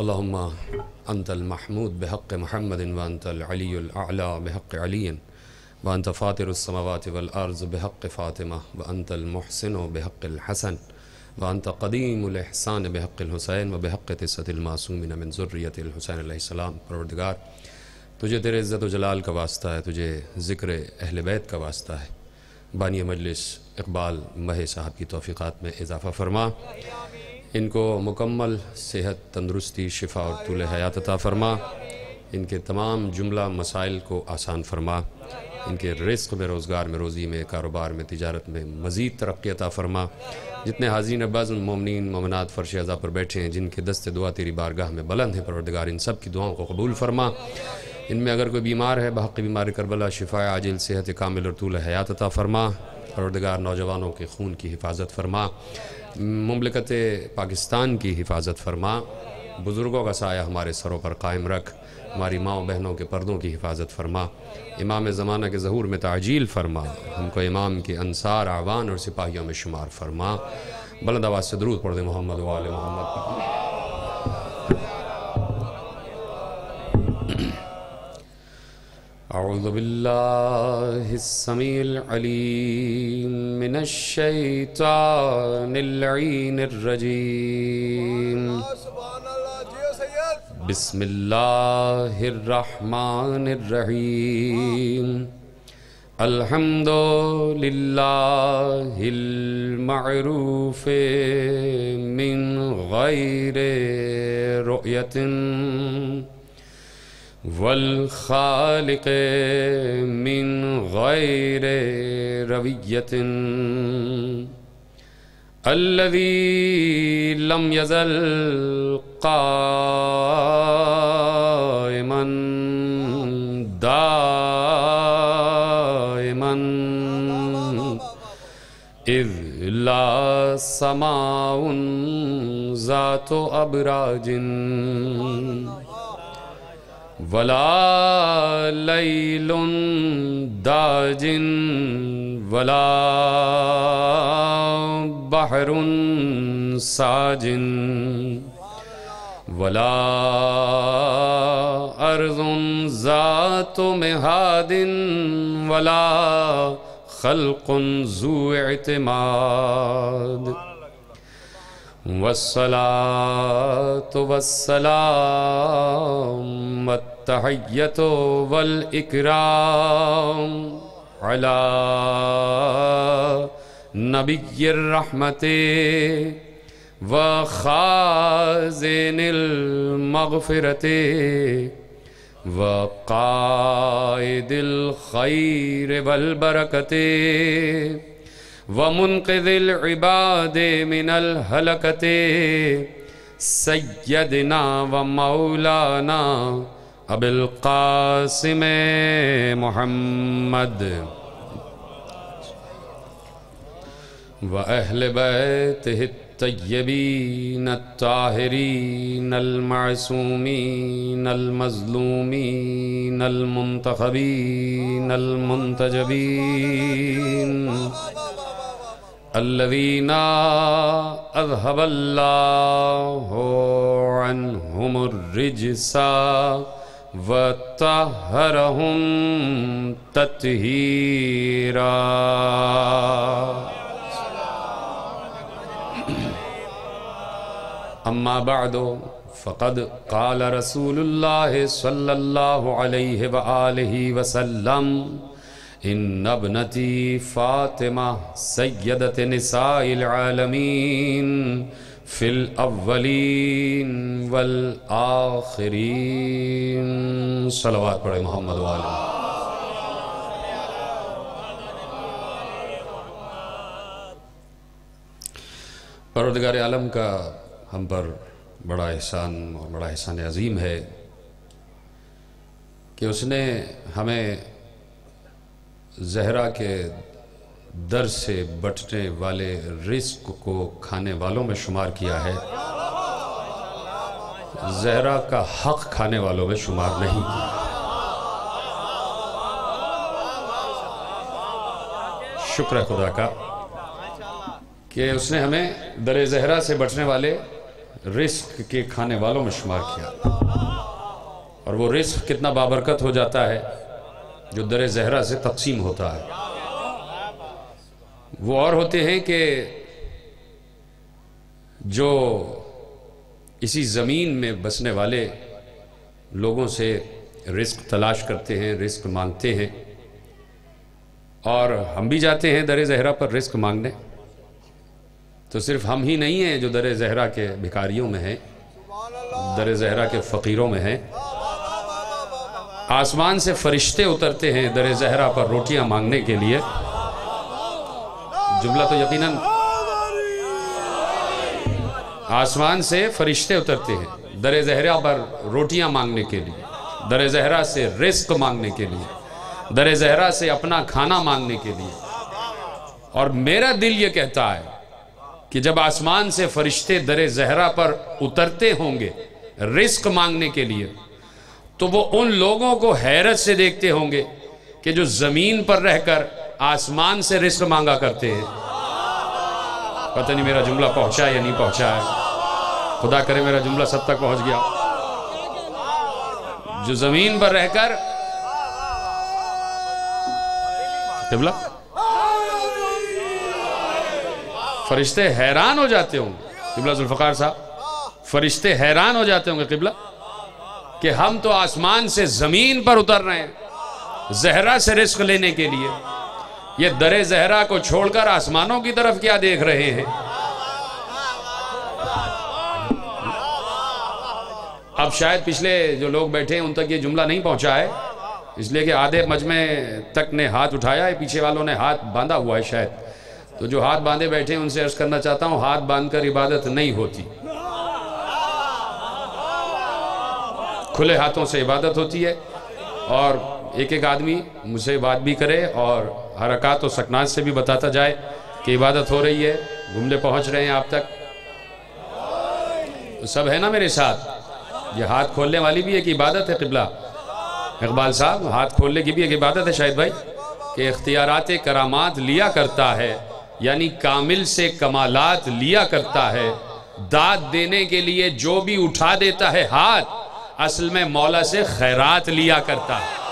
اللهم أنت المحمود بحق محمد وأنت العلي الأعلى بحق علي وأنت فاطر السماوات والأرض بحق فاطمة وأنت المحسن بحق الحسن وأنت قديم الإحسان بحق الحسين وبحق تسة المعصومين من ذرية الحسين علیہ السلام. پروردگار، تجھے تیرے عزت و جلال کا واسطہ ہے، تجھے ذکر اہل بیت کا واسطہ ہے۔ بانی مجلس اقبال مہ صاحب کی توفیقات میں اضافہ فرما۔ ان کو مکمل صحت تندرستی شفا اور طول حیات عطا فرما۔ ان کے تمام جملہ مسائل کو آسان فرما۔ ان کے رزق میں روزگار میں روزی میں، کاروبار میں، تجارت میں مزید ترقی عطا فرما۔ جتنے حاضرین عباز مومنین مومنات، فرش اعضا پر بیٹھے ہیں، جن کے دست دعا تیری بارگاہ میں بلند ہیں، پروردگار ان سب کی دعاؤں کو قبول فرما۔ ان میں اگر کوئی بیمار ہے، بحق بیمار کربلا، شفا عاجل، صحت کامل اور طول حیات عطا فرما۔ پروردگار نوجوانوں کے خون کی حفاظت فرما۔ مملکت پاکستان کی حفاظت فرما، بزرگوں کا سایہ ہمارے سروں پر قائم رکھ، ہماری ماں بہنوں کے پردوں کی حفاظت فرما، امام زمانہ کے ظہور میں تعجیل فرما، ہم کو امام کے انصار آوان اور سپاہیوں میں شمار فرما۔ بلند آواز سے درود پڑھ دے محمد وآل محمد۔ أعوذ بالله السميع العليم من الشيطان اللعين الرجيم. بسم الله الرحمن الرحيم. الحمد لله المعروف من غير رؤية. والخالق من غير روية. الذي لم يزل قائما دائما. إذ لا سماء ذات أبراج. ولا ليل داج ولا بحر ساج ولا أرض ذات مهاد ولا خلق ذو اعتماد والصلاة والسلام والتحية والإكرام على نبي الرحمة وخازن المغفرة وقائد الخير والبركة ومنقذ العباد من الهلكة سيدنا ومولانا أبي القاسم محمد وأهل بيته الطيبين الطاهرين المعصومين المظلومين المنتخبين المنتجبين الذين أذهب الله عنهم الرجس وطهرهم تطهيرا أما بعد، فقد قال رسول الله صلى الله عليه وآله وسلم إن ابنتي فاطمة سيدة نساء العالمين في الأولين والآخرين. صلوات پڑھے محمد وآلہ پروردگار عالم کا ہم پر بڑا احسان اور بڑا احسان عظیم ہے کہ اس نے ہمیں زہرا کے در سے بٹنے والے رزق کو کھانے والوں میں شمار کیا ہے۔ زہرا کا حق کھانے والوں میں شمار نہیں۔ کیا شکر ہے خدا کا کہ اس نے ہمیں در زہرا سے بچنے والے رزق کے کھانے والوں میں شمار کیا۔ اور وہ رزق کتنا بابرکت ہو جاتا ہے۔ جو در زہرہ سے تقسیم ہوتا ہے۔ وہ اور ہوتے ہیں کہ جو اسی زمین میں بسنے والے لوگوں سے رزق تلاش کرتے ہیں، رزق مانگتے ہیں۔ اور ہم بھی جاتے ہیں در زہرہ پر رزق مانگنے۔ تو صرف ہم ہی نہیں ہیں جو در زہرہ کے بھکاریوں میں ہیں، در زہرہ کے فقیروں میں ہیں۔ آسمان سے فرشتے اترتے ہیں در زہرہ پر روٹیاں مانگنے کے لیے۔ جملہ تو یقیناً آسمان سے فرشتے اترتے ہیں در زہرہ پر روٹیاں مانگنے کے لیے۔ در زہرہ سے رزق مانگنے کے لیے۔ در زہرہ سے اپنا کھانا مانگنے کے لیے۔ اور میرا دل یہ کہتا ہے کہ جب آسمان سے فرشتے در زہرہ پر اترتے ہوں گے رزق مانگنے کے لیے تو وہ ان لوگوں کو حیرت سے دیکھتے ہوں گے کہ جو زمین پر رہ کر آسمان سے رزق مانگا کرتے ہیں۔ پتہ نہیں میرا جملہ پہنچا یا نہیں پہنچا ہے۔ خدا کرے میرا جملہ سب تک پہنچ گیا۔ جو زمین پر رہ کر قبلہ؟ فرشتے حیران ہو جاتے ہوں گے۔ قبلہ ذوالفقار صاحب، فرشتے حیران ہو جاتے ہوں گے قبلہ؟ کہ ہم تو آسمان سے زمین پر اتر رہے ہیں۔ زہرہ سے رزق لینے کے لیے۔ یہ در زہرہ کو چھوڑ کر آسمانوں کی طرف کیا دیکھ رہے ہیں؟ اب شاید پچھلے جو لوگ بیٹھے ہیں، ان تک یہ جملہ نہیں پہنچا ہے۔ اس لیے کہ آدھے مجمع تک نے ہاتھ اٹھایا ہے، پیچھے والوں نے ہاتھ باندھا ہوا ہے شاید۔ تو جو ہاتھ باندھے بیٹھے ہیں، ان سے عرض کرنا چاہتا ہوں، ہاتھ باندھ کر عبادت نہیں ہوتی۔ کھلے ہاتھوں سے عبادت ہوتی ہے اور ایک ایک آدمی مجھ سے بات بھی کرے اور حرکات و سکنات سے بھی بتاتا جائے کہ عبادت ہو رہی ہے گملے پہنچ رہے ہیں آپ تک۔ سب ہے نا میرے ساتھ؟ یہ ہاتھ کھولنے والی بھی ایک عبادت ہے قبلہ۔ اقبال صاحب، ہاتھ کھولنے کی بھی ایک عبادت ہے شاید بھائی، کہ اختیارات کرامات لیا کرتا ہے یعنی کامل سے کمالات لیا کرتا ہے۔ داد دینے کے لیے جو بھی اٹھا دیتا ہے ہاتھ اصل میں مولا سے خیرات لیا کرتا۔ ہے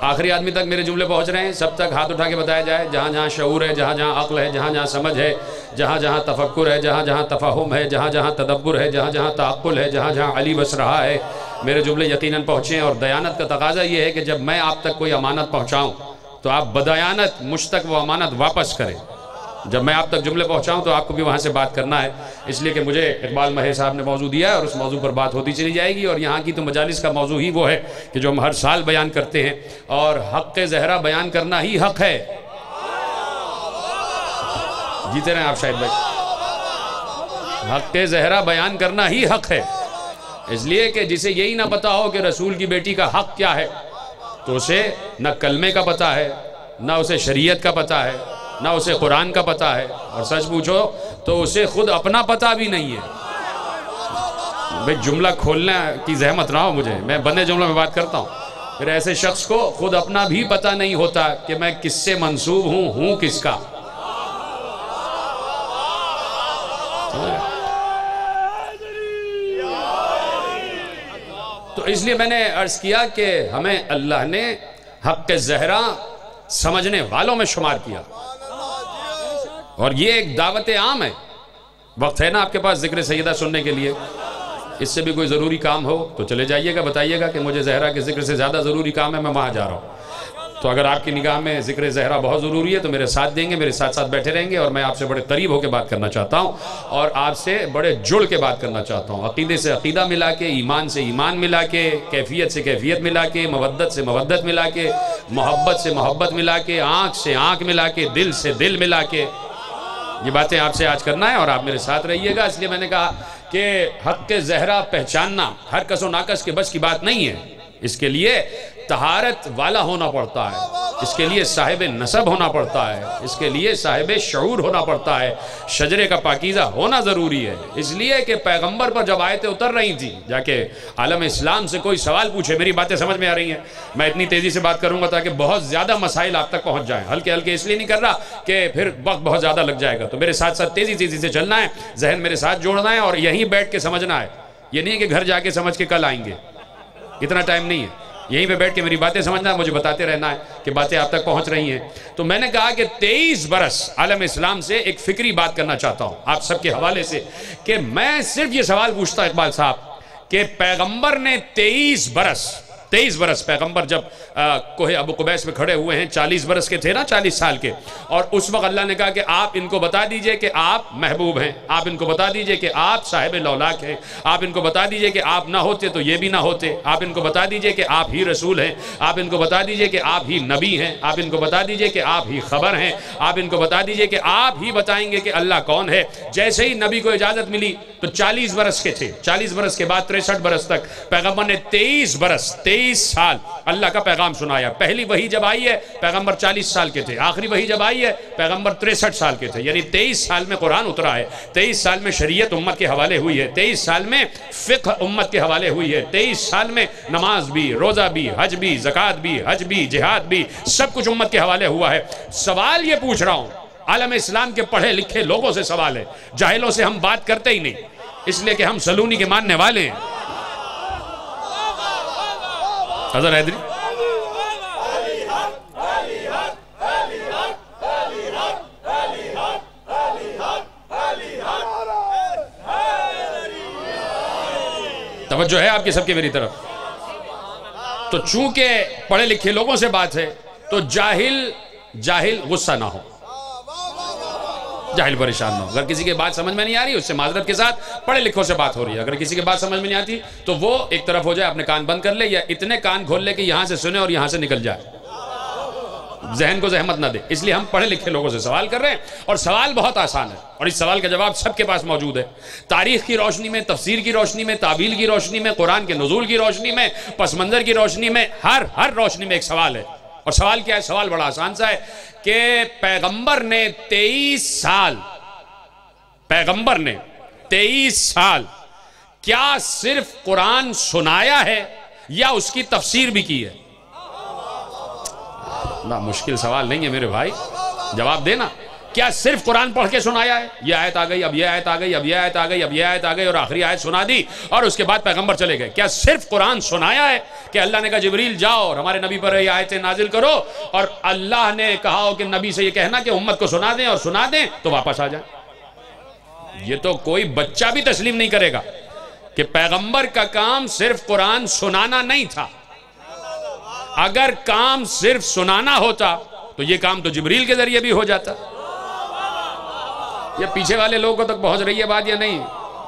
آخری آدمی تک میرے جملے پہنچ رہے ہیں۔ سب تک ہاتھ اٹھا کے بتایا جائے، جہاں جہاں شعور ہے، جہاں جہاں عقل ہے، جہاں جہاں سمجھ ہے، جہاں جہاں تفکر ہے، جہاں جہاں تفہم ہے، جہاں جہاں تدبر ہے، جہاں جہاں تعقل ہے، جہاں جہاں علی بس رہا ہے۔ میرے جملے یقیناً پہنچے ہیں اور دیانت کا تقاضا یہ ہے کہ جب میں آپ تک کوئی امانت پہنچاؤں تو آپ بدیانت مجھ تک وہ امانت واپس کریں۔ جب میں آپ تک جملے پہنچاؤں تو آپ کو بھی وہاں سے بات کرنا ہے۔ اس لیے کہ مجھے اقبال مہر صاحب نے موضوع دیا ہے اور اس موضوع پر بات ہوتی چلی جائے گی اور یہاں کی تو مجالس کا موضوع ہی وہ ہے کہ جو ہم ہر سال بیان کرتے ہیں اور حق زہرہ بیان کرنا ہی حق ہے۔ جیتے رہے آپ شاہد بھائی۔ حق زہرہ بیان کرنا ہی حق ہے۔ اس لیے کہ جسے یہی نہ پتا ہو کہ رسول کی بیٹی کا حق کیا ہے، تو اسے نہ کلمے کا پتا ہے، نہ اسے شریعت کا پتا ہے۔ نہ اسے قرآن کا پتا ہے اور سچ پوچھو تو اسے خود اپنا پتا بھی نہیں ہے۔ بھئی جملہ کھولنے کی زحمت نہ ہو مجھے، میں بندے جملہ میں بات کرتا ہوں۔ پھر ایسے شخص کو خود اپنا بھی پتا نہیں ہوتا کہ میں کس سے منصوب ہوں ہوں کس کا۔ تو اس لیے میں نے عرض کیا کہ ہمیں اللہ نے حق زہرہ سمجھنے والوں میں شمار کیا۔ اور یہ ایک دعوت عام ہے۔ وقت ہے نا آپ کے پاس ذکر سیدہ سننے کے لیے۔ اس سے بھی کوئی ضروری کام ہو تو چلے جائیے گا، بتائیے گا کہ مجھے زہرہ کے ذکر سے زیادہ ضروری کام ہے، میں وہاں جا رہا ہوں۔ تو اگر آپ کی نگاہ میں ذکر زہرہ بہت ضروری ہے تو میرے ساتھ دیں گے، میرے ساتھ ساتھ بیٹھے رہیں گے اور میں آپ سے بڑے قریب ہو کے بات کرنا چاہتا ہوں اور آپ سے بڑے جڑ کے بات کرنا چاہتا ہوں۔ عقیدے سے عقیدہ ملا کے، ایمان سے ایمان ملا کے، کیفیت سے کیفیت ملا کے مودت سے مودت ملا کے، محبت سے محبت ملا کے، آنکھ سے آنکھ ملا کے، دل سے دل ملا کے۔ یہ باتیں آپ سے آج کرنا ہے اور آپ میرے ساتھ رہیے گا۔ اس لیے میں نے کہا کہ حق کے زہرہ پہچاننا ہر کس و ناکس کے بس کی بات نہیں ہے۔ اس کے لیے تہارت والا ہونا پڑتا ہے۔ اس کے لیے صاحب نصب ہونا پڑتا ہے، اس کے لیے صاحب شعور ہونا پڑتا ہے۔ شجرے کا پاکیزہ ہونا ضروری ہے۔ اس لیے کہ پیغمبر پر جب آیتیں اتر رہی تھیں، جا کے عالم اسلام سے کوئی سوال پوچھے، میری باتیں سمجھ میں آ رہی ہیں۔ میں اتنی تیزی سے بات کروں گا تاکہ بہت زیادہ مسائل آپ تک پہنچ جائیں۔ ہلکے ہلکے اس لیے نہیں کر رہا کہ پھر وقت بہت زیادہ لگ جائے گا۔ تو میرے ساتھ ساتھ تیزی تیزی سے چلنا ہے، ذہن میرے ساتھ جوڑنا ہے اور یہیں بیٹھ کے سمجھنا ہے۔ یہ نہیں ہے کہ گھر جا کے سمجھ کے کل آئیں گے۔ اتنا ٹائم نہیں ہے۔ یہیں پہ بیٹھ کے میری باتیں سمجھنا، مجھے بتاتے رہنا ہے کہ باتیں آپ تک پہنچ رہی ہیں۔ تو میں نے کہا کہ تیئیس برس عالم اسلام سے ایک فکری بات کرنا چاہتا ہوں آپ سب کے حوالے سے کہ میں صرف یہ سوال پوچھتا اقبال صاحب کہ پیغمبر نے تیئیس برس تیئیس برس پیغمبر جب کوہ ابو قبیس میں کھڑے ہوئے ہیں، چالیس برس کے تھے نا، چالیس سال کے۔ اور اس وقت اللہ نے کہا کہ آپ ان کو بتا دیجیے کہ آپ محبوب ہیں۔ آپ ان کو بتا دیجیے کہ آپ صاحب لولاک ہیں۔ آپ ان کو بتا دیجیے کہ آپ نہ ہوتے تو یہ بھی نہ ہوتے۔ آپ ان کو بتا دیجیے کہ آپ ہی رسول ہیں۔ آپ ان کو بتا دیجیے کہ آپ ہی نبی ہیں۔ آپ ان کو بتا دیجیے کہ آپ ہی خبر ہیں۔ آپ ان کو بتا دیجیے کہ آپ ہی بتائیں گے کہ اللہ کون ہے۔ جیسے ہی نبی کو اجازت ملی تو چالیس برس کے تھے۔ چالیس برس کے بعد تریسٹھ برس تک پیغمبر نے تیئیس برس، تیئیس سال۔ اللہ کا پیغام سنایا۔ پہلی وہی جب آئی ہے، پیغمبر چالیس سال کے تھے۔ آخری وہی جب آئی ہے، پیغمبر تریسٹھ سال کے تھے۔ یعنی تیئیس سال میں قرآن اترا ہے۔ تیئیس سال میں شریعت امت کے حوالے ہوئی ہے۔ تیئیس سال میں فقہ امت کے حوالے ہوئی ہے۔ تیئیس سال میں نماز بھی، روزہ بھی، حج بھی، زکوٰۃ بھی، حج بھی، جہاد بھی، سب کچھ امت کے حوالے ہوا ہے۔ سوال یہ پوچھ رہا ہوں، عالم اسلام کے پڑھے لکھے لوگوں سے سوال ہے۔ جاہلوں سے ہم بات کرتے ہی نہیں، اس لیے کہ ہم سلونی کے ماننے والے ہیں۔ حضر حیدری توجہ ہے آپ کی سب کے میری طرف۔ تو چونکہ پڑھے لکھے لوگوں سے بات ہے، تو جاہل جاہل غصہ نہ ہو۔ جاہل پریشان نہ ہو۔ اگر کسی کے بات سمجھ میں نہیں آ رہی، اس سے معذرت کے ساتھ پڑھے لکھوں سے بات ہو رہی ہے۔ اگر کسی کے بات سمجھ میں نہیں آتی، تو وہ ایک طرف ہو جائے، اپنے کان بند کر لے یا اتنے کان کھول لے کہ یہاں سے سنے اور یہاں سے نکل جائے۔ ذہن کو زحمت نہ دے۔ اس لیے ہم پڑھے لکھے لوگوں سے سوال کر رہے ہیں اور سوال بہت آسان ہے اور اس سوال کا جواب سب کے پاس موجود ہے۔ تاریخ کی روشنی میں، تفسیر کی روشنی میں تعبیل کی روشنی میں، قرآن کے نزول کی روشنی میں، پس منظر کی روشنی میں، ہر ہر روشنی میں ایک سوال ہے۔ اور سوال کیا ہے؟ سوال بڑا آسان سا ہے کہ پیغمبر نے تیئیس سال، پیغمبر نے تیئیس سال کیا صرف قرآن سنایا ہے یا اس کی تفسیر بھی کی ہے؟ مشکل سوال نہیں ہے میرے بھائی، جواب دینا۔ کیا صرف قرآن پڑھ کے سنایا ہے؟ یہ آیت آ گئی، اب یہ آیت آ گئی، اب یہ آیت آ گئی، اب یہ آیت آ گئی اور آخری آیت سنا دی اور اس کے بعد پیغمبر چلے گئے۔ کیا صرف قرآن سنایا ہے کہ اللہ نے کہا جبریل جاؤ اور ہمارے نبی پر یہ آیتیں نازل کرو اور اللہ نے کہا ہو کہ نبی سے یہ کہنا کہ امت کو سنا دیں اور سنا دیں تو واپس آ جائیں۔ یہ تو کوئی بچہ بھی تسلیم نہیں کرے گا کہ پیغمبر کا کام صرف قرآن سنانا نہیں تھا۔ اگر کام صرف سنانا ہوتا تو یہ کام تو جبریل کے ذریعے بھی ہو جاتا۔ یا پیچھے والے لوگوں تک پہنچ رہی ہے بات یا نہیں؟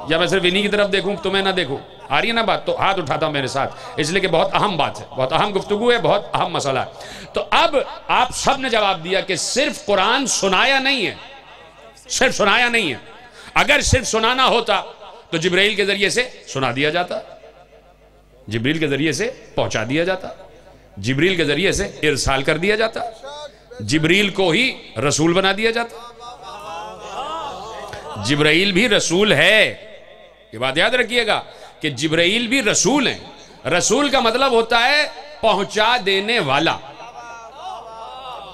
یا میں صرف انہی کی طرف دیکھوں تمہیں نہ دیکھوں؟ آ رہی ہے نا بات؟ تو ہاتھ اٹھاتا ہوں میرے ساتھ۔ اس لیے کہ بہت اہم بات ہے، بہت اہم گفتگو ہے، بہت اہم مسئلہ ہے۔ تو اب آپ سب نے جواب دیا کہ صرف قرآن سنایا نہیں ہے، صرف سنایا نہیں ہے۔ اگر صرف سنانا ہوتا تو جبریل کے ذریعے سے سنا دیا جاتا جبریل کے ذریعے سے پہنچا دیا جاتا جبریل کے ذریعے سے ارسال کر دیا جاتا جبریل کو ہی رسول بنا دیا جاتا۔ جبرائیل بھی رسول ہے۔ یہ بات یاد رکھیے گا کہ جبرائیل بھی رسول ہیں۔ رسول کا مطلب ہوتا ہے پہنچا دینے والا۔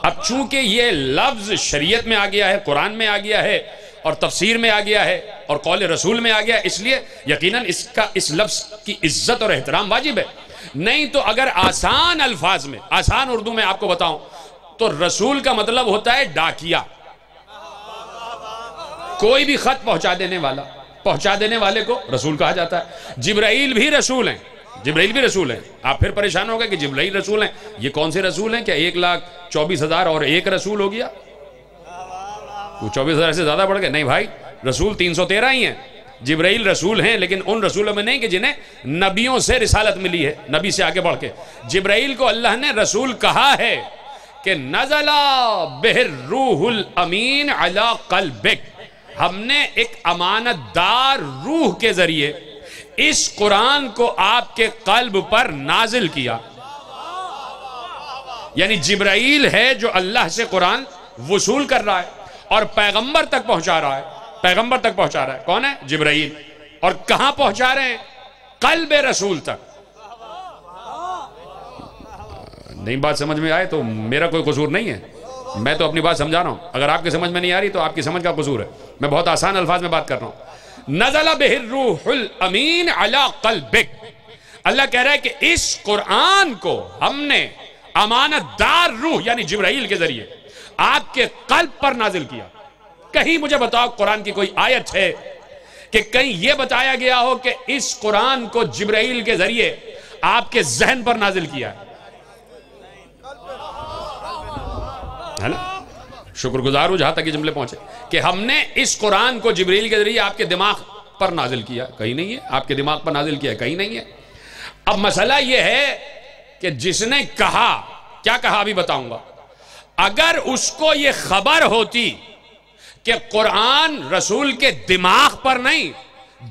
اب چونکہ یہ لفظ شریعت میں آ گیا ہے، قرآن میں آ گیا ہے اور تفسیر میں آ گیا ہے اور قول رسول میں آ گیا اس لیے یقیناً اس کا، اس لفظ کی عزت اور احترام واجب ہے۔ نہیں تو اگر آسان الفاظ میں، آسان اردو میں آپ کو بتاؤں تو رسول کا مطلب ہوتا ہے ڈاکیا کوئی بھی خط پہنچا دینے والا، پہنچا دینے والے کو رسول کہا جاتا ہے۔ جبرائیل بھی رسول ہیں۔ جبرائیل بھی رسول ہیں۔ آپ پھر پریشان ہو گئے کہ جبرائیل رسول ہیں۔ یہ کون سے رسول ہیں کیا ایک لاکھ چوبیس ہزار اور ایک رسول ہو گیا؟ وہ چوبیس ہزار سے زیادہ بڑھ گئے۔ نہیں بھائی، رسول تین سو تیرہ ہی ہیں۔ جبرائیل رسول ہیں، لیکن ان رسولوں میں نہیں کہ جنہیں نبیوں سے رسالت ملی ہے، نبی سے آگے بڑھ کے۔ جبرائیل کو اللہ نے رسول کہا ہے کہ نزلہ بہر روح الامین علی قلبک۔ ہم نے ایک امانت دار روح کے ذریعے اس قرآن کو آپ کے قلب پر نازل کیا۔ یعنی جبرائیل ہے جو اللہ سے قرآن وصول کر رہا ہے اور پیغمبر تک پہنچا رہا ہے۔ پیغمبر تک پہنچا رہا ہے۔ کون ہے؟ جبرائیل۔ اور کہاں پہنچا رہے ہیں؟ قلب رسول تک۔ نہیں، بات سمجھ میں آئے تو میرا کوئی قصور نہیں ہے۔ میں تو اپنی بات سمجھا رہا ہوں۔ اگر آپ کی سمجھ میں نہیں آ رہی تو آپ کی سمجھ کا قصور ہے۔ میں بہت آسان الفاظ میں بات کر رہا ہوں۔ نزل بہ الروح الامین علی قلبک۔ اللہ کہہ رہا ہے کہ اس قرآن کو ہم نے امانت دار روح یعنی جبرائیل کے ذریعے آپ کے قلب پر نازل کیا۔ کہیں مجھے بتاؤ قرآن کی کوئی آیت ہے کہ کہیں یہ بتایا گیا ہو کہ اس قرآن کو جبرائیل کے ذریعے آپ کے ذہن پر نازل کیا ہے ہے؟ شکر گزار ہوں جہاں تک یہ جملے پہنچے، کہ ہم نے اس قرآن کو جبریل کے ذریعے آپ کے دماغ پر نازل کیا، کہیں نہیں ہے، آپ کے دماغ پر نازل کیا، کہیں نہیں ہے۔ اب مسئلہ یہ ہے کہ جس نے کہا، کیا کہا ابھی بتاؤں گا۔ اگر اس کو یہ خبر ہوتی کہ قرآن رسول کے دماغ پر نہیں،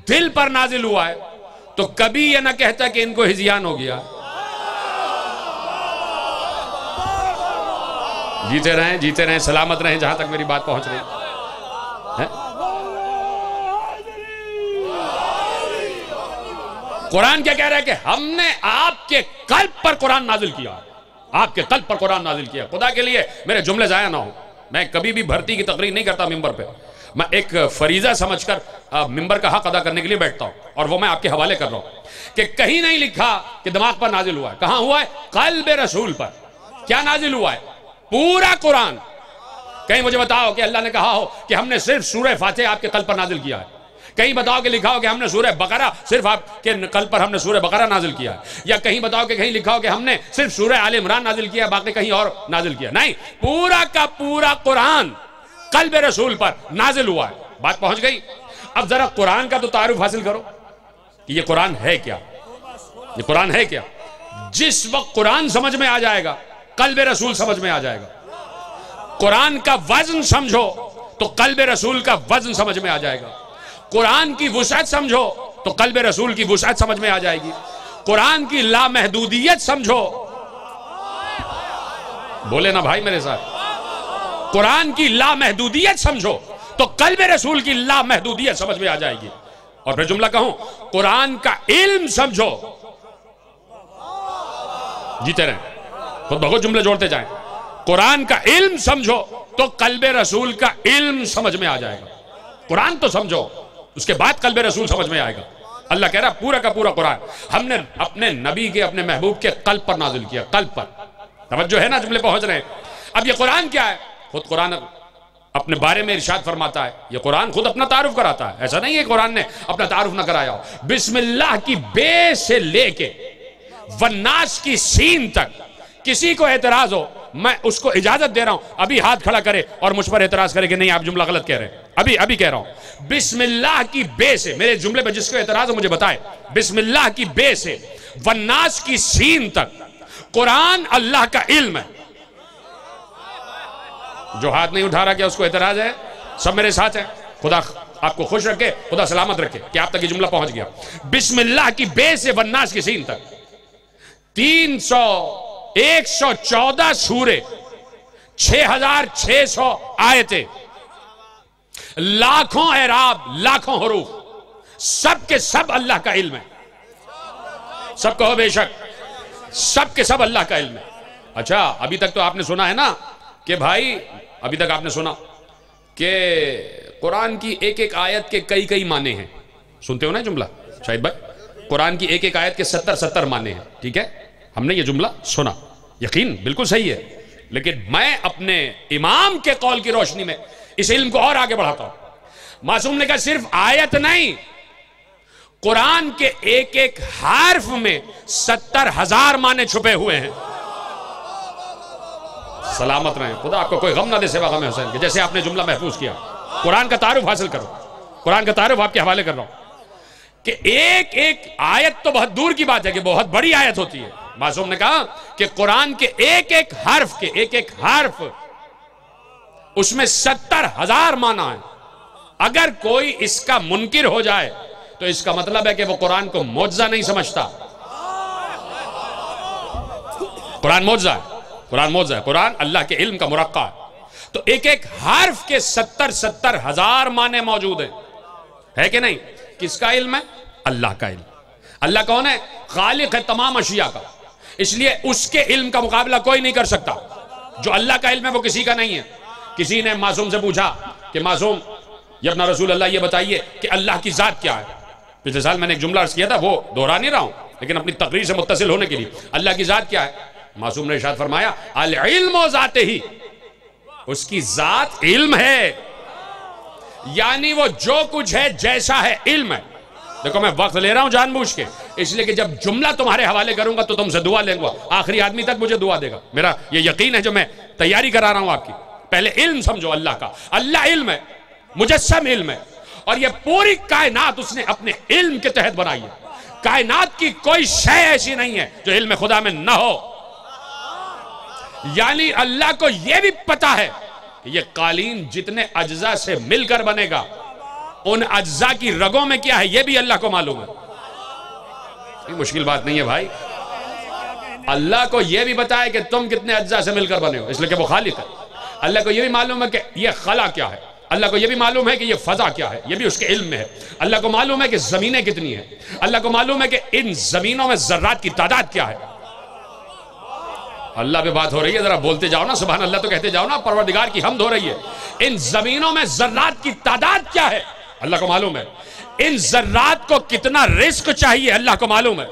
دل پر نازل ہوا ہے، تو کبھی یہ نہ کہتا کہ ان کو ہزیان ہو گیا۔ جیتے رہیں جیتے رہیں، سلامت رہیں جہاں تک میری بات پہنچ رہی۔ ہے قرآن کیا کہہ رہا ہے کہ ہم نے آپ کے قلب پر قرآن نازل کیا۔ آپ کے قلب پر قرآن نازل کیا۔ خدا کے لیے میرے جملے ضائع نہ ہو میں کبھی بھی بھرتی کی تقریر نہیں کرتا ممبر پہ۔ میں ایک فریضہ سمجھ کر ممبر کا حق ادا کرنے کے لیے بیٹھتا ہوں۔ اور وہ میں آپ کے حوالے کر رہا ہوں کہ کہیں نہیں لکھا کہ دماغ پر نازل ہوا ہے۔ کہاں ہوا ہے؟ قلب رسول پر۔ کیا نازل ہوا ہے؟ پورا قرآن۔ کہیں مجھے بتاؤ کہ اللہ نے کہا ہو کہ ہم نے صرف سورہ فاتح آپ کے قلب پر نازل کیا ہے۔ کہیں بتاؤ کہ لکھا ہو کہ ہم نے سورہ بقرہ صرف آپ کے قلب پر ہم نے سورہ بقرہ نازل کیا ہے۔ یا کہیں بتاؤ کہ کہیں لکھا ہو کہ ہم نے صرف سورہ آل عمران نازل کیا باقی کہیں اور نازل کیا نہیں، پورا کا پورا قرآن قلب رسول پر نازل ہوا ہے۔ بات پہنچ گئی۔ اب ذرا قرآن کا تو تعارف حاصل کرو کہ یہ قرآن ہے کیا؟ یہ قرآن ہے کیا؟ جس وقت قرآن سمجھ میں آ جائے گا قلب رسول سمجھ میں آ جائے گا۔ قرآن کا وزن سمجھو تو قلب رسول کا وزن سمجھ میں آ جائے گا۔ قرآن کی وسعت سمجھو تو قلب رسول کی وسعت سمجھ میں آ جائے گی۔ قرآن کی لامحدودیت سمجھو۔ بولے نا بھائی میرے ساتھ۔ قرآن کی لامحدودیت سمجھو تو قلب رسول کی لامحدودیت سمجھ میں آ جائے گی۔ اور پھر جملہ کہوں، قرآن کا علم سمجھو۔ جیتے رہیں۔ خود بہت جملے جوڑتے جائیں۔ قرآن کا علم سمجھو تو قلب رسول کا علم سمجھ میں آ جائے گا۔ قرآن تو سمجھو، اس کے بعد قلب رسول سمجھ میں آئے گا۔ اللہ کہہ رہا پورا کا پورا قرآن۔ ہم نے اپنے نبی کے، اپنے محبوب کے قلب پر نازل کیا، قلب پر۔ توجہ ہے نا، جملے پہنچ رہے ہیں۔ اب یہ قرآن کیا ہے؟ خود قرآن اپنے بارے میں ارشاد فرماتا ہے۔ یہ قرآن خود اپنا تعارف کراتا ہے۔ ایسا نہیں ہے قرآن نے اپنا تعارف نہ کرایا ہو۔ بسم اللہ کی بے سے لے کے وناس کی سین تک کسی کو اعتراض ہو، میں اس کو اجازت دے رہا ہوں، ابھی ہاتھ کھڑا کرے اور مجھ پر اعتراض کرے کہ نہیں، آپ جملہ غلط کہہ رہے ہیں۔ ابھی ابھی کہہ رہا ہوں۔ بسم اللہ کی بے سے، میرے جملے پہ جس کو اعتراض ہو مجھے بتائے۔ بسم اللہ کی بے سے، وناس کی سین تک۔ قرآن اللہ کا علم ہے۔ جو ہاتھ نہیں اٹھا رہا کیا اس کو اعتراض ہے؟ سب میرے ساتھ ہیں۔ خدا آپ کو خوش رکھے، خدا سلامت رکھے کہ آپ تک یہ جملہ پہنچ گیا۔ بسم اللہ کی بے سے، وناس کی سین تک۔ تین سو ایک سو چودہ سورے، چھ ہزار چھ سو آیتیں، لاکھوں اعراب، لاکھوں حروف، سب کے سب اللہ کا علم ہے۔ سب کہو بے شک، سب کے سب اللہ کا علم ہے۔ اچھا ابھی تک تو آپ نے سنا ہے نا کہ بھائی، ابھی تک آپ نے سنا کہ قرآن کی ایک ایک آیت کے کئی کئی معنی ہیں۔ سنتے ہو نا جملہ؟ شاہد بھائی، قرآن کی ایک ایک آیت کے ستر ستر معنی ہیں، ٹھیک ہے؟ ہم نے یہ جملہ سنا۔ یقین بالکل صحیح ہے۔ لیکن میں اپنے امام کے قول کی روشنی میں اس علم کو اور آگے بڑھاتا ہوں۔ معصوم نے کہا، صرف آیت نہیں، قرآن کے ایک ایک حرف میں ستر ہزار معنی چھپے ہوئے ہیں۔ سلامت رہیں۔ خدا آپ کو کوئی غم نہ دے سوا غم حسین کہ جیسے آپ نے جملہ محفوظ کیا۔ قرآن کا تعارف حاصل کرو۔ قرآن کا تعارف آپ کے حوالے کر رہا ہوں۔ کہ ایک ایک آیت تو بہت دور کی بات ہے کہ بہت بڑی آیت ہوتی ہے۔ معصوم نے کہا کہ قرآن کے ایک ایک حرف کے ایک ایک حرف اس میں ستر ہزار معنی ہے اگر کوئی اس کا منکر ہو جائے تو اس کا مطلب ہے کہ وہ قرآن کو موجزہ نہیں سمجھتا۔ قرآن موجزہ ہے۔ قرآن موزہ ہے۔ قرآن اللہ کے علم کا مرقع ہے۔ تو ایک ایک حرف کے ستر ستر ہزار معنی موجود ہیں۔ ہے کہ نہیں؟ کس کا علم ہے؟ اللہ کا علم۔ اللہ کون ہے؟ خالق ہے تمام اشیاء کا۔ اس لیے اس کے علم کا مقابلہ کوئی نہیں کر سکتا۔ جو اللہ کا علم ہے وہ کسی کا نہیں ہے۔ کسی نے معصوم سے پوچھا کہ معصوم یبنا رسول اللہ یہ بتائیے کہ اللہ کی ذات کیا ہے؟ پچھلے سال میں نے ایک جملہ عرض کیا تھا، وہ دہرا نہیں رہا ہوں، لیکن اپنی تقریر سے متصل ہونے کے لیے۔ اللہ کی ذات کیا ہے؟ معصوم نے ارشاد فرمایا، العلم و ذات ہی اس کی ذات علم ہے۔ یعنی وہ جو کچھ ہے جیسا ہے، علم ہے۔ دیکھو میں وقت لے رہا ہوں جان بوجھ کے۔ اس لیے کہ جب جملہ تمہارے حوالے کروں گا تو تم سے دعا لیں گا آخری آدمی تک مجھے دعا دے گا۔ میرا یہ یقین ہے جو میں تیاری کرا رہا ہوں آپ کی۔ پہلے علم سمجھو اللہ کا۔ اللہ علم ہے، مجسم علم ہے۔ اور یہ پوری کائنات اس نے اپنے علم کے تحت بنائی ہے۔ کائنات کی کوئی شے ایسی نہیں ہے جو علم خدا میں نہ ہو۔ یعنی اللہ کو یہ بھی پتا ہے کہ یہ قالین جتنے اجزاء سے مل کر بنے گا، ان اجزاء کی رگوں میں کیا ہے، یہ بھی اللہ کو معلوم ہے۔ یہ مشکل بات نہیں ہے بھائی۔ اللہ کو یہ بھی بتائے کہ تم کتنے اجزاء سے مل کر بنے ہو، اس لیے کہ وہ خالق ہے۔ اللہ کو یہ بھی معلوم ہے کہ یہ خلا کیا ہے۔ اللہ کو یہ بھی معلوم ہے کہ یہ فضا کیا ہے، یہ بھی اس کے علم میں ہے۔ اللہ کو معلوم ہے کہ زمینیں کتنی ہیں۔ اللہ کو معلوم ہے کہ ان زمینوں میں ذرات کی تعداد کیا ہے۔ اللہ پہ بات ہو رہی ہے، ذرا بولتے جاؤ نا، سبحان اللہ تو کہتے جاؤ نا، پروردگار کی حمد ہو رہی ہے۔ ان زمینوں میں ذرات کی تعداد کیا ہے؟ اللہ کو معلوم ہے۔ ان ذرات کو کتنا رزق چاہیے اللہ کو معلوم ہے۔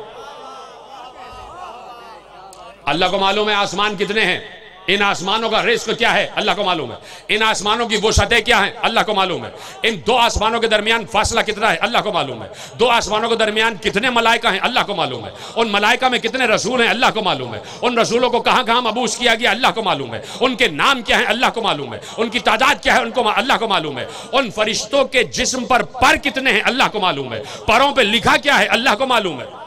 اللہ کو معلوم ہے آسمان کتنے ہیں۔ ان آسمانوں کا رزق کیا ہے اللہ کو معلوم ہے ان آسمانوں کی وسعتیں کیا ہیں اللہ کو معلوم ہے ان دو آسمانوں کے درمیان فاصلہ کتنا ہے اللہ کو معلوم ہے دو آسمانوں کے درمیان کتنے ملائکہ ہیں اللہ کو معلوم ہے ان ملائکہ میں کتنے رسول ہیں اللہ کو معلوم ہے ان رسولوں کو کہاں کہاں مبوس کیا گیا اللہ کو معلوم ہے ان کے نام کیا ہیں اللہ کو معلوم ہے ان کی تعداد کیا ہے ان کو اللہ کو معلوم ہے ان فرشتوں کے جسم پر پر کتنے ہیں اللہ کو معلوم ہے پروں پہ لکھا کیا ہے اللہ کو معلوم ہے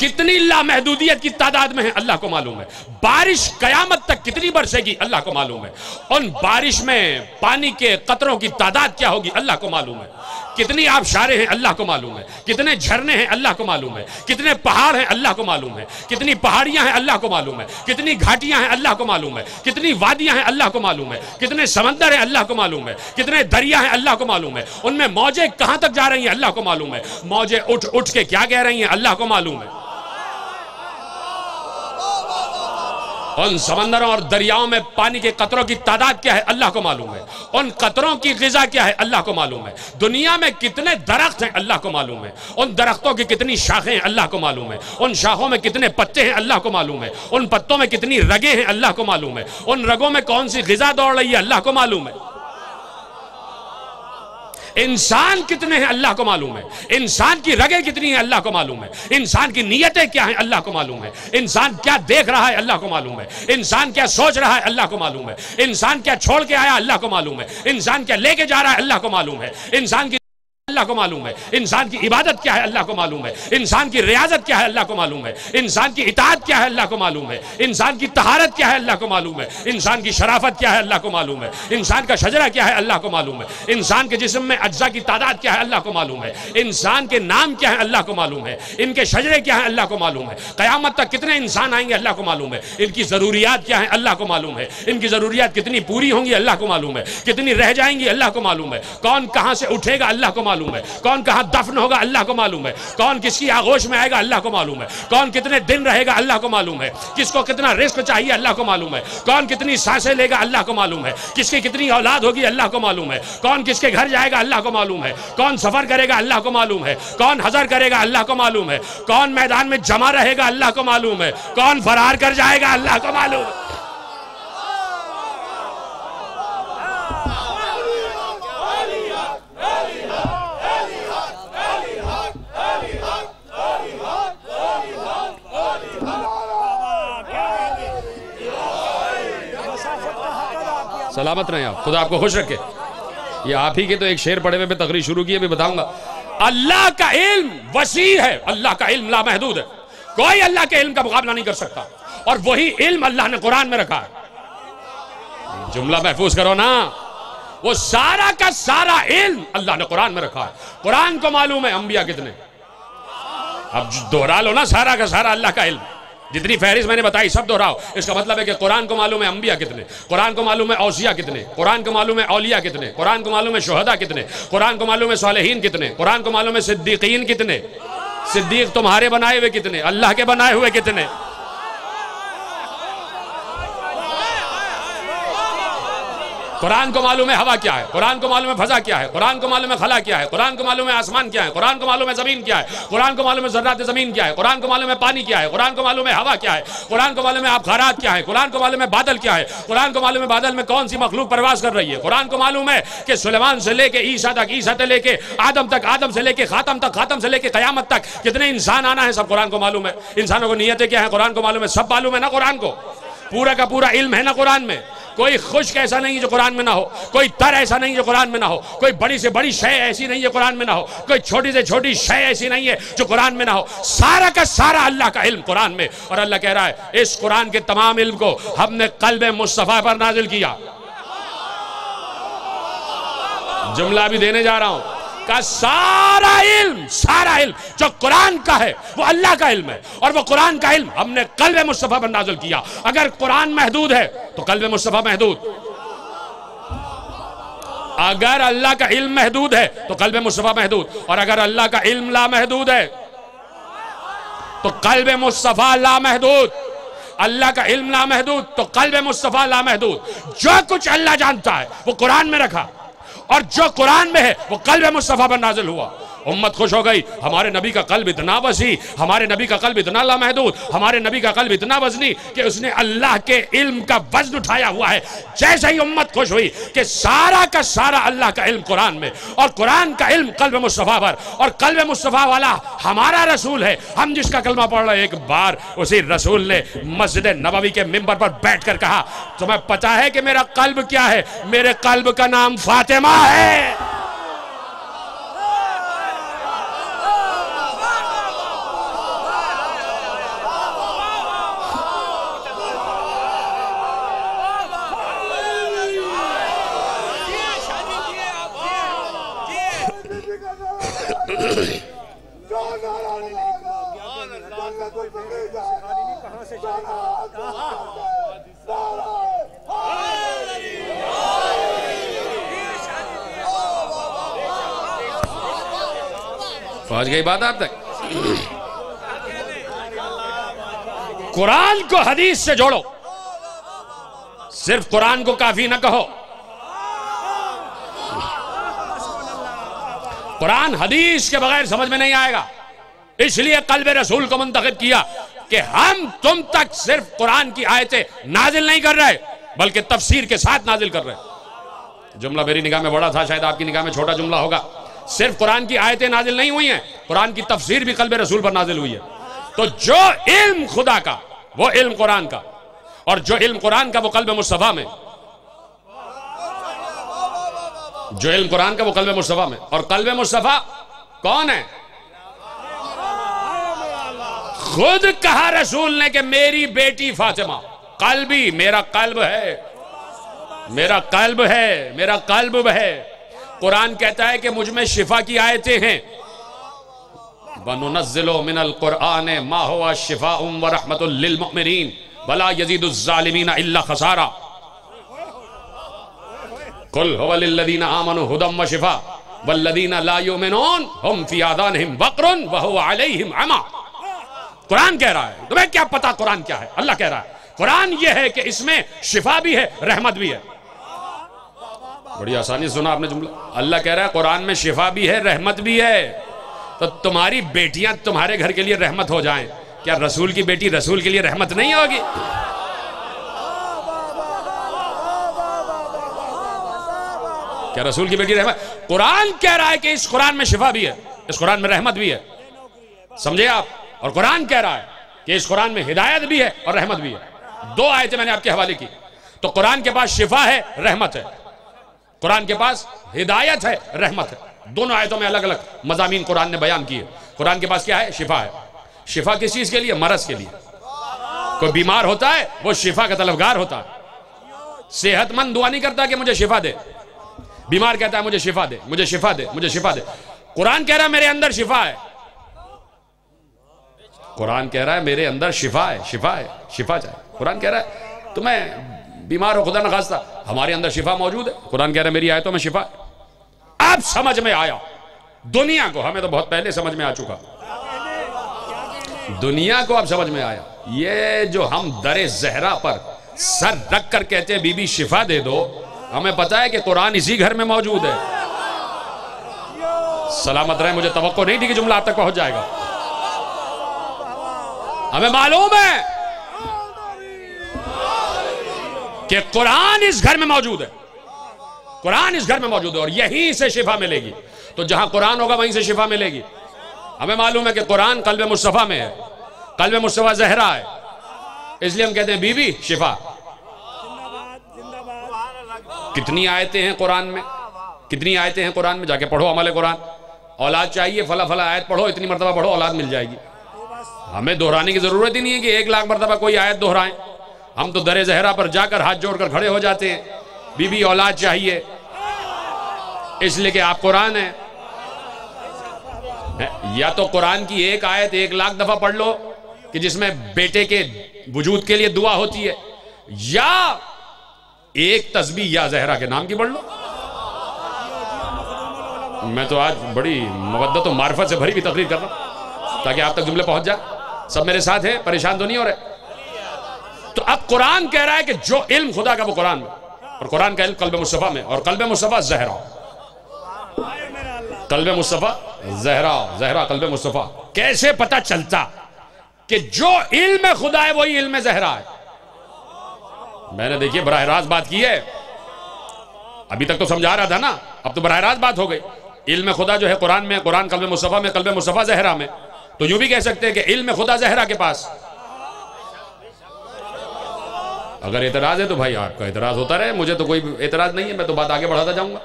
کتنی لامحدودیت کی تعداد میں ہے اللہ کو معلوم ہے۔ بارش قیامت تک کتنی برسے گی اللہ کو معلوم ہے ان بارش میں پانی کے قطروں کی تعداد کیا ہوگی اللہ کو معلوم ہے کتنی آبشاریں ہیں اللہ کو معلوم ہے کتنے جھرنے ہیں اللہ کو معلوم ہے کتنے پہاڑ ہیں اللہ کو معلوم ہے کتنی پہاڑیاں ہیں اللہ کو معلوم ہے کتنی گھاٹیاں ہیں اللہ کو معلوم ہے کتنی وادیاں ہیں اللہ کو معلوم ہے کتنے سمندر ہیں اللہ کو معلوم ہے کتنے دریا ہیں اللہ کو معلوم ہے ان میں موجیں کہاں تک جا رہی ہیں اللہ کو معلوم ہے موجیں اٹھ اٹھ کے کیا کہہ رہی ہیں اللہ کو معلوم ہے ان سمندروں اور دریاؤں میں پانی کے قطروں کی تعداد کیا ہے؟ اللہ کو معلوم ہے۔ ان قطروں کی غذا کیا ہے؟ اللہ کو معلوم ہے۔ دنیا میں کتنے درخت ہیں؟ اللہ کو معلوم ہے۔ ان درختوں کی کتنی شاخیں ہیں؟ اللہ کو معلوم ہے۔ ان شاخوں میں کتنے پتے ہیں؟ اللہ کو معلوم ہے۔ ان پتوں میں کتنی رگیں ہیں؟ اللہ کو معلوم ہے۔ ان رگوں میں کون سی غذا دوڑ رہی ہے؟ اللہ کو معلوم ہے۔ انسان کتنے ہیں اللہ کو معلوم ہے؟ انسان کی رگیں کتنی ہیں اللہ کو معلوم ہے؟ انسان کی نیتیں کیا ہیں اللہ کو معلوم ہے؟ انسان کیا دیکھ رہا ہے اللہ کو معلوم ہے؟ انسان کیا سوچ رہا ہے اللہ کو معلوم ہے؟ انسان کیا چھوڑ کے آیا اللہ کو معلوم ہے؟ انسان کیا لے کے جا رہا ہے اللہ کو معلوم ہے؟ انسان کی اللہ کو معلوم ہے انسان کی عبادت کیا ہے اللہ کو معلوم ہے انسان کی ریاضت کیا ہے اللہ کو معلوم ہے انسان کی اطاعت کیا ہے اللہ کو معلوم ہے انسان کی طہارت کیا ہے اللہ کو معلوم ہے انسان کی شرافت کیا ہے اللہ کو معلوم ہے انسان کا شجرہ کیا ہے اللہ کو معلوم ہے انسان کے جسم میں اجزاء کی تعداد کیا ہے اللہ کو معلوم ہے انسان کے نام کیا ہے اللہ کو معلوم ہے ان کے شجرے کیا ہیں اللہ کو معلوم ہے قیامت تک کتنے انسان آئیں گے اللہ کو معلوم ہے ان کی ضروریات کیا ہیں اللہ کو معلوم ہے ان کی ضروریات کتنی پوری ہوں گی اللہ کو معلوم ہے کتنی رہ جائیں گی اللہ کو معلوم ہے کون کہاں سے اٹھے گا اللہ کو معلوم معلوم ہے کون کہاں دفن ہوگا اللہ کو معلوم ہے کون کس کی آغوش میں آئے گا اللہ کو معلوم ہے کون کتنے دن رہے گا اللہ کو معلوم ہے کس کو کتنا رزق چاہیے اللہ کو معلوم ہے کون کتنی سانسیں لے گا اللہ کو معلوم ہے کس کی کتنی اولاد ہوگی اللہ کو معلوم ہے کون کس کے گھر جائے گا اللہ کو معلوم ہے کون سفر کرے گا اللہ کو معلوم ہے کون حضر کرے گا اللہ کو معلوم ہے کون میدان میں جمع رہے گا اللہ کو معلوم ہے کون فرار کر جائے گا اللہ کو معلوم ہے سلامت رہیں آپ، خدا آپ کو خوش رکھے۔ یہ آپ ہی کے تو ایک شیر پڑے ہوئے پہ تقریر شروع کی ابھی بتاؤں گا۔ اللہ کا علم وسیع ہے، اللہ کا علم لامحدود ہے۔ کوئی اللہ کے علم کا مقابلہ نہیں کر سکتا۔ اور وہی علم اللہ نے قرآن میں رکھا ہے۔ جملہ محفوظ کرو نا۔ وہ سارا کا سارا علم اللہ نے قرآن میں رکھا ہے۔ قرآن کو معلوم ہے انبیاء کتنے۔ اب دہرا لو نا، سارا کا سارا اللہ کا علم۔ جتنی فہرست میں نے بتائی سب دہراؤ۔ اس کا مطلب ہے کہ قرآن کو معلوم ہے انبیاء کتنے، قرآن کو معلوم ہے اوسیہ کتنے، قرآن کو معلوم ہے اولیاء کتنے، قرآن کو معلوم ہے شہدہ کتنے، قرآن کو معلوم ہے صالحین کتنے، قرآن کو معلوم ہے صدیقین کتنے۔ صدیق تمہارے بنائے ہوئے کتنے، اللہ کے بنائے ہوئے کتنے۔ قرآن کو معلوم ہے ہوا کیا ہے قرآن کو معلوم ہے فضا کیا ہے قرآن کو معلوم ہے خلا کیا ہے قرآن کو معلوم ہے آسمان کیا ہے قرآن کو معلوم ہے زمین کیا ہے قرآن کو معلوم ہے ذرات زمین کیا ہے قرآن کو معلوم ہے پانی کیا ہے قرآن کو معلوم ہے ہوا کیا ہے قرآن کو معلوم ہے آبخارات کیا ہے قرآن کو معلوم ہے بادل کیا ہے قرآن کو معلوم ہے بادل میں کون سی مخلوق پرواز کر رہی ہے قرآن کو معلوم ہے کہ سلیمان سے لے کے عیسیٰ تک عیسیٰ سے لے کے آدم تک آدم سے لے کے خاتم تک خاتم سے لے کے قیامت تک کتنے انسان آنا ہے سب قرآن کو معلوم ہے انسانوں کو نیتیں کیا ہیں قرآن کو معلوم ہے سب معلوم ہے نا قرآن کو پورا کا پورا علم ہے نا قرآن میں کوئی خشک ایسا نہیں جو قرآن میں نہ ہو، کوئی تر ایسا نہیں جو قرآن میں نہ ہو، کوئی بڑی سے بڑی شے ایسی نہیں جو قرآن میں نہ ہو، کوئی چھوٹی سے چھوٹی شے ایسی نہیں ہے جو قرآن میں نہ ہو۔ سارا کا سارا اللہ کا علم قرآن میں، اور اللہ کہہ رہا ہے، اس قرآن کے تمام علم کو ہم نے قلب مصطفیٰ پر نازل کیا۔ جملہ بھی دینے جا رہا ہوں۔ کا سارا علم سارا علم جو قرآن کا ہے، وہ اللہ کا علم ہے۔ اور وہ قرآن کا علم ہم نے قلب مصطفیٰ پر نازل کیا۔ اگر قرآن محدود ہے، تو قلب مصطفیٰ محدود۔ اگر اللہ کا علم محدود ہے، تو قلب مصطفیٰ محدود۔ اور اگر اللہ کا علم لا محدود ہے، تو قلب مصطفیٰ لا محدود۔ اللہ کا علم لا محدود، تو قلب مصطفیٰ لا محدود۔ جو کچھ اللہ جانتا ہے، وہ قرآن میں رکھا۔ اور جو قرآن میں ہے وہ قلب مصطفیٰ پر نازل ہوا۔ امت خوش ہو گئی۔ ہمارے نبی کا قلب اتنا وسیع، ہمارے نبی کا قلب اتنا لامحدود، ہمارے نبی کا قلب اتنا وزنی کہ اس نے اللہ کے علم کا وزن اٹھایا ہوا ہے۔ جیسے ہی امت خوش ہوئی کہ سارا کا سارا اللہ کا علم قرآن میں، اور قرآن کا علم قلب مصطفیٰ پر، اور قلب مصطفیٰ والا ہمارا رسول ہے۔ ہم جس کا کلمہ پڑھ رہے ایک بار اسی رسول نے مسجد نبوی کے ممبر پر بیٹھ کر کہا، تمہیں پتا ہے کہ میرا قلب کیا ہے؟ میرے قلب کا نام فاطمہ ہے! پہنچ گئی بات آپ تک۔ قرآن کو حدیث سے جوڑو۔ صرف قرآن کو کافی نہ کہو۔ قرآن حدیث کے بغیر سمجھ میں نہیں آئے گا۔ اس لیے قلب رسول کو منتخب کیا کہ ہم تم تک صرف قرآن کی آیتیں نازل نہیں کر رہے، بلکہ تفسیر کے ساتھ نازل کر رہے۔ جملہ میری نگاہ میں بڑا تھا، شاید آپ کی نگاہ میں چھوٹا جملہ ہوگا۔ صرف قرآن کی آیتیں نازل نہیں ہوئی ہیں، قرآن کی تفسیر بھی قلب رسول پر نازل ہوئی ہے۔ تو جو علم خدا کا، وہ علم قرآن کا۔ اور جو علم قرآن کا، وہ قلب مصطفیٰ میں۔ جو علم قرآن کا، وہ قلب مصطفیٰ میں۔ اور قلب مصطفیٰ کون ہے؟ خود کہا رسول نے کہ میری بیٹی فاطمہ۔ قلبی، میرا قلب ہے۔ میرا قلب ہے، میرا قلب ہے۔ قرآن کہتا ہے کہ مجھ میں شفا کی آیتیں ہیں۔ وَنُنَزِّلُ مِنَ الْقُرْآنِ مَا هُوَ شِفَاءٌ وَرَحْمَةٌ لِّلْمُؤْمِنِينَ وَلَا يَزِيدُ الظَّالِمِينَ إِلَّا خَسَارًا۔ قُلْ هُوَ لِلَّذِينَ آمَنُوا هُدًى وَشِفَاءٌ وَالَّذِينَ لَا يُؤْمِنُونَ هُمْ فِي آذَانِهِمْ وَقْرٌ وَهُوَ عَلَيْهِمْ عَمًى۔ قرآن کہہ رہا ہے۔ تمہیں کیا پتا قرآن کیا ہے؟ اللہ کہہ رہا ہے۔ قرآن یہ ہے کہ اس میں شفا بھی ہے، رحمت بھی ہے۔ بڑی آسانی سنا آپ نے جملہ۔ اللہ کہہ رہا ہے قرآن میں شفا بھی ہے، رحمت بھی ہے۔ تو تمہاری بیٹیاں تمہارے گھر کے لیے رحمت ہو جائیں۔ کیا رسول کی بیٹی رسول کے لیے رحمت نہیں ہوگی؟ کیا رسول کی بیٹی رحمت؟ قرآن کہہ رہا ہے کہ اس قرآن میں شفا بھی ہے، اس قرآن میں رحمت بھی ہے۔ سمجھے آپ؟ اور قرآن کہہ رہا ہے کہ اس قرآن میں ہدایت بھی ہے اور رحمت بھی ہے۔ دو آیتیں میں نے آپ کے حوالے کی۔ تو قرآن کے پاس شفا ہے، رحمت ہے۔ قرآن کے پاس ہدایت ہے، رحمت ہے۔ دونوں آیتوں میں الگ الگ مضامین قرآن نے بیان کیے۔ قرآن کے پاس کیا ہے؟ شفا ہے۔ شفا کس چیز کے لیے؟ مرض کے لیے۔ کوئی بیمار ہوتا ہے، وہ شفا کا طلبگار ہوتا ہے۔ صحت مند دعا نہیں کرتا کہ مجھے شفا دے۔ بیمار کہتا ہے، مجھے شفا دے، مجھے شفا دے، مجھے شفا دے۔ قرآن کہہ رہا ہے، میرے اندر شفا ہے۔ قرآن کہہ رہا ہے، میرے اندر شفا ہے شفا ہے، شفا چاہے۔ قرآن کہہ رہا ہے تمہیں بیمار ہو، خدا نخواستہ۔ ہمارے اندر شفا موجود ہے۔ قرآن کہہ رہا ہے، میری آیتوں میں شفا۔ ہے اب سمجھ میں آیا۔ دنیا کو، ہمیں تو بہت پہلے سمجھ میں آ چکا۔ دنیا کو اب سمجھ میں آیا۔ یہ جو ہم در زہرا پر سر رکھ کر کہتے ہیں، بی بی شفا دے دو، ہمیں پتا ہے کہ قرآن اسی گھر میں موجود ہے۔ سلامت رہے، مجھے توقع نہیں تھی کہ جملہ آپ تک پہنچ جائے گا۔ ہمیں معلوم ہے۔ کہ قرآن اس گھر میں موجود ہے۔ قرآن اس گھر میں موجود ہے اور یہیں سے شفا ملے گی۔ تو جہاں قرآن ہوگا وہیں سے شفا ملے گی۔ ہمیں معلوم ہے کہ قرآن قلب مصطفیٰ میں ہے۔ قلب مصطفیٰ زہرا ہے۔ اس لیے ہم کہتے ہیں بی بی شفا۔ کتنی آیتیں ہیں قرآن میں۔ کتنی آیتیں ہیں قرآن میں۔ جا کے پڑھو عمل قرآن۔ اولاد چاہیے فلا فلا آیت پڑھو، اتنی مرتبہ پڑھو، اولاد مل جائے گی۔ ہمیں دہرانے کی ضرورت ہی نہیں ہے کہ ایک لاکھ مرتبہ کوئی آیت دہرائیں۔ ہم تو در زہرا پر جا کر ہاتھ جوڑ کر کھڑے ہو جاتے ہیں۔ بی بی اولاد چاہیے۔ اس لیے کہ آپ قرآن ہیں۔ یا تو قرآن کی ایک آیت ایک لاکھ دفعہ پڑھ لو کہ جس میں بیٹے کے وجود کے لیے دعا ہوتی ہے۔ یا ایک تسبیح یا زہرا کے نام کی پڑھ لو۔ میں تو آج بڑی مودت و معرفت سے بھری بھی تقریر کر رہا ہوں۔ تاکہ آپ تک جملے پہنچ جائے۔ سب میرے ساتھ ہیں، پریشان تو نہیں ہو رہے؟ تو اب قرآن کہہ رہا ہے کہ جو علم خدا کا وہ قرآن میں۔ اور قرآن کا علم قلب مصطفیٰ میں، اور قلب مصطفیٰ زہرا۔ قلب مصطفیٰ زہرا زہرا قلب مصطفیٰ۔ کیسے پتا چلتا کہ جو علم خدا ہے وہی علم زہرا ہے؟ میں نے دیکھیے براہ راست بات کی ہے۔ ابھی تک تو سمجھا رہا تھا نا، اب تو براہ راست بات ہو گئی۔ علم خدا جو ہے قرآن میں، قرآن قلب مصطفیٰ میں، قلب مصطفیٰ زہرا میں۔ تو یوں بھی کہہ سکتے ہیں کہ علم خدا زہرا کے پاس۔ اگر اعتراض ہے تو بھائی آپ کا اعتراض ہوتا رہے، مجھے تو کوئی اعتراض نہیں ہے، میں تو بات آگے بڑھاتا جاؤں گا۔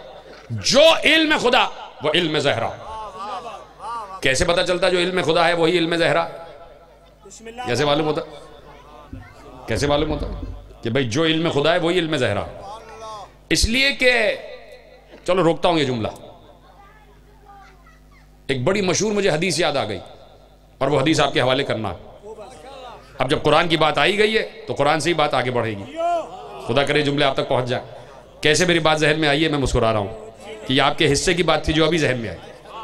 جو علم خدا، وہ علم زہرا۔ کیسے پتا چلتا جو علم خدا ہے، وہی علم زہرا؟ کیسے معلوم ہوتا؟ کیسے معلوم ہوتا؟ کہ بھائی جو علم خدا ہے، وہی علم زہرا۔ اس لیے کہ، چلو روکتا ہوں یہ جملہ۔ ایک بڑی مشہور مجھے حدیث یاد آ گئی اور وہ حدیث آپ کے حوالے کرنا۔ اب جب قرآن کی بات آئی گئی ہے تو قرآن سے ہی بات آگے بڑھے گی۔ خدا کرے جملے آپ تک پہنچ جائے کیسے میری بات ذہن میں آئی ہے میں مسکرا رہا ہوں کہ یہ آپ کے حصے کی بات تھی جو ابھی ذہن میں آئی۔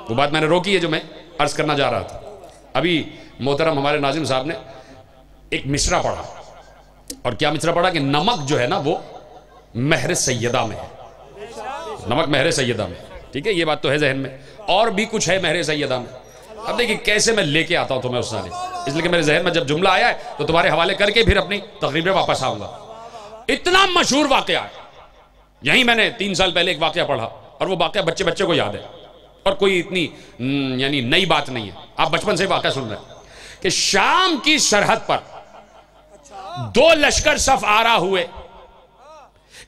وہ بات میں نے روکی ہے جو میں عرض کرنا جا رہا تھا۔ ابھی محترم ہمارے ناظم صاحب نے ایک مصرا پڑھا۔ اور کیا مصرا پڑھا؟ کہ نمک جو ہے نا وہ مہر سیدہ میں ہے۔ نمک مہر سیدہ میں ٹھیک ہے؟ یہ بات تو ہے ذہن میں۔ اور بھی کچھ ہے مہر سیدہ میں۔ اب دیکھیں کیسے میں لے کے آتا ہوں تمہیں اس سالے اس لیے کہ میرے ذہن میں جب جملہ آیا ہے تو تمہارے حوالے کر کے پھر اپنی تقریب واپس آؤں گا۔ اتنا مشہور واقعہ ہے۔ یہیں میں نے تین سال پہلے ایک واقعہ پڑھا اور وہ واقعہ بچے بچے کو یاد ہے۔ اور کوئی اتنی یعنی نئی بات نہیں ہے۔ آپ بچپن سے واقعہ سن رہے ہیں کہ شام کی سرحد پر دو لشکر صف آرا ہوئے۔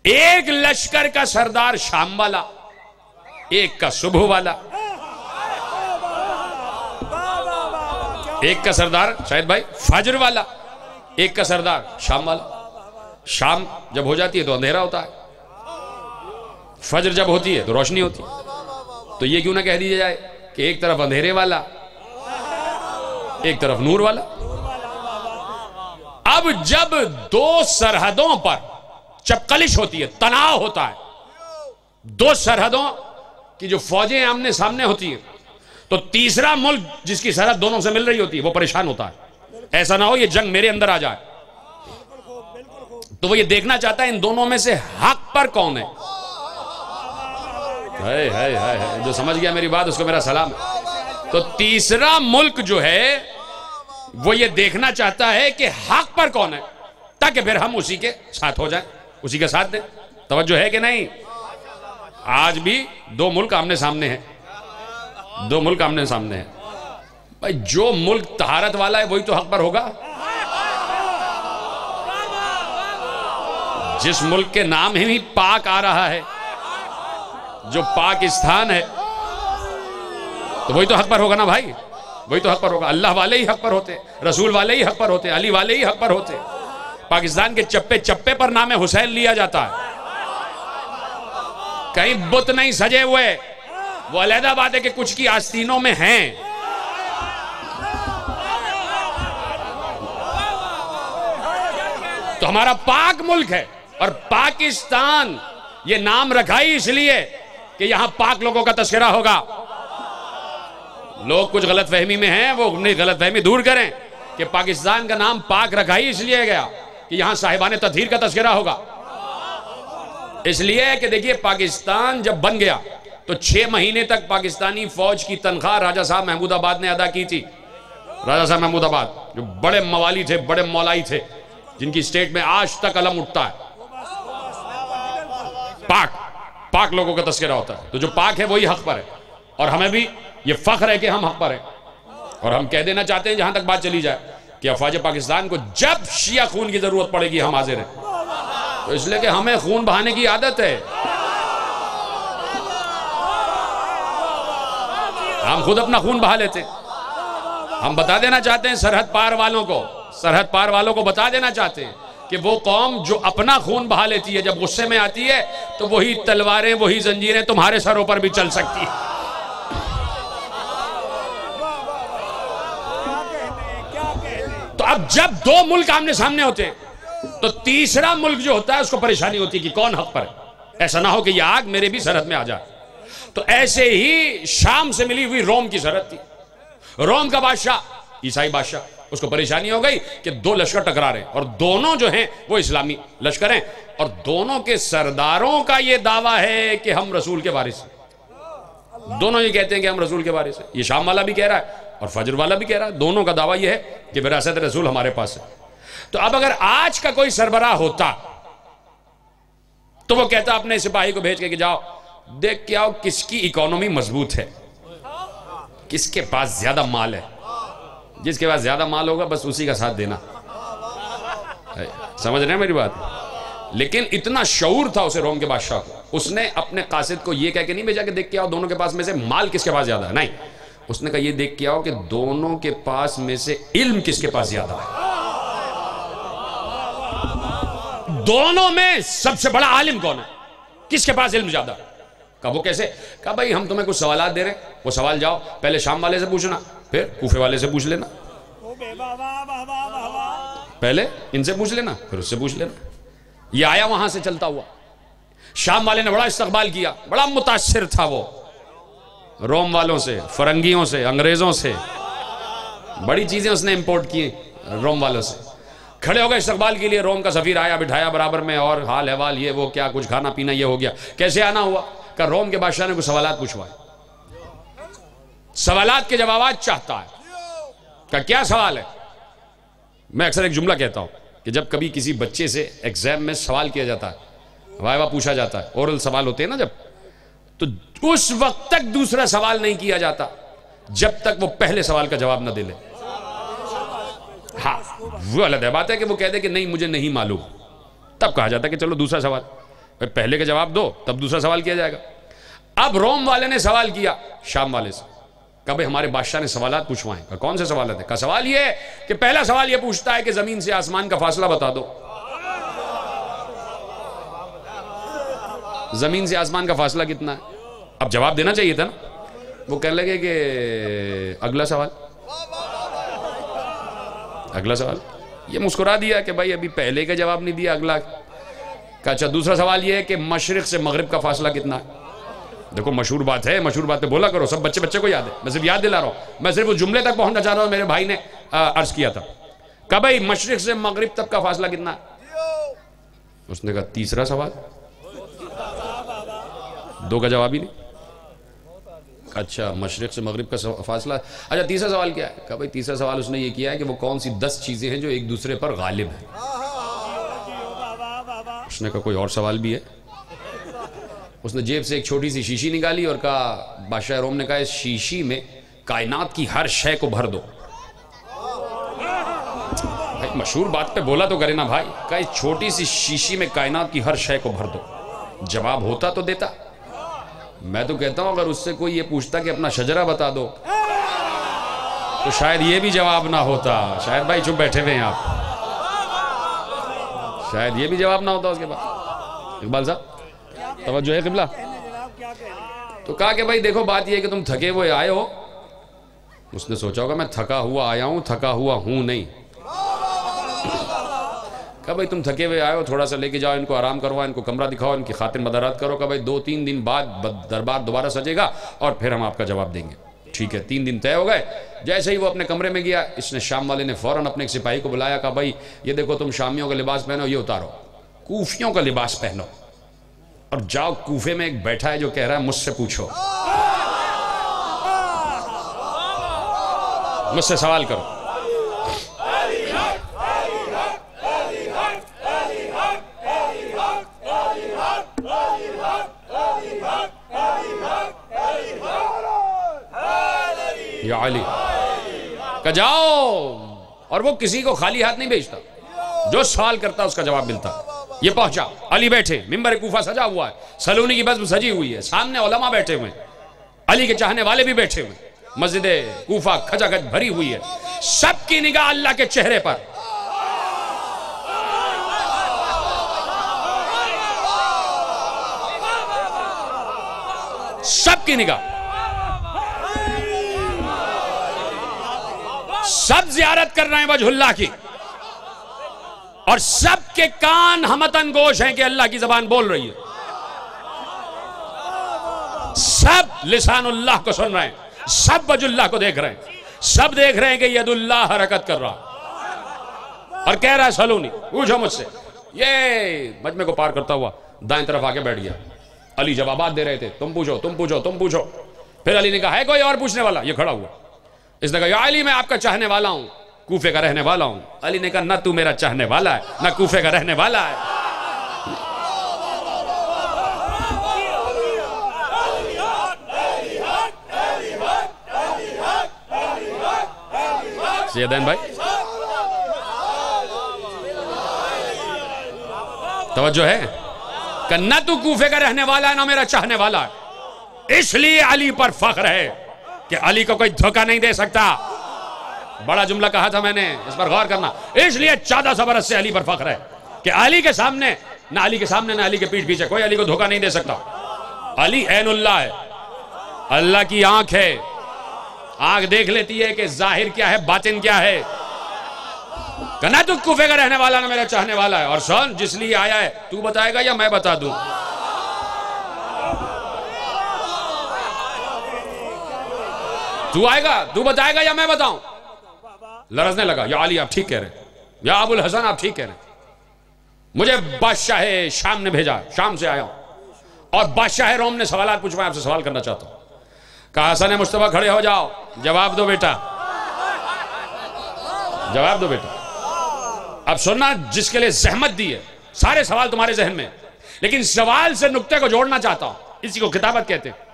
ایک لشکر کا سردار شام والا، ایک کا صبح والا۔ ایک کا سردار شاید بھائی فجر والا۔ ایک کا سردار شام والا۔ شام جب ہو جاتی ہے تو اندھیرا ہوتا ہے۔ فجر جب ہوتی ہے تو روشنی ہوتی ہے۔ تو یہ کیوں نہ کہہ دیا جائے کہ ایک طرف اندھیرے والا، ایک طرف نور والا۔ اب جب دو سرحدوں پر چپکلش ہوتی ہے، تناؤ ہوتا ہے۔ دو سرحدوں کی جو فوجیں آمنے سامنے ہوتی ہیں تو تیسرا ملک جس کی سرحد دونوں سے مل رہی ہوتی ہے، وہ پریشان ہوتا ہے۔ ایسا نہ ہو یہ جنگ میرے اندر آ جائے۔ تو وہ یہ دیکھنا چاہتا ہے ان دونوں میں سے حق پر کون ہے۔ جو سمجھ گیا میری بات، اس کو میرا سلام۔ ہے تو تیسرا ملک جو ہے، وہ یہ دیکھنا چاہتا ہے کہ حق پر کون ہے، تاکہ پھر ہم اسی کے ساتھ ہو جائیں، اسی کے ساتھ دیں۔ توجہ ہے کہ نہیں؟ آج بھی دو ملک آمنے سامنے ہیں۔ دو ملک آمنے سامنے ہیں۔ بھائی، جو ملک تہارت والا ہے، وہی تو حق پر ہوگا۔ جس ملک کے نام ہی پاک آ رہا ہے۔ جو پاکستان ہے، تو وہی تو حق پر ہوگا نا بھائی۔ وہی تو حق پر ہوگا۔ اللہ والے ہی حق پر ہوتے، رسول والے ہی حق پر ہوتے، علی والے ہی حق پر ہوتے۔ پاکستان کے چپے چپے پر نام حسین لیا جاتا ہے۔ کہیں بت نہیں سجے ہوئے۔ وہ علیحدہ بات ہے کہ کچھ کی آستینوں میں ہیں۔ تو ہمارا پاک ملک ہے اور پاکستان یہ نام رکھائی اس لیے کہ یہاں پاک لوگوں کا تذکرہ ہوگا۔ لوگ کچھ غلط فہمی میں ہیں، وہ غلط فہمی دور کریں کہ پاکستان کا نام پاک رکھائی اس لیے گیا کہ یہاں صاحبان تطہیر کا تذکرہ ہوگا۔ اس لیے کہ دیکھیے، پاکستان جب بن گیا تو چھ مہینے تک پاکستانی فوج کی تنخواہ راجہ صاحب محمود آباد نے ادا کی تھی۔ راجہ صاحب محمود آباد، جو بڑے موالی تھے، بڑے مولائی تھے، جن کی سٹیٹ میں آج تک علم اٹھتا ہے۔ پاک پاک لوگوں کا تذکرہ ہوتا ہے۔ تو جو پاک ہے، وہی حق پر ہے۔ اور ہمیں بھی یہ فخر ہے کہ ہم حق پر ہیں۔ اور ہم کہہ دینا چاہتے ہیں، جہاں تک بات چلی جائے، کہ افواج پاکستان کو جب شیعہ خون کی ضرورت پڑے گی، ہم حاضر ہیں۔ تو اس لیے کہ ہمیں خون بہانے کی عادت ہے۔ ہم خود اپنا خون بہا لیتے۔ ہم بتا دینا چاہتے ہیں سرحد پار والوں کو۔ سرحد پار والوں کو بتا دینا چاہتے ہیں کہ وہ قوم جو اپنا خون بہا لیتی ہے، جب غصے میں آتی ہے، تو وہی تلواریں، وہی زنجیریں تمہارے سروں پر بھی چل سکتی ہیں۔ تو اب جب دو ملک آمنے سامنے ہوتے ہیں تو تیسرا ملک جو ہوتا ہے، اس کو پریشانی ہوتی ہے کہ کون حق پر؟ ہے ایسا نہ ہو کہ یہ آگ میرے بھی سرحد میں آ جائے۔ تو ایسے ہی شام سے ملی ہوئی روم کی سرحد تھی۔ روم کا بادشاہ، عیسائی بادشاہ، اس کو پریشانی ہو گئی کہ دو لشکر ٹکرا رہے ہیں اور دونوں جو ہیں وہ اسلامی لشکر ہیں۔ اور دونوں کے سرداروں کا یہ دعویٰ ہے کہ ہم رسول کے وارث ہیں۔ دونوں یہ کہتے ہیں کہ ہم رسول کے وارث ہیں۔ یہ شام والا بھی کہہ رہا ہے اور فجر والا بھی کہہ رہا ہے۔ دونوں کا دعویٰ یہ ہے کہ وراثت رسول ہمارے پاس ہے۔ تو اب اگر آج کا کوئی سربراہ ہوتا تو وہ کہتا اپنے سپاہی کو بھیج کے کہ جاؤ۔ دیکھ کے آؤ کس کی اکانومی مضبوط ہے؟ کس کے پاس زیادہ مال ہے؟ جس کے پاس زیادہ مال ہوگا، بس اسی کا ساتھ دینا۔ سمجھ رہے ہیں میری بات؟ لیکن اتنا شعور تھا اسے روم کے بادشاہ کو۔ اس نے اپنے قاصد کو یہ کہہ کے نہیں بھیجا کہ دیکھ کے آؤ دونوں کے پاس میں سے مال کس کے پاس زیادہ ہے؟ نہیں۔ اس نے کہا یہ دیکھ کے آؤ کہ دونوں کے پاس میں سے علم کس کے پاس زیادہ ہے؟ دونوں میں سب سے بڑا عالم کون ہے؟ کس کے پاس علم زیادہ کہا وہ کیسے؟ کہا بھائی ہم تمہیں کچھ سوالات دے رہے ہیں۔ وہ سوال جاؤ، پہلے شام والے سے پوچھنا، پھر کوفے والے سے پوچھ لینا۔ پہلے ان سے پوچھ لینا، پھر اس سے پوچھ لینا۔ یہ آیا وہاں سے چلتا ہوا۔ شام والے نے بڑا استقبال کیا، بڑا متاثر تھا وہ۔ روم والوں سے، فرنگیوں سے، انگریزوں سے۔ بڑی چیزیں اس نے امپورٹ کی روم والوں سے۔ کھڑے ہو گئے استقبال کے لیے، روم کا سفیر آیا، بٹھایا برابر میں، اور حال احوال یہ وہ، کیا کچھ کھانا پینا یہ ہو گیا۔ کیسے آنا ہوا؟ کہ روم کے بادشاہ نے کچھ سوالات پوچھوائے؟ سوالات کے جوابات چاہتا ہے۔ کہ کیا سوال ہے؟ میں اکثر ایک جملہ کہتا ہوں کہ جب کبھی کسی بچے سے ایگزام میں سوال کیا جاتا ہے وائوا پوچھا جاتا ہے اورل سوال ہوتے ہیں نا جب، تو اس وقت تک دوسرا سوال نہیں کیا جاتا، جب تک وہ پہلے سوال کا جواب نہ دے لے۔ ہاں وہ الگ بات ہے کہ وہ کہہ دے کہ نہیں، مجھے نہیں معلوم۔ تب کہا جاتا ہے کہ چلو دوسرا سوال۔ پہلے کا جواب دو، تب دوسرا سوال کیا جائے گا۔ اب روم والے نے سوال کیا شام والے سے۔ کبھی ہمارے بادشاہ نے سوالات پوچھوائے کون سے سوالات ہیں؟ کا سوال یہ ہے کہ پہلا سوال یہ پوچھتا ہے کہ زمین سے آسمان کا فاصلہ بتا دو۔ زمین سے آسمان کا فاصلہ کتنا ہے؟ اب جواب دینا چاہیے تھا نا۔ وہ کہنے لگے کہ اگلا سوال۔ اگلا سوال۔ یہ مسکرا دیا کہ بھائی ابھی پہلے کا جواب نہیں دیا، اگلا۔ اچھا دوسرا سوال یہ ہے کہ مشرق سے مغرب کا فاصلہ کتنا ہے؟ دیکھو، مشہور بات ہے، مشہور بات پہ بولا کرو، سب بچے بچے کو یاد ہے۔ میں صرف یاد دلا رہا ہوں۔ میں صرف اس جملے تک پہنچنا چاہ رہا ہوں، میرے بھائی نے عرض کیا تھا۔ کہ بھائی، مشرق سے مغرب تک کا فاصلہ کتنا ہے؟ اس نے کہا، تیسرا سوال۔ دو کا جواب ہی نہیں۔ اچھا مشرق سے مغرب کا فاصلہ۔ اچھا تیسرا سوال کیا ہے؟ کہ بھائی، تیسرا سوال اس نے یہ کیا ہے کہ وہ کون سی دس چیزیں ہیں جو ایک دوسرے پر غالب ہیں؟ اس نے کہا کوئی اور سوال بھی ہے؟ اس نے جیب سے ایک چھوٹی سی شیشی نکالی اور کہا، بادشاہ روم نے کہا، اس شیشی میں کائنات کی ہر شے کو بھر دو۔ بھائی، مشہور بات پہ بولا تو کرے نا بھائی۔ کہا، اس چھوٹی سی شیشی میں کائنات کی ہر شے کو بھر دو۔ جواب ہوتا تو دیتا۔ میں تو کہتا ہوں، اگر اس سے کوئی یہ پوچھتا کہ اپنا شجرہ بتا دو، تو شاید یہ بھی جواب نہ ہوتا۔ شاید بھائی چپ بیٹھے ہوئے ہیں آپ۔ شاید یہ بھی جواب نہ ہوتا اس کے بعد۔ اقبال صاحب، توجہ ہے قبلہ؟ تو کہا کہ بھائی دیکھو، بات یہ کہ تم تھکے ہوئے آئے ہو۔ اس نے سوچا ہوگا، میں تھکا ہوا آیا ہوں، تھکا ہوا ہوں نہیں۔ کہا بھائی تم تھکے ہوئے آئے ہو، تھوڑا سا لے کے جاؤ، ان کو آرام کرواؤ، ان کو کمرہ دکھاؤ، ان کی خاطر مدارات کرو۔ کہ بھائی دو تین دن بعد دربار دوبارہ سجے گا اور پھر ہم آپ کا جواب دیں گے۔ ٹھیک ہے، تین دن طے ہو گئے۔ جیسے ہی وہ اپنے کمرے میں گیا، اس نے شام والے نے فوراً اپنے ایک سپاہی کو بلایا، کہا، بھائی، یہ دیکھو، تم شامیوں کا لباس پہنو، یہ اتارو۔ کوفیوں کا لباس پہنو۔ اور جاؤ، کوفے میں ایک بیٹھا ہے جو کہہ رہا ہے، مجھ سے پوچھو۔ مجھ سے سوال کرو۔ یا علی، کہ جاؤ، اور وہ کسی کو خالی ہاتھ نہیں بیچتا جو سوال کرتا اس کا جواب ملتا۔ یہ پہنچا۔ علی بیٹھے۔ ممبر کوفہ سجا ہوا ہے۔ سلونی کی بزم سجی ہوئی ہے۔ سامنے علماء بیٹھے ہوئے علی کے چاہنے والے بھی بیٹھے ہوئے مسجد کوفہ کھجا کھج بھری ہوئی ہے۔ سب کی نگاہ اللہ کے چہرے پر۔ سب کی نگاہ۔ سب زیارت کر رہے ہیں وجہ اللہ کی۔ اور سب کے کان ہمتن گوش ہیں کہ اللہ کی زبان بول رہی ہے۔ سب لسان اللہ کو سن رہے ہیں۔ سب وجہ اللہ کو دیکھ رہے ہیں۔ سب دیکھ رہے ہیں کہ ید اللہ حرکت کر رہا۔ اور کہہ رہا ہے سلونی، پوچھو مجھ سے۔ یہ مجمع کو پار کرتا ہوا دائیں طرف آ کے بیٹھ گیا۔ علی جوابات دے رہے تھے۔ تم پوچھو تم پوچھو تم پوچھو۔ پھر علی نے کہا، ہے کوئی اور پوچھنے والا؟ یہ کھڑا ہوا۔ اس نے کہا، یا علی، میں آپ کا چاہنے والا ہوں. کوفے کا رہنے والا ہوں۔ علی نے کہا، نہ تو میرا چاہنے والا ہے، نہ کوفے کا رہنے والا ہے. سیدین بھائی؟ توجہ ہے؟ کہ نہ تو کوفے کا رہنے والا ہے، نہ میرا چاہنے والا ہے۔ اس لیے علی پر فخر ہے۔ کہ علی کو کوئی دھوکہ نہیں دے سکتا۔ بڑا جملہ کہا تھا میں نے، اس پر غور کرنا۔ اس لیے چودہ سو برس سے علی پر فخر ہے کہ علی کے سامنے، نہ علی کے سامنے، نہ علی کے پیٹ پیچھے کوئی علی کو دھوکہ نہیں دے سکتا۔ علی عین اللہ ہے۔ اللہ کی آنکھ ہے۔ آنکھ دیکھ لیتی ہے کہ ظاہر کیا ہے، باطن کیا ہے۔ کہ نہ تو کفے کا رہنے والا نہ میرا چاہنے والا ہے۔ اور سن، جس لیے آیا ہے، تو بتائے گا یا میں بتا دوں؟ تو آئے گا، تو بتائے گا یا میں بتاؤں؟ لرزنے لگا، یا علی آپ ٹھیک کہہ رہے ہیں، یا ابو الحسن آپ ٹھیک کہہ رہے ہیں۔ مجھے بادشاہ شام نے بھیجا، شام سے آیا ہوں۔ اور بادشاہ روم نے سوالات پوچھا آپ سے سوال کرنا چاہتا ہوں۔ کہا، حسن مصطفیٰ کھڑے ہو جاؤ۔ جواب دو بیٹا۔ جواب دو بیٹا۔ اب سننا، جس کے لیے زحمت دی ہے، سارے سوال تمہارے ذہن میں لیکن سوال سے نکتے کو جوڑنا چاہتا ہوں۔ اسی کو کتابت کہتے ہیں۔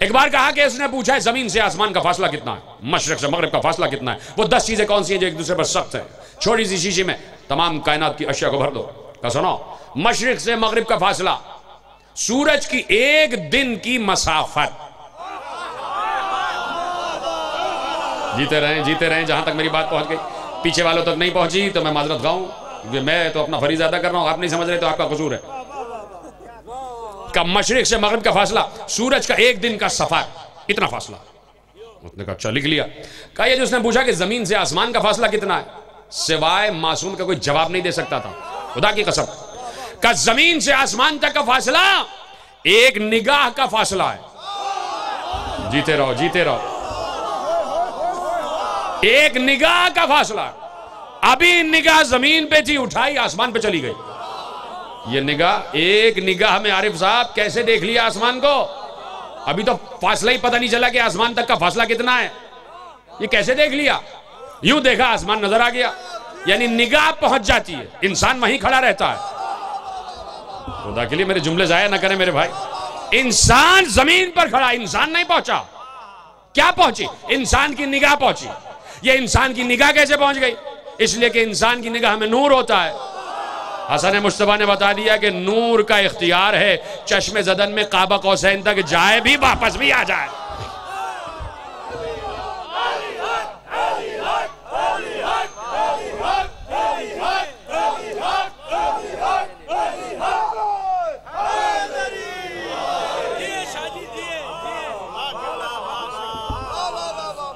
ایک بار کہا کہ اس نے پوچھا ہے زمین سے آسمان کا فاصلہ کتنا ہے؟ مشرق سے مغرب کا فاصلہ کتنا ہے؟ وہ دس چیزیں کون سی ہیں جو ایک دوسرے پر سخت ہیں؟ چھوٹی سی شیشی میں تمام کائنات کی اشیاء کو بھر دو۔ کہ سنو، مشرق سے مغرب کا فاصلہ، سورج کی ایک دن کی مسافت۔ جیتے رہیں جیتے رہیں، جہاں تک میری بات پہنچ گئی۔ پیچھے والوں تک نہیں پہنچی تو میں معذرت گاؤں میں تو اپنا فریض ادا کر رہا ہوں، آپ نہیں سمجھ رہے تو آپ کا قصور ہے۔ کا مشرق سے مغرب کا فاصلہ، سورج کا ایک دن کا سفر، اتنا فاصلہ۔ اس نے کہا اچھا لکھ لیا۔ کہا، یہ جو اس نے پوچھا کہ زمین سے آسمان کا فاصلہ کتنا ہے، سوائے معصوم کا کوئی جواب نہیں دے سکتا تھا۔ خدا کی قسم۔ کہ زمین سے آسمان تک کا فاصلہ ایک نگاہ کا فاصلہ ہے۔ جیتے رہو جیتے رہو۔ ایک نگاہ کا فاصلہ۔ ابھی نگاہ زمین پہ تھی، اٹھائی، آسمان پہ چلی گئی۔ یہ نگاہ، ایک نگاہ میں عارف صاحب، کیسے دیکھ لیا آسمان کو؟ ابھی تو فاصلہ ہی پتہ نہیں چلا کہ آسمان تک کا فاصلہ کتنا ہے۔ یہ کیسے دیکھ لیا؟ یوں دیکھا آسمان نظر آ گیا۔ یعنی نگاہ پہنچ جاتی ہے۔ انسان وہیں کھڑا رہتا ہے۔ خدا کے لیے میرے جملے ضائع نہ کریں میرے بھائی۔ انسان زمین پر کھڑا، انسان نہیں پہنچا۔ کیا پہنچی؟ انسان کی نگاہ پہنچی۔ یہ انسان کی نگاہ کیسے پہنچ گئی؟ اس لیے کہ انسان کی نگاہ میں نور ہوتا ہے۔ حسن مشتبہ نے بتا دیا کہ نور کا اختیار ہے چشم زدن میں قابہ قوسین تک جائے بھی واپس بھی آ جائے۔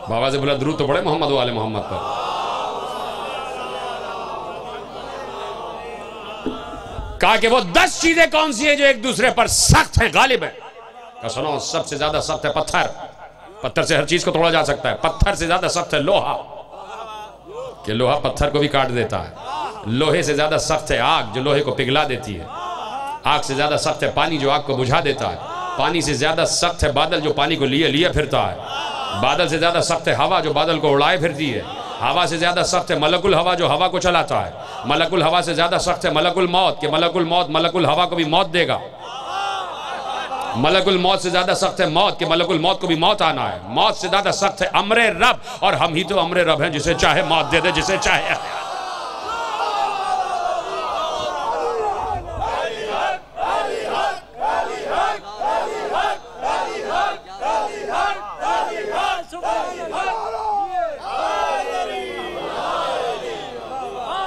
بابا سے بولا درود تو پڑے محمد والے محمد پر۔ کہا کہ وہ دس چیزیں کون سی ہیں جو ایک دوسرے پر سخت ہیں، غالب ہیں۔ کہا سنو، سب سے زیادہ سخت ہے پتھر۔ پتھر سے ہر چیز کو توڑا جا سکتا ہے۔ پتھر سے زیادہ سخت ہے لوہا۔ کہ لوہا پتھر کو بھی کاٹ دیتا ہے۔ لوہے سے زیادہ سخت ہے آگ جو لوہے کو پگھلا دیتی ہے۔ آگ سے زیادہ سخت ہے پانی جو آگ کو بجھا دیتا ہے۔ پانی سے زیادہ سخت ہے بادل جو پانی کو لیے لیے پھرتا ہے۔ بادل سے زیادہ سخت ہے ہوا جو بادل کو اڑائے پھرتی ہے۔ ہوا سے زیادہ سخت ہے ملک الہوا جو ہوا کو چلاتا ہے۔ ملک الہوا سے زیادہ سخت ہے ملک الموت، کہ ملک الموت ملک الہوا کو بھی موت دے گا۔ ملک الموت سے زیادہ سخت ہے موت، کہ ملک الموت کو بھی موت آنا ہے۔ موت سے زیادہ سخت ہے امر رب، اور ہم ہی تو امر رب ہیں، جسے چاہے موت دے دے، جسے چاہے۔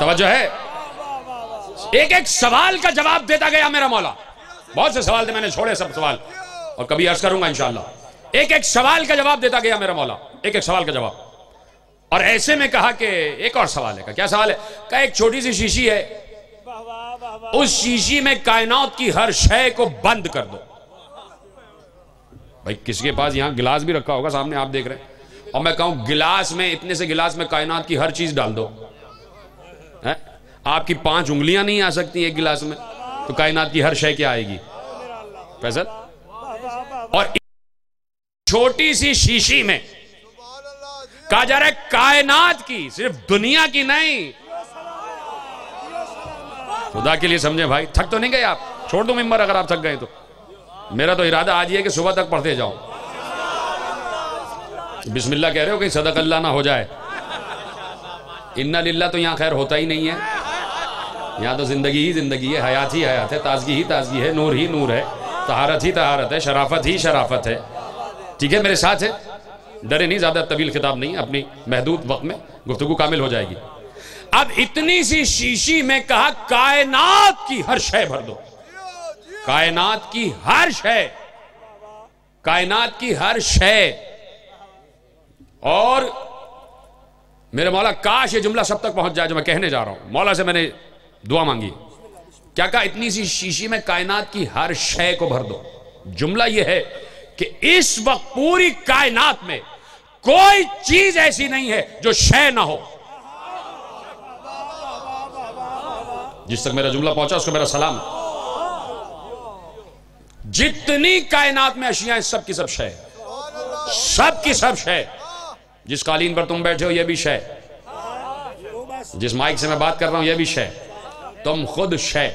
توجہ ہے؟ ایک ایک سوال کا جواب دیتا گیا میرا مولا۔ بہت سے سوال تھے، میں نے چھوڑے سب سوال۔ اور کبھی عرض کروں گا انشاءاللہ۔ ایک ایک سوال کا جواب دیتا گیا میرا مولا۔ ایک ایک سوال کا جواب۔ اور ایسے میں کہا کہ ایک اور سوال ہے۔ کیا سوال ہے؟ کہا ایک چھوٹی سی شیشی ہے۔ اس شیشی میں کائنات کی ہر شے کو بند کر دو۔ بھائی کسی کے پاس یہاں گلاس بھی رکھا ہوگا؟ سامنے آپ دیکھ رہے ہیں۔ اور میں کہوں، گلاس میں، اتنے سے گلاس میں کائنات کی ہر چیز ڈال دو۔ آپ کی پانچ انگلیاں نہیں آ سکتی ایک گلاس میں؟ تو کائنات کی ہر شے کیا آئے گی؟ فیصل اور چھوٹی سی شیشی میں کہا جا رہا ہے کائنات کی، صرف دنیا کی نہیں۔ خدا کے لیے سمجھے بھائی، تھک تو نہیں گئے آپ؟ چھوڑ دو ممبر اگر آپ تھک گئے تو۔ میرا تو ارادہ آج یہ کہ صبح تک پڑھتے جاؤ بسم اللہ کہہ رہے ہو کہ صدق اللہ نہ ہو جائے۔ انہ للہ تو یہاں خیر ہوتا ہی نہیں ہے۔ یہاں تو زندگی ہی زندگی ہے، حیات ہی حیات ہے، تازگی ہی تازگی ہے، نور ہی نور ہے، طہارت ہی طہارت ہے، شرافت ہی شرافت ہے۔ ٹھیک ہے، میرے ساتھ ہے۔ ڈرے نہیں، زیادہ طویل خطاب نہیں، اپنی محدود وقت میں گفتگو کامل ہو جائے گی۔ اب اتنی سی شیشی میں کہا، کائنات کی ہر شے بھر دو۔ کائنات کی ہر شے۔ کائنات کی ہر شے۔ اور میرے مولا، کاش یہ جملہ سب تک پہنچ جائے جو میں کہنے جا رہا ہوں۔ مولا سے میں نے دعا مانگی۔ کیا کہا؟ اتنی سی شیشی میں کائنات کی ہر شے کو بھر دو۔ جملہ یہ ہے کہ اس وقت پوری کائنات میں کوئی چیز ایسی نہیں ہے جو شے نہ ہو۔ جس تک میرا جملہ پہنچا، اس کو میرا سلام۔ جتنی کائنات میں اشیاء ہیں، سب کی سب شے۔ سب کی سب شے۔ جس قالین پر تم بیٹھے ہو، یہ بھی شے۔ جس مائک سے میں بات کر رہا ہوں، یہ بھی شے۔ تم خود شے۔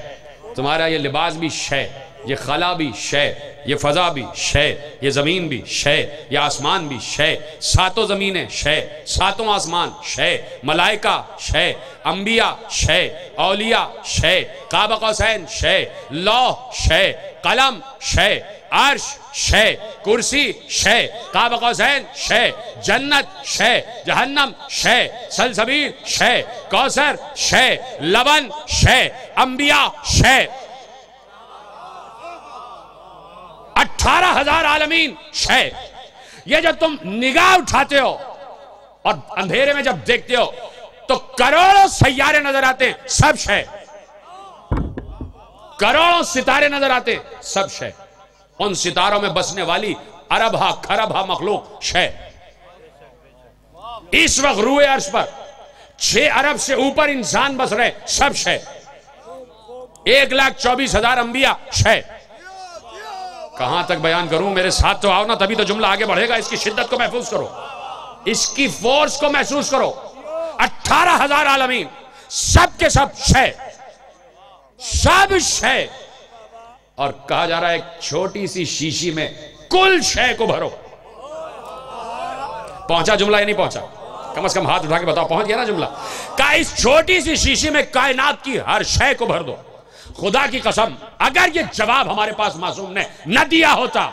تمہارا یہ لباس بھی شے۔ یہ خلا بھی شے، یہ فضا بھی شے، یہ زمین بھی شے، یہ آسمان بھی شے، ساتوں زمینیں شے، ساتوں آسمان شے، ملائکہ شے، انبیاء شے، اولیاء شے، کعبہ قوسین شے، لوح شے، قلم شے، عرش شے، کرسی شے، کعبہ قوسین شے، جنت شے، جہنم شے، سلسبیل شے کوسر شے، لبن شے، انبیاء شے اٹھارہ ہزار عالمین شے۔ یہ جو تم نگاہ اٹھاتے ہو اور اندھیرے میں جب دیکھتے ہو تو کروڑوں سیارے نظر آتے ہیں سب شے۔ کروڑوں ستارے نظر آتے، سب شے۔ ان ستاروں میں بسنے والی عرب ہا کھرب ہا مخلوق شے۔ اس وقت روئے عرش پر چھ عرب سے اوپر انسان بس رہے، سب شے۔ ایک لاکھ چوبیس ہزار انبیاء شے۔ کہاں تک بیان کروں؟ میرے ساتھ تو آؤ نا، تبھی تو جملہ آگے بڑھے گا۔ اس کی شدت کو محفوظ کرو۔ اس کی فورس کو محسوس کرو۔ اٹھارہ ہزار عالمین، سب کے سب شے سب شے اور کہا جا رہا ہے، ایک چھوٹی سی شیشی میں کل شے کو بھرو۔ پہنچا جملہ یا نہیں پہنچا؟ کم از کم ہاتھ اٹھا کے بتاؤ، پہنچ گیا نا جملہ؟ کہا، اس چھوٹی سی شیشی میں کائنات کی ہر شے کو بھر دو۔ خدا کی قسم، اگر یہ جواب ہمارے پاس معصوم نے نہ دیا ہوتا،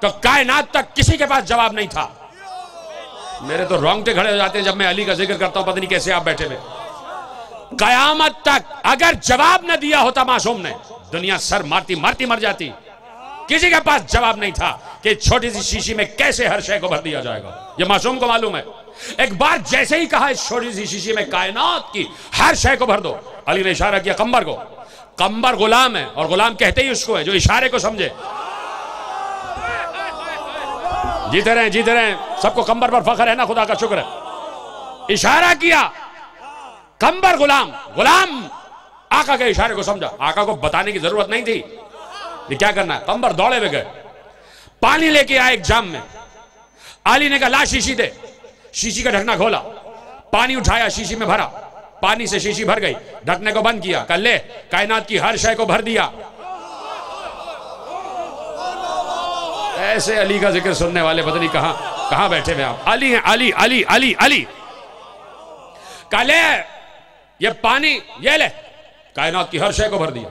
تو کائنات تک کسی کے پاس جواب نہیں تھا۔ میرے تو رونگٹے کھڑے ہو جاتے ہیں جب میں علی کا ذکر کرتا ہوں، پتہ نہیں کیسے آپ بیٹھے ہوئے۔ قیامت تک اگر جواب نہ دیا ہوتا معصوم نے، دنیا سر مارتی مارتی مر جاتی۔ کسی کے پاس جواب نہیں تھا کہ چھوٹی سی شیشی میں کیسے ہر شے کو بھر دیا جائے گا۔ یہ معصوم کو معلوم ہے۔ ایک بار جیسے ہی کہا اس چھوٹی سی شیشی میں کائنات کی ہر شے کو بھر دو۔ علی نے اشارہ کیا کمبر کو۔ کمبر غلام ہے اور غلام کہتے ہی اس کو ہے، جو اشارے کو سمجھے۔ جیتے رہیں جیتے رہیں سب کو کمبر پر فخر ہے نا، خدا کا شکر ہے۔ اشارہ کیا۔ کمبر غلام غلام۔ آقا کے اشارے کو سمجھا۔ آقا کو بتانے کی ضرورت نہیں تھی۔ یہ کیا کرنا ہے؟ کمبر دوڑے ہوئے گئے۔ پانی لے کے آئے ایک جام میں۔ علی نے کہا، لا شیشی دے۔ شیشی کا ڈھکنا کھولا۔ پانی اٹھایا، شیشی میں بھرا۔ پانی سے شیشی بھر گئی، ڈھکنے کو بند کیا کل لے، کائنات کی ہر شے کو بھر دیا۔ ایسے علی کا ذکر سننے والے پتہ نہیں کہاں کہاں بیٹھے ہوئے آپ؟ علی ہیں، علی علی علی علی۔ کہا لے، یہ پانی، یہ لے، کائنات کی ہر شے کو بھر دیا۔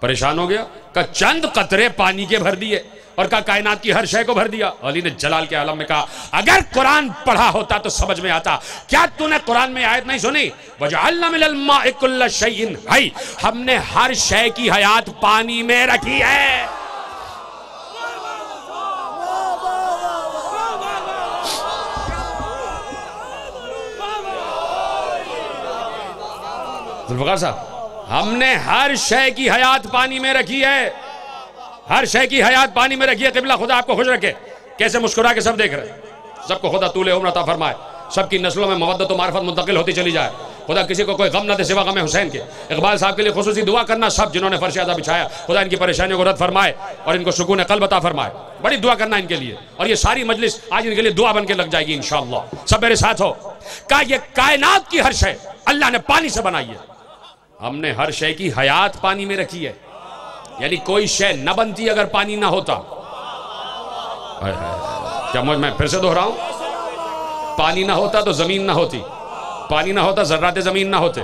پریشان ہو گیا کہا چند قطرے پانی کے بھر دیے۔ اور کہا، کائنات کی ہر شے کو بھر دیا۔ علی نے جلال کے عالم میں کہا، اگر قرآن پڑھا ہوتا تو سمجھ میں آتا۔ کیا تو نے قرآن میں آیت نہیں سنی؟ وَجَعَلْنَا مِنَ الْمَاءِ كُلَّ شَيْءٍ حَيٍّ۔ ہم نے ہر شے کی حیات پانی میں رکھی ہے۔ ذوالفقار صاحب، ہم نے ہر شے کی حیات پانی میں رکھی ہے۔ ہر شے کی حیات پانی میں رکھی ہے قبلہ خدا آپ کو خوش رکھے۔ کیسے مسکرا کے سب دیکھ رہے ہیں؟ سب کو خدا طول عمر عطا فرمائے۔ سب کی نسلوں میں مودت و معرفت منتقل ہوتی چلی جائے۔ خدا کسی کو کوئی غم نہ دے سوا غم حسین کے۔ اقبال صاحب کے لیے خصوصی دعا کرنا سب جنہوں نے فرش عذاب بچھایا، خدا ان کی پریشانیوں کو رد فرمائے اور ان کو سکون قلب عطا فرمائے۔ بڑی دعا کرنا ان کے لیے۔ اور یہ ساری مجلس آج ان کے لیے دعا بن کے لگ جائے گی انشاءاللہ۔ سب میرے ساتھ ہو۔ کہا، یہ کائنات کی ہر شے اللہ نے پانی سے بنائی ہے۔ ہم نے ہر شے کی حیات پانی میں رکھی ہے۔ یعنی کوئی شے نہ بنتی اگر پانی نہ ہوتا۔ کیا میں پھر سے دہراؤں؟ پانی نہ ہوتا تو زمین نہ ہوتی۔ پانی نہ ہوتا، ذرات زمین نہ ہوتے۔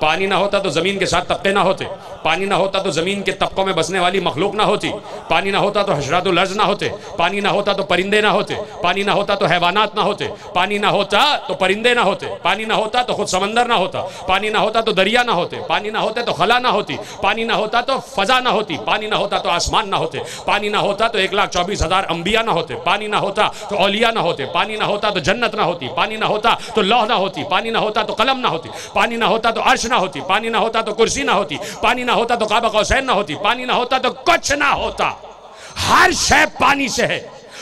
پانی نہ ہوتا تو زمین کے ساتھ طبقے نہ ہوتے پانی نہ ہوتا تو زمین کے طبقوں میں بسنے والی مخلوق نہ ہوتی پانی نہ ہوتا تو حشرات الرز نہ ہوتے پانی نہ ہوتا تو پرندے نہ ہوتے پانی نہ ہوتا تو حیوانات نہ ہوتے پانی نہ ہوتا تو پرندے نہ ہوتے پانی نہ ہوتا تو خود سمندر نہ ہوتا پانی نہ ہوتا تو دریا نہ ہوتے پانی نہ ہوتے تو خلا نہ ہوتی پانی نہ ہوتا تو فضا نہ ہوتی پانی نہ ہوتا تو آسمان نہ ہوتے پانی نہ ہوتا تو ایک لاکھ چوبیس ہزار انبیاء نہ ہوتے پانی نہ ہوتا تو اولیاء نہ ہوتے پانی نہ ہوتا تو جنت نہ ہوتی پانی نہ ہوتا تو لوح نہ ہوتی پانی نہ ہوتا تو قلم نہ ہوتی پانی نہ ہوتا تو عرش نہ ہوتی پانی نہ ہوتا تو کرسی نہ ہوتی پانی نہ ہوتا تو قابق قوسین نہ ہوتی پانی نہ ہوتا تو کچھ نہ ہوتا ہر شے پانی سے ہے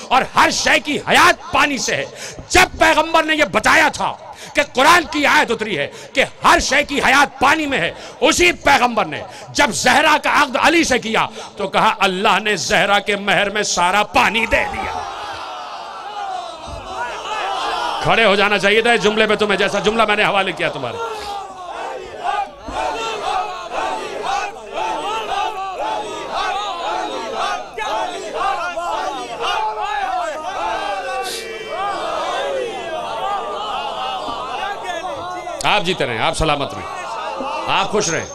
اور ہر شے کی حیات پانی سے ہے۔ جب پیغمبر نے یہ بتایا تھا کہ قرآن کی آیت اتری ہے کہ ہر شے کی حیات پانی میں ہے، اسی پیغمبر نے جب زہرہ کا عقد علی سے کیا تو کہا، اللہ نے زہرہ کے مہر میں سارا پانی دے دیا۔ کھڑے ہو جانا چاہیے تھا جملے پہ تمہیں، جیسا جملہ میں نے حوالے کیا تمہارے۔ آپ جیتے رہیں، آپ سلامت رہیں۔ آپ خوش رہیں۔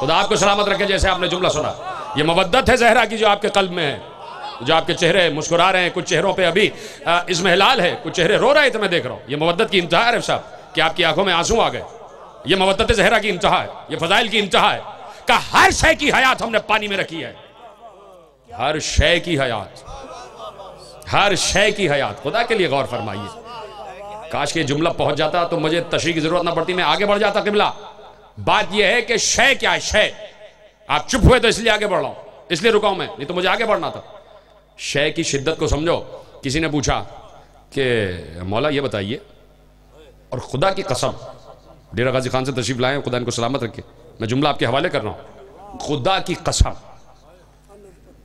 خدا آپ کو سلامت رکھے جیسے آپ نے جملہ سنا۔ یہ مودت ہے زہرہ کی جو آپ کے قلب میں ہے، جو آپ کے چہرے مسکرا رہے ہیں، کچھ چہروں پہ ابھی اس میں حلال ہے، کچھ چہرے رو رہے تھے میں دیکھ رہا ہوں۔ یہ مودت کی انتہا ہے صاحب، کہ آپ کی آنکھوں میں آنسو آ گئے۔ یہ مودت زہرہ کی انتہا ہے، یہ فضائل کی انتہا ہے۔ کہ ہر شے کی حیات ہم نے پانی میں رکھی ہے۔ ہر شے کی حیات۔ ہر شے کی حیات۔ خدا کے لیے غور فرمائیے۔ کاش کہ جملہ پہنچ جاتا تو مجھے تشریح کی ضرورت نہ پڑتی، میں آگے بڑھ جاتا قبلہ۔ بات یہ ہے کہ شے کیا ہے؟ شے۔ آپ چپ ہوئے تو اس لیے آگے بڑھ رہا ہوں۔ اس لیے رکا ہوں میں، نہیں تو مجھے آگے بڑھنا تھا۔ شے کی شدت کو سمجھو۔ کسی نے پوچھا کہ مولا یہ بتائیے، اور خدا کی قسم، ڈیرہ غازی خان سے تشریف لائے، خدا ان کو سلامت رکھے۔ میں جملہ آپ کے حوالے کر رہا ہوں۔ خدا کی قسم،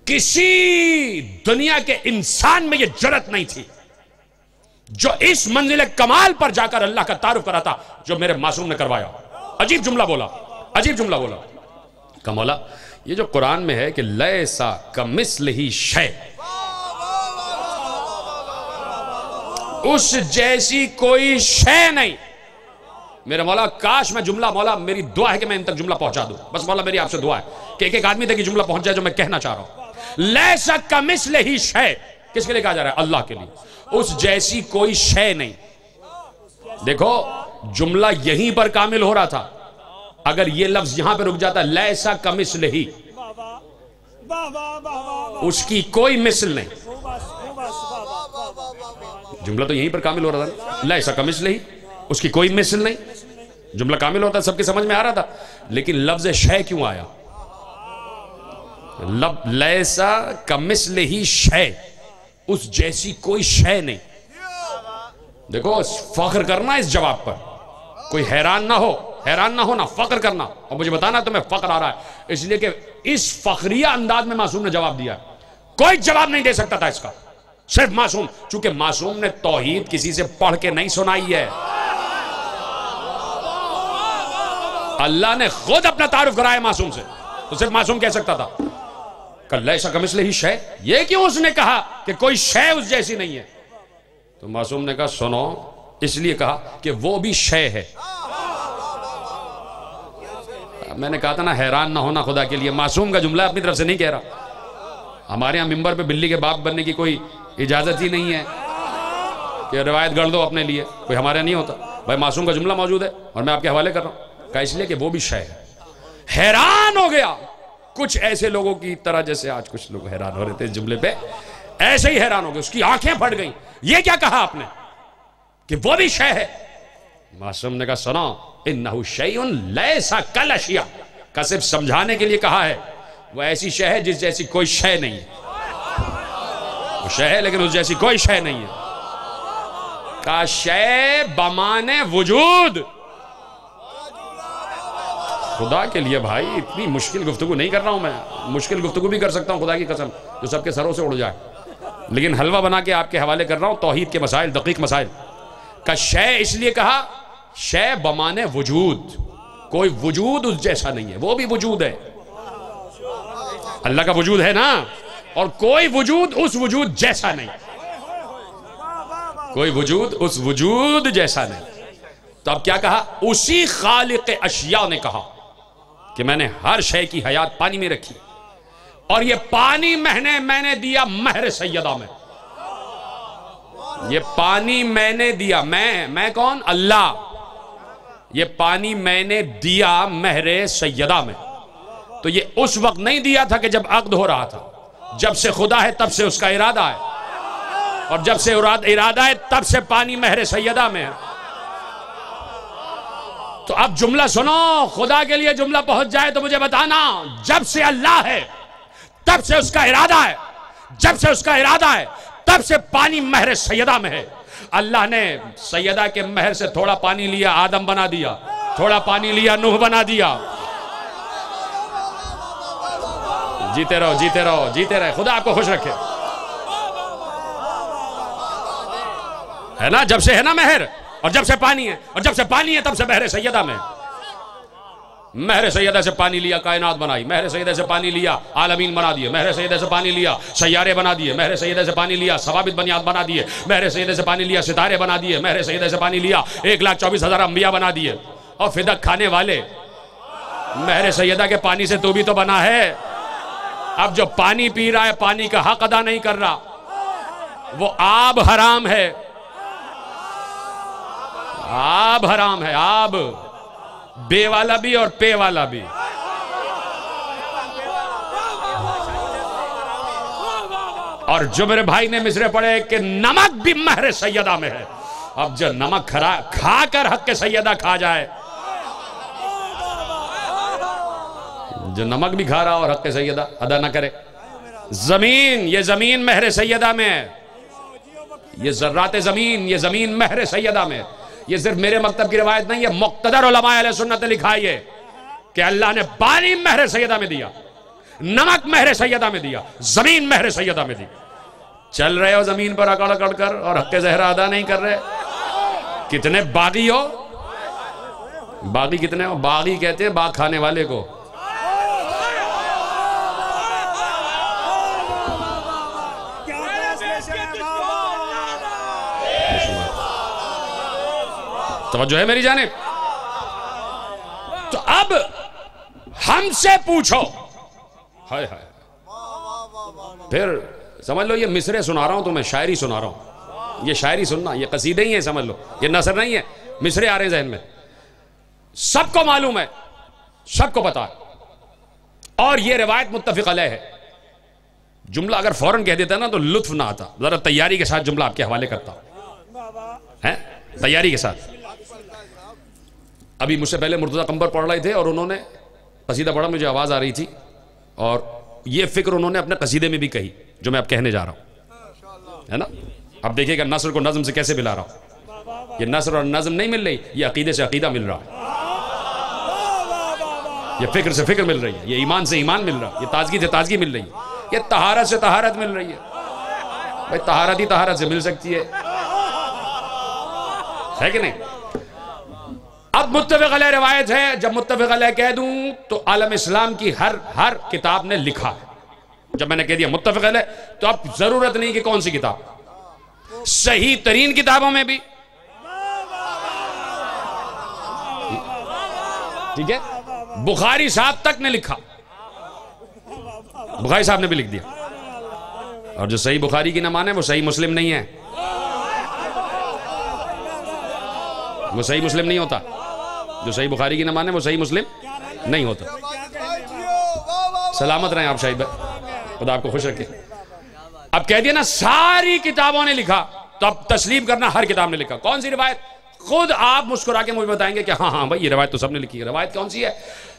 کسی دنیا کے انسان میں یہ جرت نہیں تھی۔ جو اس منزل کمال پر جا کر اللہ کا تعارف کرا تھا جو میرے معصوم نے کروایا۔ عجیب جملہ بولا، عجیب جملہ بولا۔ کہ مولا، یہ جو قرآن میں ہے کہ لیسا کمثل ہی شے۔ اس جیسی کوئی شے نہیں۔ میرے مولا، کاش میں جملہ، مولا، میری دعا ہے کہ میں ان تک جملہ پہنچا دوں۔ بس مولا، میری آپ سے دعا ہے کہ ایک ایک آدمی تک یہ جملہ پہنچ جائے جو میں کہنا چاہ رہا ہوں۔ لیسا کمثل ہی شے۔ کس کے لیے کہا جا رہا ہے؟ اللہ کے لیے۔ اس جیسی کوئی شے نہیں۔ دیکھو، جملہ یہیں پر کامل ہو رہا تھا۔ اگر یہ لفظ یہاں پہ رک جاتا، لیسا کمثل ہی۔ اس کی کوئی مثل نہیں۔ جملہ تو یہیں پر کامل ہو رہا تھا۔ لیسا کمثل ہی۔ اس کی کوئی مثل نہیں۔ جملہ کامل ہوتا، سب کے سمجھ میں آ رہا تھا۔ لیکن لفظ شے کیوں آیا؟ لب، لیسا کمثل ہی شے۔ اس جیسی کوئی شے نہیں۔ دیکھو فخر کرنا اس جواب پر۔ کوئی حیران نہ ہو، حیران نہ ہونا فخر کرنا۔ اور مجھے بتانا تمہیں فخر آ رہا ہے۔ اس لیے کہ اس فخریہ انداز میں معصوم نے جواب دیا کوئی جواب نہیں دے سکتا تھا اس کا۔ صرف معصوم۔ چونکہ معصوم نے توحید کسی سے پڑھ کے نہیں سنائی ہے۔ اللہ نے خود اپنا تعارف کرایا معصوم سے۔ تو صرف معصوم کہہ سکتا تھا۔ کل ایسا کمسل ہی شے؟ یہ کیوں اس نے کہا کہ کوئی شے اس جیسی نہیں ہے؟ تو معصوم نے کہا، سنو، اس لیے کہا کہ وہ بھی شے ہے۔ میں نے کہا تھا نا، حیران نہ ہونا خدا کے لیے۔ معصوم کا جملہ اپنی طرف سے نہیں کہہ رہا۔ ہمارے یہاں ممبر پہ بلی کے باپ بننے کی کوئی اجازت ہی نہیں ہے کہ روایت گڑھ دو اپنے لیے۔ کوئی ہمارے یہاں نہیں ہوتا۔ بھائی، معصوم کا جملہ موجود ہے اور میں آپ کے حوالے کر رہا ہوں۔ کہا اس لیے کہ وہ بھی شے ہے۔ حیران ہو گیا۔ کچھ ایسے لوگوں کی طرح جیسے آج کچھ لوگ حیران ہو رہے تھے جملے پہ، ایسے ہی حیران ہو گئے، اس کی آنکھیں پھٹ گئیں۔ یہ کیا کہا آپ نے؟ کہ وہ بھی شے ہے۔ معصوم نے کہا سنا انہو شیئن لیسا کل اشیاء کا صرف سمجھانے کے لیے کہا ہے۔ وہ ایسی شے ہے جس جیسی کوئی شے نہیں ہے۔ وہ شے ہے لیکن اس جیسی کوئی شے نہیں ہے۔ کا شے بمان وجود۔ خدا کے لیے بھائی، اتنی مشکل گفتگو نہیں کر رہا ہوں میں۔ مشکل گفتگو بھی کر سکتا ہوں، خدا کی قسم، جو سب کے سروں سے اڑ جائے۔ لیکن حلوہ بنا کے آپ کے حوالے کر رہا ہوں، توحید کے مسائل، دقیق مسائل۔ کا شے اس لیے کہا، شے بمانے وجود۔ کوئی وجود اس جیسا نہیں ہے، وہ بھی وجود ہے۔ اللہ کا وجود ہے نا؟ اور کوئی وجود اس وجود جیسا نہیں۔ کوئی وجود اس وجود جیسا نہیں۔ تو اب کیا کہا؟ اسی خالق اشیاء نے کہا۔ کہ میں نے ہر شے کی حیات پانی میں رکھی اور یہ پانی مہنے میں نے دیا مہر سیدہ میں۔ یہ پانی میں نے دیا میں میں کون؟ اللہ۔ یہ پانی میں نے دیا مہر سیدہ میں۔ تو یہ اس وقت نہیں دیا تھا کہ جب عقد ہو رہا تھا۔ جب سے خدا ہے تب سے اس کا ارادہ ہے۔ اور جب سے ارادہ ہے تب سے پانی مہر سیدہ میں ہے۔ تو اب جملہ سنو، خدا کے لیے جملہ پہنچ جائے تو مجھے بتانا، جب سے اللہ ہے، تب سے اس کا ارادہ ہے، جب سے اس کا ارادہ ہے، تب سے پانی مہر سیدہ میں ہے۔ اللہ نے سیدہ کے مہر سے تھوڑا پانی لیا، آدم بنا دیا، تھوڑا پانی لیا، نوح بنا دیا۔ جیتے رہو جیتے رہو، جیتے رہے، خدا آپ کو خوش رکھے۔ ہے نا؟ جب سے ہے نا مہر اور جب سے پانی ہے، اور جب سے پانی ہے، تب سے مہر سیدہ میں۔ مہر سیدہ سے پانی لیا، کائنات بنائی۔ مہر سیدہ سے پانی لیا، عالمین بنا دیے۔ مہر سیدہ سے پانی لیا، سیارے بنا دیے۔ مہر سیدہ سے پانی لیا، ثوابت بنیاد بنا دیے۔ مہر سیدہ سے پانی لیا، ستارے بنا دیے۔ مہر سیدہ سے پانی لیا، ایک لاکھ چوبیس ہزار انبیاء بنا دیے۔ اور فدق کھانے والے، مہر سیدہ کے پانی سے تو بھی تو بنا ہے۔ اب جو پانی پی رہا ہے، پانی کا حق ادا نہیں کر رہا، وہ آب حرام ہے۔ آب حرام ہے، آب۔ بے والا بھی اور پے والا بھی۔ اور جو میرے بھائی نے مصرے پڑھے کہ نمک بھی مہر سیدہ میں ہے۔ اب جو نمک کھا کر حق کے سیدہ کھا جائے۔ جو نمک بھی کھا رہا اور حق سیدہ ادا نہ کرے۔ زمین، یہ زمین مہر سیدہ میں ہے۔ یہ ذرات زمین، یہ زمین مہر سیدہ میں ہے۔ یہ صرف میرے مکتب کی روایت نہیں ہے، مقتدر علماء علیہ سنت لکھائی ہے کہ اللہ نے پانی مہر سیدہ میں دیا، نمک مہر سیدہ میں دیا، زمین مہر سیدہ میں دی۔ چل رہے ہو زمین پر اکڑ اکڑ کر اور حق زہرہ ادا نہیں کر رہے۔ کتنے باغی ہو؟ باغی کتنے ہو؟ باغی کہتے ہیں باغ کھانے والے کو۔ توجہ ہے میری جانب؟ تو اب ہم سے پوچھو۔ ہائے ہائے۔ پھر سمجھ لو، یہ مصرے سنا رہا ہوں تو میں شاعری سنا رہا ہوں۔ یہ شاعری سننا، یہ قصیدے ہی ہیں سمجھ لو۔ یہ نثر نہیں ہے۔ مصرے آ رہے ہیں ذہن میں۔ سب کو معلوم ہے، سب کو پتا ہے۔ اور یہ روایت متفق علیہ ہے۔ جملہ اگر فوراً کہہ دیتا نا تو لطف نہ آتا۔ ذرا تیاری کے ساتھ جملہ آپ کے حوالے کرتا ہوں۔ تیاری کے ساتھ۔ ابھی مجھ سے پہلے مرتضی کمبر پڑھ رہے تھے اور انہوں نے قصیدہ پڑھا، مجھے آواز آ رہی تھی اور یہ فکر انہوں نے اپنے قصیدے میں بھی کہی، جو میں اب کہنے جا رہا ہوں۔ ہے نا؟ اب دیکھیے گا نثر کو نظم سے کیسے ملا رہا ہوں۔ یہ نثر اور نظم نہیں مل رہی، یہ عقیدے سے عقیدہ مل رہا ہے۔ یہ فکر سے فکر مل رہی ہے، یہ ایمان سے ایمان مل رہا ہے، یہ تازگی سے تازگی مل رہی ہے، یہ طہارت سے طہارت مل رہی ہے۔ بھائی طہارت ہی طہارت سے مل سکتی ہے۔ ہے کہ نہیں؟ اب متفق علیہ روایت ہے، جب متفق علیہ کہہ دوں تو عالم اسلام کی ہر ہر کتاب نے لکھا ہے۔ جب میں نے کہہ دیا متفق علیہ، تو اب ضرورت نہیں کہ کون سی کتاب۔ صحیح ترین کتابوں میں بھی۔ ٹھیک ہے؟ بخاری صاحب تک نے لکھا۔ بخاری صاحب نے بھی لکھ دیا۔ اور جو صحیح بخاری کی نہ مانے، وہ صحیح مسلم نہیں ہے۔ وہ صحیح مسلم نہیں ہوتا۔ جو صحیح بخاری کی نہ مانے وہ صحیح مسلم نہیں ہوتا۔ سلامت رہیں آپ شاہد خدا آپ کو خوش رکھے۔ اب کہہ دیا نا، ساری کتابوں نے لکھا۔ تو اب تسلیم کرنا ہر کتاب نے لکھا۔ کون سی روایت؟ خود آپ مسکرا کے مجھے بتائیں گے کہ ہاں ہاں بھائی، یہ روایت تو سب نے لکھی ہے۔ روایت کون سی ہے؟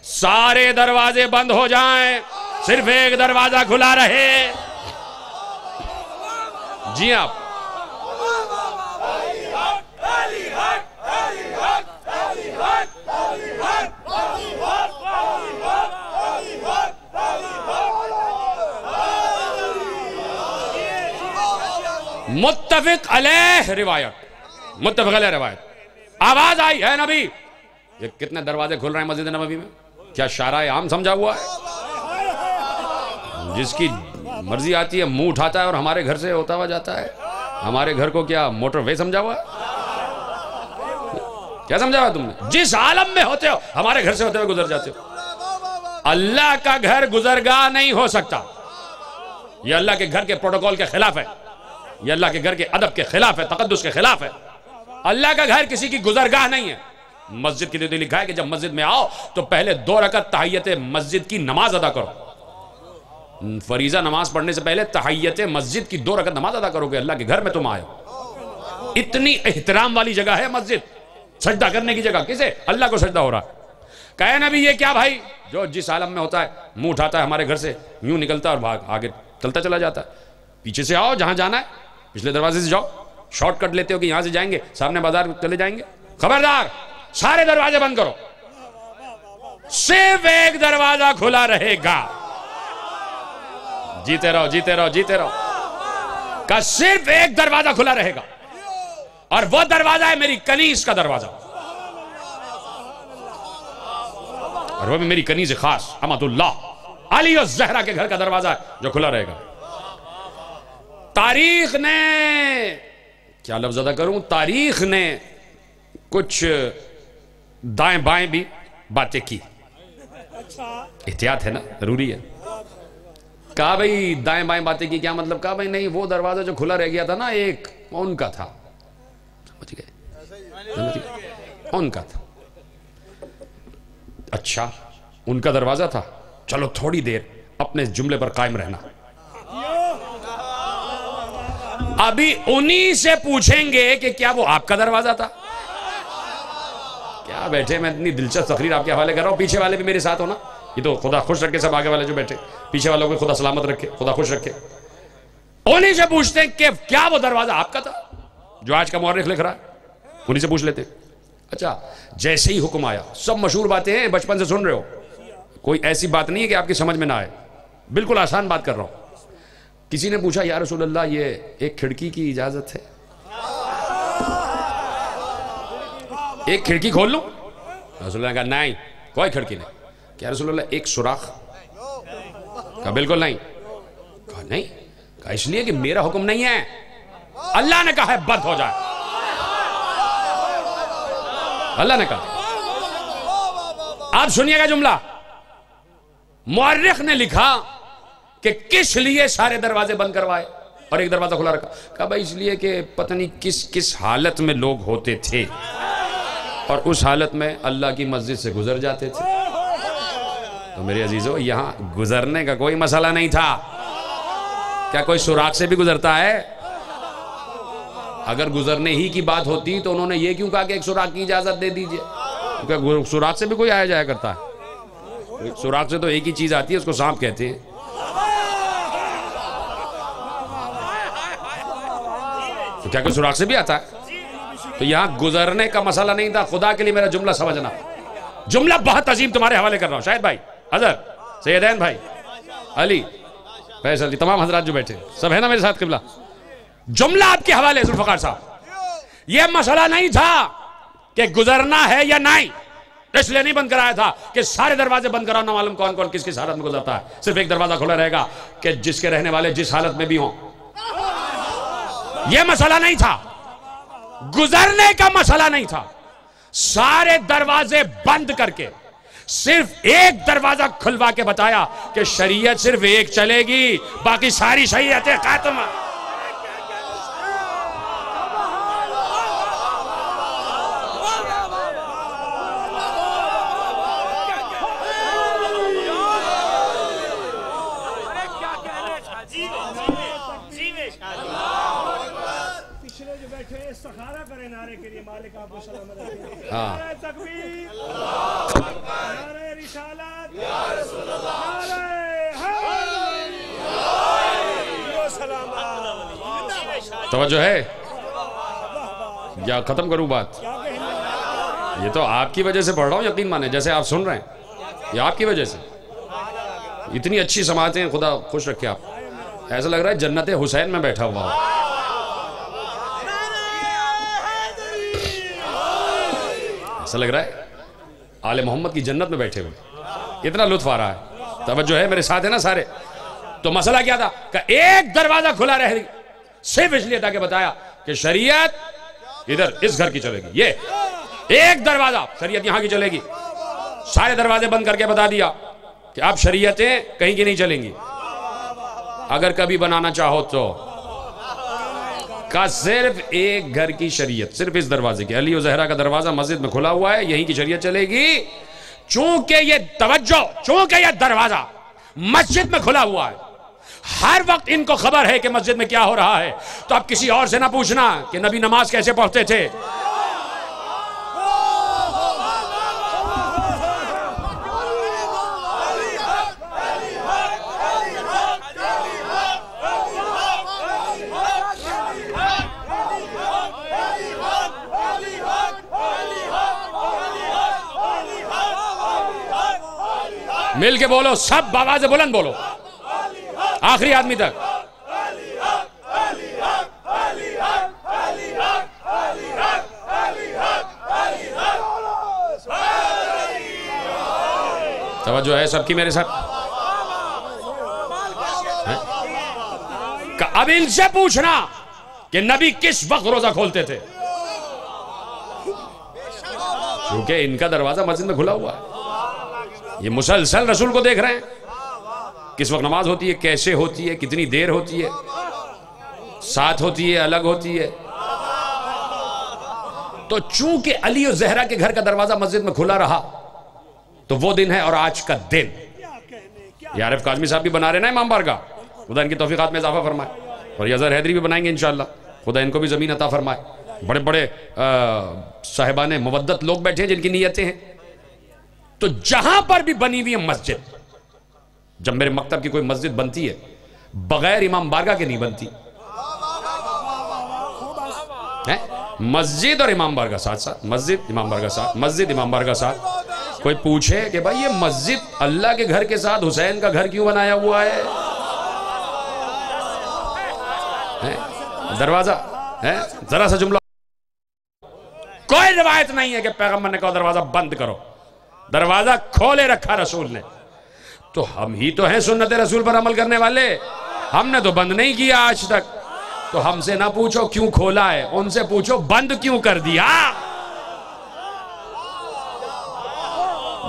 سارے دروازے بند ہو جائیں، صرف ایک دروازہ کھلا رہے۔ جی آپ متفق علیہ روایت، متفق علیہ روایت۔ آواز آئی ہے نبی۔ یہ کتنے دروازے کھل رہے ہیں مسجد نبوی میں؟ کیا شارع عام سمجھا ہوا ہے؟ جس کی مرضی آتی ہے، منہ اٹھاتا ہے اور ہمارے گھر سے ہوتا ہوا جاتا ہے۔ ہمارے گھر کو کیا موٹر وے سمجھا ہوا ہے؟ کیا سمجھا تم نے؟ جس عالم میں ہوتے ہو، ہمارے گھر سے ہوتے ہوئے گزر جاتے ہو۔ اللہ کا گھر گزرگاہ نہیں ہو سکتا۔ یہ اللہ کے گھر کے پروٹوکول کے خلاف ہے۔ یہ اللہ کے گھر کے ادب کے خلاف ہے، تقدس کے خلاف ہے۔ اللہ کا گھر کسی کی گزرگاہ نہیں ہے۔ مسجد کی دیتے لکھا ہے کہ جب مسجد میں آؤ تو پہلے دو رکعت تحیت مسجد کی نماز ادا کرو۔ فریضہ نماز پڑھنے سے پہلے تحیت مسجد کی دو رکعت نماز ادا کرو گے۔ اللہ کے گھر میں تم آئے اتنی احترام والی جگہ ہے مسجد۔ سجدہ کرنے کی جگہ کسے؟ اللہ کو سجدہ ہو رہا ہے۔ کہے نبی، یہ کیا بھائی؟ جو جس عالم میں ہوتا ہے، منہ اٹھاتا ہے ہمارے گھر سے، یوں نکلتا ہے اور بھاگ، آگے چلتا چلا جاتا ہے۔ پیچھے سے آؤ، جہاں جانا ہے، پچھلے دروازے سے جاؤ۔ شارٹ کٹ لیتے ہو کہ یہاں سے جائیں گے، سامنے بازار چلے جائیں گے۔ خبردار، سارے دروازے بند کرو۔ صرف ایک دروازہ کھلا رہے گا۔ جیتے رہو جیتے رہو جیتے رہو۔ کا صرف ایک دروازہ کھلا رہے گا۔ اور وہ دروازہ ہے میری کنیز کا دروازہ۔ اور وہ بھی میری کنیز خاص احمد اللہ علی و زہرا کے گھر کا دروازہ ہے جو کھلا رہے گا۔ تاریخ نے کیا لفظ ادا کروں؟ تاریخ نے کچھ دائیں بائیں بھی باتیں کی۔ احتیاط ہے نا؟ ضروری ہے۔ کہا بھائی دائیں بائیں باتیں کی کیا مطلب؟ کہا بھائی نہیں وہ دروازہ جو کھلا رہ گیا تھا نا ایک ان کا تھا۔ ان کا تھا؟ اچھا ان کا دروازہ تھا۔ چلو تھوڑی دیر اپنے جملے پر قائم رہنا۔ ابھی انہی سے پوچھیں گے کہ کیا وہ آپ کا دروازہ تھا؟ کیا بیٹھے؟ میں اتنی دلچسپ تقریر آپ کے حوالے کر رہا ہوں۔ پیچھے والے بھی میرے ساتھ ہونا۔ یہ تو خدا خوش رکھے سب آگے والے جو بیٹھے۔ پیچھے والوں کو خدا سلامت رکھے، خدا خوش رکھے۔ انہی سے پوچھتے ہیں کہ کیا وہ دروازہ آپ کا تھا؟ جو آج کا مورخ لکھ رہا ہے۔ انہی سے پوچھ لیتے۔ اچھا جیسے ہی حکم آیا، سب مشہور باتیں ہیں، بچپن سے سن رہے ہو۔ کوئی ایسی بات نہیں ہے کہ آپ کی سمجھ میں نہ آئے۔ بالکل آسان بات کر رہا ہوں۔ کسی نے پوچھا، یا رسول اللہ، یہ ایک کھڑکی کی اجازت ہے؟ ایک کھڑکی کھول لوں؟ رسول اللہ کہا، نہیں، کوئی کھڑکی نہیں۔ کیا رسول اللہ، ایک سوراخ؟ کہا، بالکل نہیں۔ کہا نہیں؟ کہا، اس لیے کہ میرا حکم نہیں ہے۔ اللہ نے کہا ہے، بند ہو جائے۔ اللہ نے کہا۔ آپ سنیے گا جملہ۔ مورخ نے لکھا کہ کس لیے سارے دروازے بند کروائے اور ایک دروازہ کھلا رکھا۔ کہا بھائی اس لیے کہ پتہ نہیں کس کس حالت میں لوگ ہوتے تھے اور اس حالت میں اللہ کی مسجد سے گزر جاتے تھے۔ تو میرے عزیزو، یہاں گزرنے کا کوئی مسئلہ نہیں تھا۔ کیا کوئی سوراخ سے بھی گزرتا ہے؟ اگر گزرنے ہی کی بات ہوتی تو انہوں نے یہ کیوں کہا کہ ایک سوراخ کی اجازت دے دیجیے کیونکہ سوراخ سے بھی کوئی آیا جایا کرتا ہے۔ سوراخ سے تو ایک ہی چیز آتی ہے، اس کو سانپ کہتے ہیں۔ تو کیا کہ سوراخ سے بھی آتا ہے؟ تو یہاں گزرنے کا مسئلہ نہیں تھا، خدا کے لیے میرا جملہ سمجھنا۔ جملہ بہت عظیم تمہارے حوالے کر رہا ہوں شاید بھائی حضر سیدین بھائی، علی فیصل تمام حضرات جو بیٹھے، سب ہیں نا میرے ساتھ قبلہ؟ جملہ آپ کے حوالے ذوالفقار صاحب۔ یہ مسئلہ نہیں تھا کہ گزرنا ہے یا نہیں۔ اس لیے نہیں بند کرایا تھا کہ سارے دروازے بند کراؤ نہ معلوم کون کون کس کس حالت میں گزرتا ہے۔ صرف ایک دروازہ کھلا رہے گا کہ جس کے رہنے والے جس حالت میں بھی ہوں۔ یہ مسئلہ نہیں تھا۔ گزرنے کا مسئلہ نہیں تھا۔ سارے دروازے بند کر کے صرف ایک دروازہ کھلوا کے بتایا کہ شریعت صرف ایک چلے گی، باقی ساری شریعتیں خاتم سلامت۔ توجہ ہے۔ یا ختم کروں بات؟ یہ تو آپ کی وجہ سے پڑھ رہا ہوں یقین مانے جیسے آپ سن رہے ہیں۔ یہ آپ کی وجہ سے۔ اتنی اچھی سماعتیں خدا خوش رکھے آپ۔ ایسا لگ رہا ہے جنت حسین میں بیٹھا ہوا ہوں ایسا لگ رہا ہے؟ آل محمد کی جنت میں بیٹھے ہوئے۔ اتنا لطف آ رہا ہے۔ توجہ ہے میرے ساتھ ہے نا سارے؟ تو مسئلہ کیا تھا؟ کہ ایک دروازہ کھلا رہ صرف اس لیے تھا کہ بتایا کہ شریعت ادھر اس گھر کی چلے گی۔ یہ ایک دروازہ شریعت یہاں کی چلے گی۔ سارے دروازے بند کر کے بتا دیا کہ اب شریعتیں کہیں کی نہیں چلیں گی۔ اگر کبھی بنانا چاہو تو کا صرف ایک گھر کی شریعت، صرف اس دروازے کی۔ علی و زہرہ کا دروازہ مسجد میں کھلا ہوا ہے یہیں کی شریعت چلے گی۔ چونکہ یہ توجہ، چونکہ یہ دروازہ مسجد میں کھلا ہوا ہے، ہر وقت ان کو خبر ہے کہ مسجد میں کیا ہو رہا ہے۔ تو اب کسی اور سے نہ پوچھنا کہ نبی نماز کیسے پڑھتے تھے۔ مل کے بولو، سب آواز بلند بولو۔ آخری آدمی تک۔ توجہ ہے سب کی میرے ساتھ؟ اب ان سے پوچھنا کہ نبی کس وقت روزہ کھولتے تھے؟ کیونکہ ان کا دروازہ مسجد میں کھلا ہوا ہے۔ یہ مسلسل رسول کو دیکھ رہے ہیں۔ کس وقت نماز ہوتی ہے، کیسے ہوتی ہے، کتنی دیر ہوتی ہے، ساتھ ہوتی ہے، الگ ہوتی ہے۔ تو چونکہ علی اور زہرا کے گھر کا دروازہ مسجد میں کھلا رہا، تو وہ دن ہے اور آج کا دن۔ یہ عارف کاظمی صاحب بھی بنا رہے نا امام بارگاہ۔ خدا ان کی توفیقات میں اضافہ فرمائے۔ اور یزر حیدری بھی بنائیں گے انشاءاللہ۔ خدا ان کو بھی زمین عطا فرمائے۔ بڑے بڑے صاحبان مودت لوگ بیٹھے ہیں جن کی نیتیں ہیں۔ تو جہاں پر بھی بنی ہوئی ہے مسجد، جب میرے مکتب کی کوئی مسجد بنتی ہے، بغیر امام بارگاہ کے نہیں بنتی۔ مسجد اور امام بارگاہ ساتھ ساتھ، مسجد، امام بارگاہ ساتھ، مسجد، امام بارگاہ ساتھ۔ کوئی پوچھے کہ بھائی یہ مسجد اللہ کے گھر کے ساتھ، حسین کا گھر کیوں بنایا ہوا ہے؟ دروازہ ذرا سا جملہ۔ کوئی روایت نہیں ہے کہ پیغمبر نے کہا دروازہ بند کرو۔ دروازہ کھولے رکھا رسول نے۔ تو ہم ہی تو ہیں سنت رسول پر عمل کرنے والے۔ ہم نے تو بند نہیں کیا آج تک۔ تو ہم سے نہ پوچھو کیوں کھولا ہے، ان سے پوچھو بند کیوں کر دیا۔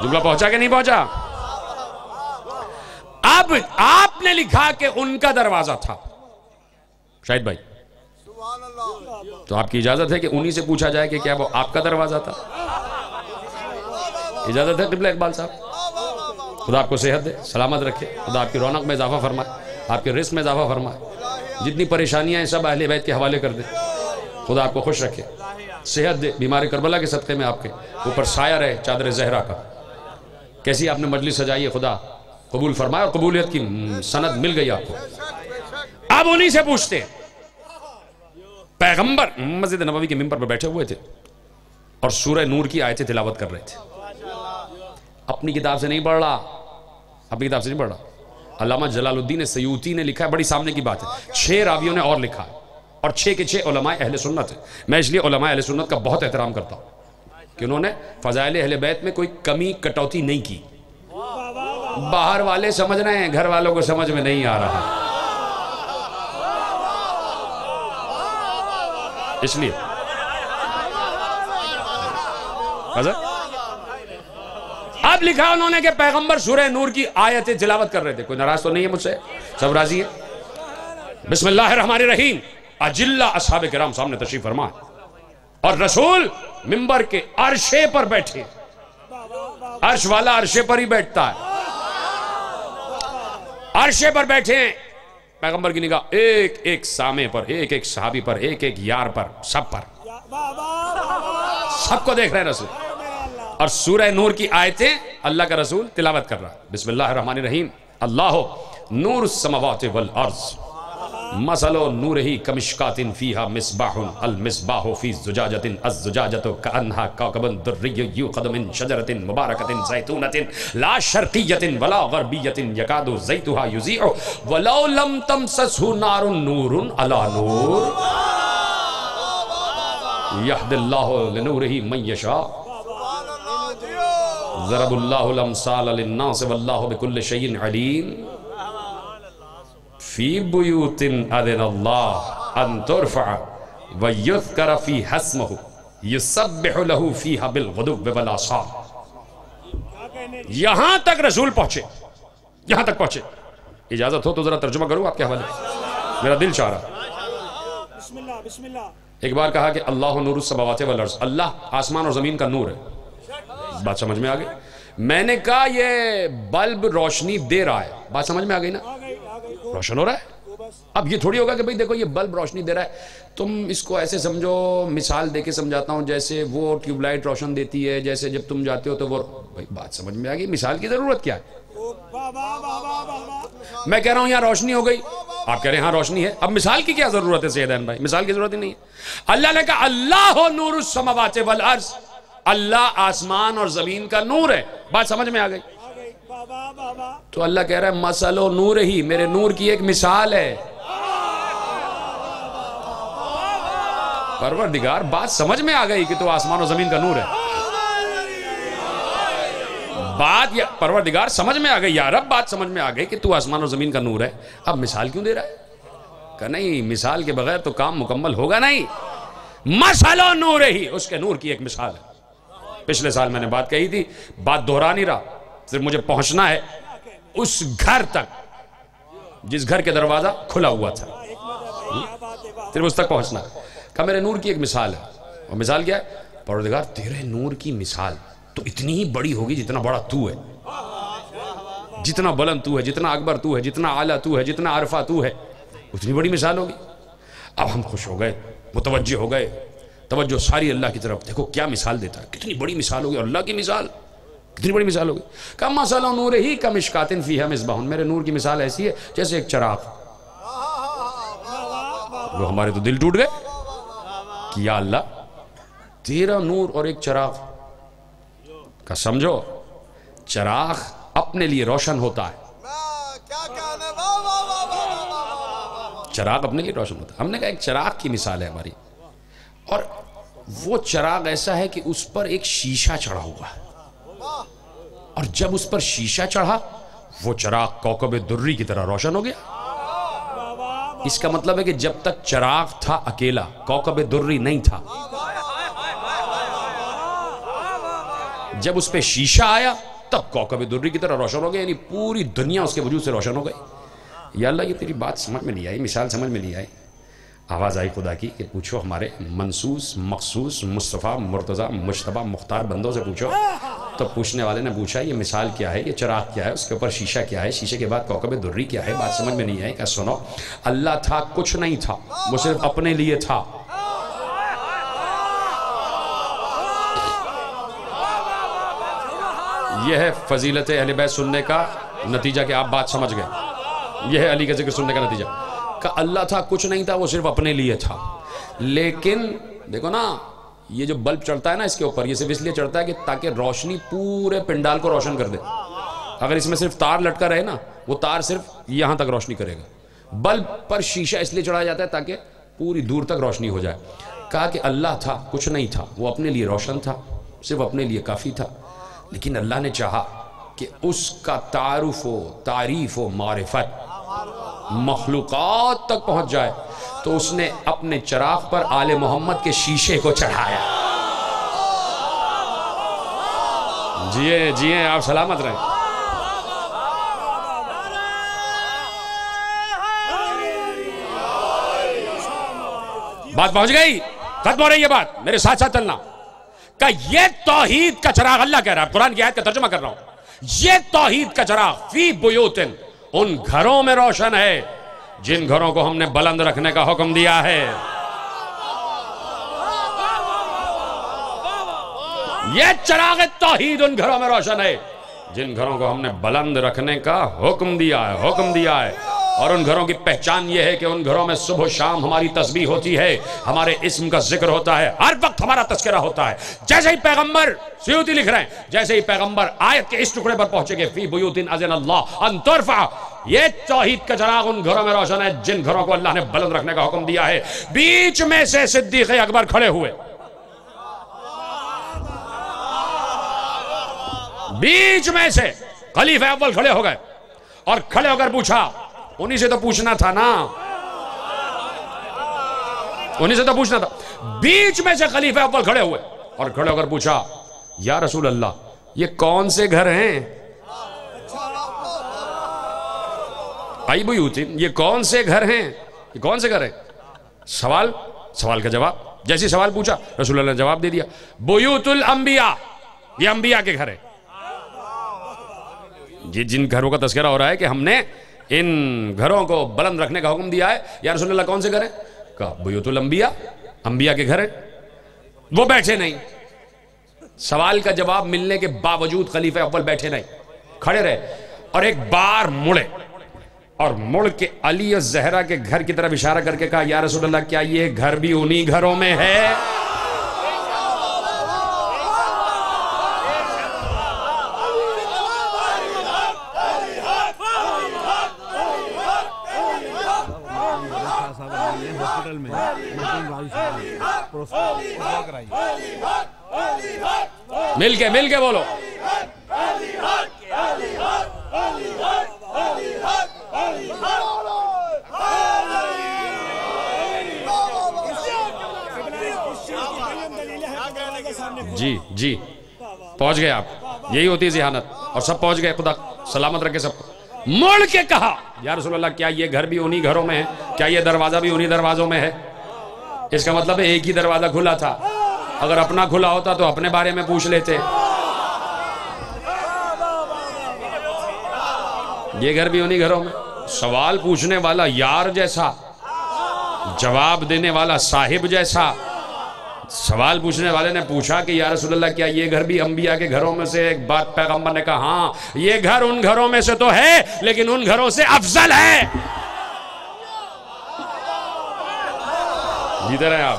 جملہ پہنچا کہ نہیں پہنچا؟ اب آپ نے لکھا کہ ان کا دروازہ تھا۔ شاید بھائی، تو آپ کی اجازت ہے کہ انہی سے پوچھا جائے کہ کیا وہ آپ کا دروازہ تھا؟ اجازت ہے قبلہ اقبال صاحب؟ خدا آپ کو صحت دے، سلامت رکھے۔ خدا آپ کی رونق میں اضافہ فرمائے، آپ کے رزق میں اضافہ فرمائے۔ جتنی پریشانیاں ہیں سب اہل بیت کے حوالے کر دے۔ خدا آپ کو خوش رکھے۔ صحت دے بیمار کربلا کے صدقے میں آپ کے۔ اوپر سایہ رہے چادر زہرا کا۔ کیسی آپ نے مجلس سجائی ہے خدا؟ قبول فرمائے اور قبولیت کی سند مل گئی آپ کو۔ اب انہی سے پوچھتے ہیں۔ پیغمبر، مسجد نبوی کے ممبر پر بیٹھے ہوئے تھے اور سورہ نور کی آیتیں تلاوت کر رہے تھے۔ اپنی کتاب سے نہیں پڑھ رہا اپنی کتاب سے نہیں پڑھ رہا علامہ جلال الدین سیوتی نے لکھا ہے، بڑی سامنے کی بات ہے۔ چھ راویوں نے اور لکھا ہے۔ اور چھ کے چھ علماء اہل سنت ہیں۔ میں اس لیے علماء اہل سنت کا بہت احترام کرتا ہوں کہ انہوں نے فضائل اہل بیت میں کوئی کمی، کٹوتی نہیں کی۔ باہر والے سمجھ رہے ہیں، گھر والوں کو سمجھ میں نہیں آ رہا۔ اس لیے۔ حضرت اب لکھا انہوں نے کہ پیغمبر سورہ نور کی آیتیں تلاوت کر رہے تھے۔ کوئی ناراض تو نہیں ہے مجھ سے؟ سب راضی ہے بسم اللہ الرحمن الرحیم۔ اجلہ اصحاب کرام سامنے تشریف فرمائے اور رسول ممبر کے عرشے پر بیٹھے۔ عرش والا عرشے پر ہی بیٹھتا ہے۔ عرشے پر بیٹھے ہیں۔ پیغمبر کی نگاہ ایک ایک سامے پر، ایک ایک صحابی پر، ایک ایک یار پر، سب پر۔ سب کو دیکھ رہے ہیں رسول۔ اور سورہ نور کی آیتیں اللہ کا رسول تلاوت کر رہا ہے۔ بسم اللہ الرحمن الرحیم۔ اللہ نور السماوات والارض۔ مثل نورہ کمشکات فیہا مصباح المصباح فی زجاجت الزجاجت کانہا کوكب دری یوقد من شجرت مبارکت زیتونت لا شرقیت ولا غربیت یکاد زیتها یزیع ولو لم تمسسه نار نور علی نور۔ یحد اللہ لنورہ من یشاء۔ ضرب اللہ الامثال للناس واللہ بكل شيء علیم. فی بیوت اذن اللہ ان ترفع ویذکر فی حسمہ. یسبح لہو فیہا بالغدو والآصال یہاں تک رسول پہنچے. یہاں تک پہنچے. اجازت ہو تو ذرا ترجمہ کروں آپ کے حوالے. میرا دل چاہ رہا بسم اللہ بسم اللہ. ایک بار کہا کہ اللہ نور السماوات والارض اللہ آسمان اور زمین کا نور ہے. بات سمجھ میں آ گئی؟ میں نے کہا یہ بلب روشنی دے رہا ہے۔ بات سمجھ میں آ گئی نا؟ روشن ہو رہا ہے؟ اب یہ تھوڑی ہوگا کہ بھئی دیکھو یہ بلب روشنی دے رہا ہے۔ تم اس کو ایسے سمجھو، مثال دے کے سمجھاتا ہوں، جیسے وہ ٹیوب لائٹ روشن دیتی ہے، جیسے جب تم جاتے ہو تو وہ بات سمجھ میں آ گئی۔ مثال کی ضرورت کیا ہے؟ میں کہہ رہا ہوں یہاں روشنی ہو گئی۔ آپ کہہ رہے ہیں ہاں روشنی ہے۔ اب مثال کی کیا ضرورت ہے سیدین بھائی؟ مثال کی ضرورت ہی نہیں ہے۔ اللہ نے کہا، اللہ نور السماوات والارض۔ اللہ آسمان اور زمین کا نور ہے۔ بات سمجھ میں آ گئی؟ تو اللہ کہہ رہا ہے مسل و نور ہی، میرے نور کی ایک مثال ہے۔ پروردگار، بات سمجھ میں آ گئی کہ تو آسمان و زمین کا نور ہے۔ بات یا، پروردگار، سمجھ میں آ گئی۔ یا رب، بات سمجھ میں آ گئی کہ تو آسمان و زمین کا نور ہے۔ اب مثال کیوں دے رہا ہے؟ کہ نہیں، مثال کے بغیر تو کام مکمل ہوگا نہیں۔ مسل و نور ہی، اس کے نور کی ایک مثال ہے۔ پچھلے سال میں نے بات کہی تھی، بات دہرا نہیں رہا، صرف مجھے پہنچنا ہے اس گھر تک، جس گھر کے دروازہ کھلا ہوا تھا۔ صرف اس تک پہنچنا ہے۔ کہا، میرے نور کی ایک مثال ہے۔ اور مثال کیا ہے؟ پروردگار، تیرے نور کی مثال تو اتنی ہی بڑی ہوگی جتنا بڑا تو ہے۔ جتنا بلند تو ہے، جتنا اکبر تو ہے، جتنا اعلیٰ تو ہے، جتنا عرفہ تو ہے، اتنی بڑی مثال ہوگی۔ اب ہم خوش ہو گئے، متوجہ ہو گئے۔ توجہ ساری اللہ کی طرف۔ دیکھو کیا مثال دیتا ہے۔ کتنی بڑی مثال ہوگی۔ اللہ کی مثال۔ کتنی بڑی مثال ہوگی۔ کم مسئلہ نور ہی کم اشکاتن فیہا مصباحن میرے نور کی مثال ایسی ہے جیسے ایک چراغ۔ وہ ہمارے تو دل ٹوٹ گئے۔ کہ یا اللہ، تیرا نور اور ایک چراغ۔ کا سمجھو، چراغ اپنے لیے روشن ہوتا ہے۔ چراغ اپنے لیے روشن ہوتا ہے۔ ہم نے کہا ایک چراغ کی مثال ہے ہماری۔ اور وہ چراغ ایسا ہے کہ اس پر ایک شیشہ چڑھا ہوا ہے۔ اور جب اس پر شیشہ چڑھا، وہ چراغ کوکب دری کی طرح روشن ہو گیا۔ اس کا مطلب ہے کہ جب تک چراغ تھا اکیلا، کوکب دری نہیں تھا۔ جب اس پہ شیشہ آیا، تب کوکب دری کی طرح روشن ہو گیا یعنی پوری دنیا اس کے وجود سے روشن ہو گئی۔ یا اللہ، یہ تیری بات سمجھ میں نہیں آئی، مثال سمجھ میں نہیں آئی۔ آواز آئی خدا کی کہ پوچھو ہمارے منصوص، مخصوص، مصطفیٰ، مرتضی، مشتبہ، مختار بندوں سے پوچھو۔ تو پوچھنے والے نے پوچھا، یہ مثال کیا ہے؟ یہ چراغ کیا ہے؟ اس کے اوپر شیشہ کیا ہے؟ شیشے کے بعد کوکب دری کیا ہے؟ بات سمجھ میں نہیں آئی۔ کہ سنو، اللہ تھا، کچھ نہیں تھا، وہ صرف اپنے لیے تھا۔ یہ ہے فضیلت اہل بیت سننے کا نتیجہ کہ آپ بات سمجھ گئے۔ یہ ہے علی کے ذکر سننے کا نتیجہ۔ کہ اللہ تھا، کچھ نہیں تھا، وہ صرف اپنے لیے تھا۔ لیکن دیکھو نا، یہ جو بلب چڑھتا ہے نا اس کے اوپر، یہ صرف اس لیے چڑھتا ہے کہ تاکہ روشنی پورے پنڈال کو روشن کر دے۔ اگر اس میں صرف تار لٹکا رہے نا، وہ تار صرف یہاں تک روشنی کرے گا۔ بلب پر شیشہ اس لیے چڑھایا جاتا ہے تاکہ پوری دور تک روشنی ہو جائے۔ کہا کہ اللہ تھا، کچھ نہیں تھا، وہ اپنے لیے روشن تھا، صرف اپنے لیے کافی تھا۔ لیکن اللہ نے چاہا کہ اس کا تعارف و تعریف و معرفت مخلوقات تک پہنچ جائے تو اس نے اپنے چراغ پر آل محمد کے شیشے کو چڑھایا۔ جیے جیے، آپ سلامت رہیں۔ بات پہنچ گئی؟ ختم ہو رہی ہے بات۔ میرے ساتھ ساتھ چلنا۔ کہ یہ توحید کا چراغ، اللہ کہہ رہا ہے، قرآن کی آیت کا ترجمہ کر رہا ہوں۔ یہ توحید کا چراغ، فی بیوتن۔ ان گھروں میں روشن ہے، جن گھروں کو ہم نے بلند رکھنے کا حکم دیا ہے۔ یہ چراغ توحید ان گھروں میں روشن ہے، جن گھروں کو ہم نے بلند رکھنے کا حکم دیا ہے، حکم دیا ہے۔ اور ان گھروں کی پہچان یہ ہے کہ ان گھروں میں صبح و شام ہماری تسبیح ہوتی ہے، ہمارے اسم کا ذکر ہوتا ہے، ہر وقت ہمارا تذکرہ ہوتا ہے۔ جیسے ہی پیغمبر سیوتی لکھ رہے ہیں، جیسے ہی پیغمبر آیت کے اس ٹکڑے پر پہنچے گے فی بیوتن اذن اللہ ان ترفع، یہ توحید کا چراغ ان گھروں میں روشن ہے، جن گھروں کو اللہ نے بلند رکھنے کا حکم دیا ہے۔ بیچ میں سے صدیق اکبر کھڑے ہوئے۔ بیچ میں سے خلیفہ اول کھڑے ہو گئے اور کھڑے ہو کر پوچھا انہی سے تو پوچھنا تھا نا انہی سے تو پوچھنا تھا بیچ میں سے خلیفہ اول کھڑے ہوئے اور کھڑے ہو کر پوچھا یا رسول اللہ یہ کون سے گھر ہیں آئی بیوتن یہ کون سے گھر ہیں یہ کون سے گھر ہیں سوال سوال کا جواب جیسی سوال پوچھا رسول اللہ نے جواب دے دیا بیوت الانبیاء یہ انبیاء کے گھر ہے یہ جن گھروں کا تذکرہ ہو رہا ہے کہ ہم نے ان گھروں کو بلند رکھنے کا حکم دیا ہے۔ یا رسول اللہ کون سے گھر ہیں؟ کہا، بیوت الانبیاء، انبیاء کے گھر ہیں۔ وہ بیٹھے نہیں۔ سوال کا جواب ملنے کے باوجود خلیفہ اول بیٹھے نہیں، کھڑے رہے۔ اور ایک بار مڑے۔ اور مڑ کے علی اور زہرہ کے گھر کی طرف اشارہ کر کے کہا، یا رسول اللہ، کیا یہ گھر بھی انہی گھروں میں ہے؟ مل کے مل کے بولو۔ جی جی۔ پہنچ گئے آپ۔ یہی ہوتی ہے ذہانت۔ اور سب پہنچ گئے، خدا سلامت رکھے سب کو۔ مڑ کے کہا، یا رسول اللہ، کیا یہ گھر بھی انہی گھروں میں ہے؟ کیا یہ دروازہ بھی انہی دروازوں میں ہے؟ اس کا مطلب ہے ایک ہی دروازہ کھلا تھا۔ اگر اپنا کھلا ہوتا تو اپنے بارے میں پوچھ لیتے۔ یہ گھر بھی انہی گھروں میں۔ سوال پوچھنے والا یار جیسا، جواب دینے والا صاحب جیسا۔ سوال پوچھنے والے نے پوچھا کہ یا رسول اللہ، کیا یہ گھر بھی انبیاء کے گھروں میں سے ایک بات پیغمبر نے کہا؟ ہاں یہ گھر ان گھروں میں سے تو ہے، لیکن ان گھروں سے افضل ہے۔ جیتے رہے آپ؟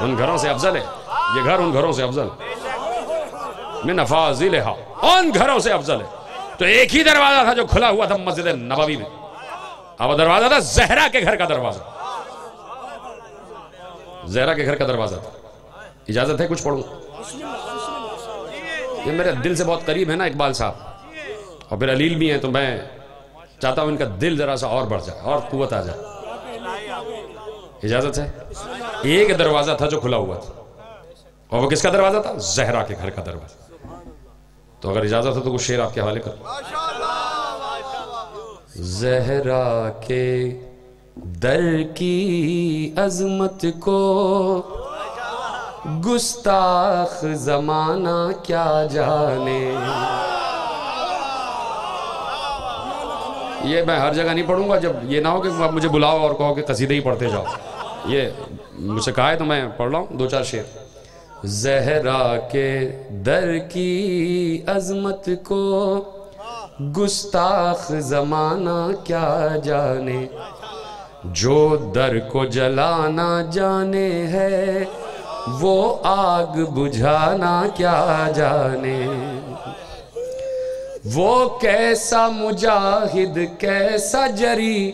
ان گھروں سے افضل ہے۔ یہ گھر ان گھروں سے افضل من افاضلہا ان گھروں سے افضل ہے۔ تو ایک ہی دروازہ تھا جو کھلا ہوا تھا مسجد نبوی میں۔ اب دروازہ تھا زہرا کے گھر کا دروازہ۔ زہرا کے گھر کا دروازہ تھا۔ اجازت ہے کچھ پڑھوں؟ یہ میرے دل سے بہت قریب ہے نا اقبال صاحب۔ اور پھر علیل بھی ہیں تو میں چاہتا ہوں ان کا دل ذرا سا اور بڑھ جائے اور قوت آ جائے۔ اجازت ہے ایک دروازہ تھا جو کھلا ہوا تھا۔ اور وہ کس کا دروازہ تھا؟ زہرا کے گھر کا دروازہ۔ تو اگر اجازت ہے تو کچھ شعر آپ کے حوالے کر زہرا کے در کی عظمت کو گستاخ زمانہ کیا جانے۔ یہ میں ہر جگہ نہیں پڑھوں گا جب یہ نہ ہو کہ آپ مجھے بلاؤ اور کہو کہ قصیدے ہی پڑھتے جاؤ۔ یہ مجھ سے کہا ہے تو میں پڑھ رہا ہوں، دو چار شعر۔ زہرا کے در کی عظمت کو گستاخ زمانہ کیا جانے؟ جو در کو جلانا جانے ہے، وہ آگ بجھانا کیا جانے؟ وہ کیسا مجاہد، کیسا جری،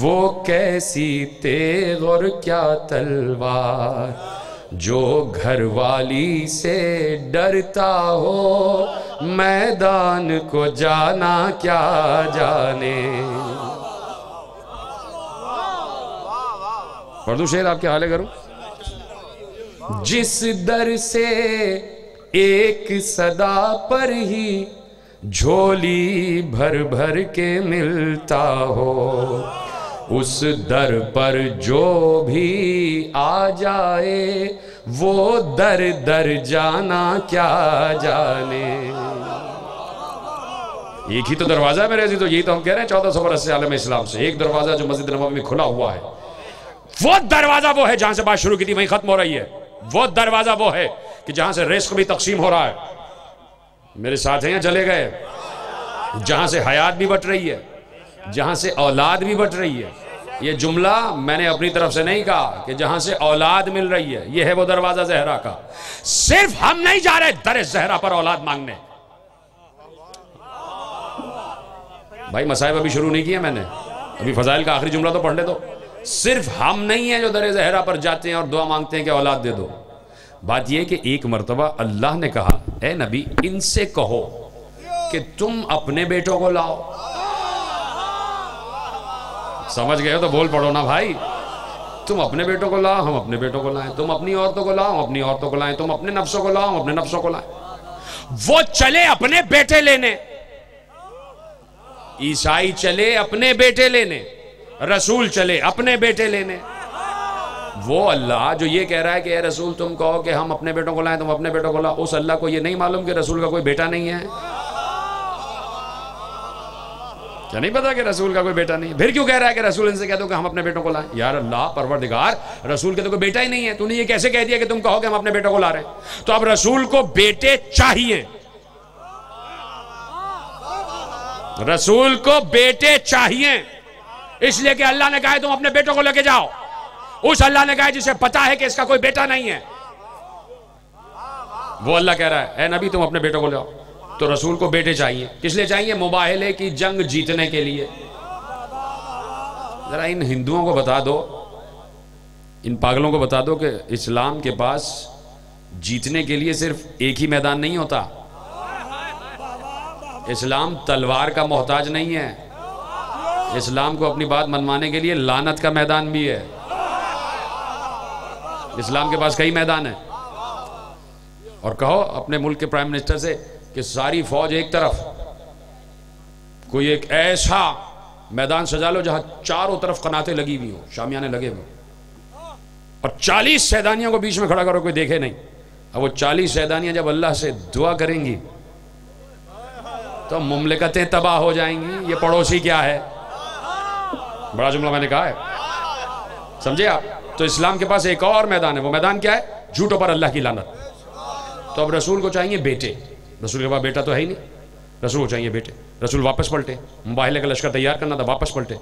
وہ کیسی تیغ اور کیا تلوار، جو گھر والی سے ڈرتا ہو، میدان کو جانا کیا جانے۔ پڑھ دوں شیر، آپ کے حالے کروں؟ جس در سے ایک صدا پر ہی جھولی بھر بھر کے ملتا ہو۔ اس در پر جو بھی آ جائے، وہ در در جانا کیا جانے۔ ایک ہی تو دروازہ ہے میرے عزیز، تو یہی تو ہم کہہ رہے ہیں، چودہ سو برس سے عالم اسلام سے۔ ایک دروازہ جو مسجد نبوی میں کھلا ہوا ہے، وہ دروازہ وہ ہے جہاں سے بات شروع کی تھی، وہیں ختم ہو رہی ہے۔ وہ دروازہ وہ ہے کہ جہاں سے رزق بھی تقسیم ہو رہا ہے۔ میرے ساتھ ہیں یا چلے گئے؟ جہاں سے حیات بھی بٹ رہی ہے، جہاں سے اولاد بھی بٹ رہی ہے، یہ جملہ میں نے اپنی طرف سے نہیں کہا کہ جہاں سے اولاد مل رہی ہے، یہ ہے وہ دروازہ زہرا کا۔ صرف ہم نہیں جا رہے در زہرا پر اولاد مانگنے۔ بھائی مسائب ابھی شروع نہیں کیا میں نے۔ ابھی فضائل کا آخری جملہ تو پڑھ لے دو صرف ہم نہیں ہیں جو در زہرا پر جاتے ہیں اور دعا مانگتے ہیں کہ اولاد دے دو۔ بات یہ کہ ایک مرتبہ اللہ نے کہا، اے نبی، ان سے کہو کہ تم اپنے بیٹوں کو لاؤ۔ سمجھ گئے ہو تو بول پڑو نا بھائی۔ تم اپنے بیٹوں کو لاؤ، ہم اپنے بیٹوں کو لائیں۔ تم اپنی عورتوں کو لاؤ اپنی عورتوں کو لائیں۔ تم اپنے نفسوں کو لاؤ، ہم اپنے نفسوں کو لائیں۔ وہ چلے اپنے بیٹے لینے۔ عیسائی چلے اپنے بیٹے لینے۔ رسول چلے اپنے بیٹے لینے۔ وہ اللہ جو یہ کہہ رہا ہے کہ اے رسول تم کہو کہ ہم اپنے بیٹوں کو لائیں، تم اپنے بیٹوں کو لاؤ۔ اس اللہ کو یہ نہیں معلوم کہ رسول کا کوئی بیٹا نہیں ہے۔ کیا نہیں پتا کہ رسول کا کوئی بیٹا نہیں ہے؟ پھر کیوں کہہ رہا ہے کہ رسول ان سے کہہ دو کہ ہم اپنے بیٹوں کو لائیں؟ یار اللہ، پروردگار، رسول کے تو کوئی بیٹا ہی نہیں ہے۔ تو نے یہ کیسے کہہ دیا کہ تم کہو کہ ہم اپنے بیٹوں کو لا رہے ہیں؟ تو اب رسول کو بیٹے چاہیے۔ رسول کو بیٹے چاہیے۔ اس لیے کہ اللہ نے کہا ہے تم اپنے بیٹوں کو لے کے جاؤ۔ اس اللہ نے کہا ہے جسے پتا ہے کہ اس کا کوئی بیٹا نہیں ہے۔ وہ اللہ کہہ رہا ہے، اے نبی، تم اپنے بیٹوں کو لے آؤ۔ تو رسول کو بیٹے چاہیے۔ کس لیے چاہیے؟ مباہلے کی جنگ جیتنے کے لیے ذرا ان ہندوؤں کو بتا دو، ان پاگلوں کو بتا دو کہ اسلام کے پاس جیتنے کے لیے صرف ایک ہی میدان نہیں ہوتا۔ اسلام تلوار کا محتاج نہیں ہے۔ اسلام کو اپنی بات منوانے کے لیے لانت کا میدان بھی ہے۔ اسلام کے پاس کئی میدان ہیں۔ اور کہو اپنے ملک کے پرائم منسٹر سے کہ ساری فوج ایک طرف، کوئی ایک ایسا میدان سجا لو جہاں چاروں طرف قناتیں لگی ہوئی ہوں، شامیانے لگے ہوئے اور چالیس سیدانیوں کو بیچ میں کھڑا کرو، کوئی دیکھے نہیں۔ اب وہ چالیس سیدانیاں جب اللہ سے دعا کریں گی، تو مملکتیں تباہ ہو جائیں گی۔ یہ پڑوسی کیا ہے؟ بڑا جملہ میں نے کہا ہے۔ سمجھے آپ؟ تو اسلام کے پاس ایک اور میدان ہے، وہ میدان کیا ہے؟ جھوٹوں پر اللہ کی لانت تو اب رسول کو چاہیے بیٹے۔ رسول کے پاس بیٹا تو ہے ہی نہیں۔ رسول کو چاہیے بیٹے۔ رسول واپس پلٹے۔ مباہلے کا لشکر تیار کرنا تھا، واپس پلٹے۔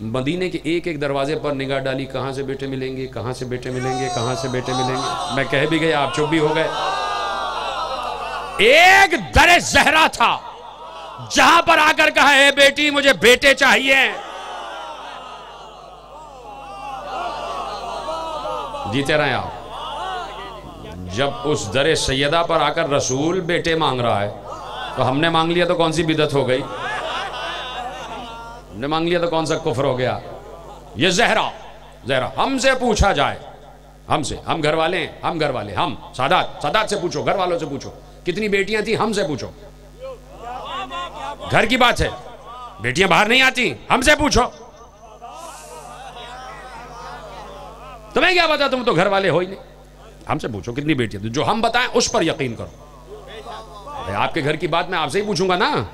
مدینے کے ایک ایک دروازے پر نگاہ ڈالی، کہاں سے بیٹے ملیں گے؟ کہاں سے بیٹے ملیں گے؟ کہاں سے بیٹے ملیں گے؟ میں کہہ بھی گیا، آپ چپ بھی ہو گئے۔ ایک در زہرا تھا، جہاں پر آ کر کہا ہے بیٹی، مجھے بیٹے چاہیے۔ جیتے رہے آپ۔ جب اس در سیدہ پر آ کر رسول بیٹے مانگ رہا ہے، تو ہم نے مانگ لیا تو کون سی بدت ہو گئی؟ ہم نے مانگ لیا تو کون سا کفر ہو گیا؟ یہ زہرا زہرا، ہم سے پوچھا جائے۔ ہم سے، ہم گھر والے ہیں، ہم گھر والے، ہم۔ سادات سادات سے پوچھو، گھر والوں سے پوچھو۔ کتنی بیٹیاں تھیں؟ ہم سے پوچھو۔ گھر کی بات ہے، بیٹیاں باہر نہیں آتی ہم سے پوچھو۔ تمہیں کیا بتا تم تو گھر والے ہو ہی نہیں۔ ہم سے پوچھو کتنی بیٹیاں جو ہم بتائیں اس پر یقین کرو۔ آپ کے گھر کی بات میں آپ سے ہی پوچھوں گا نا۔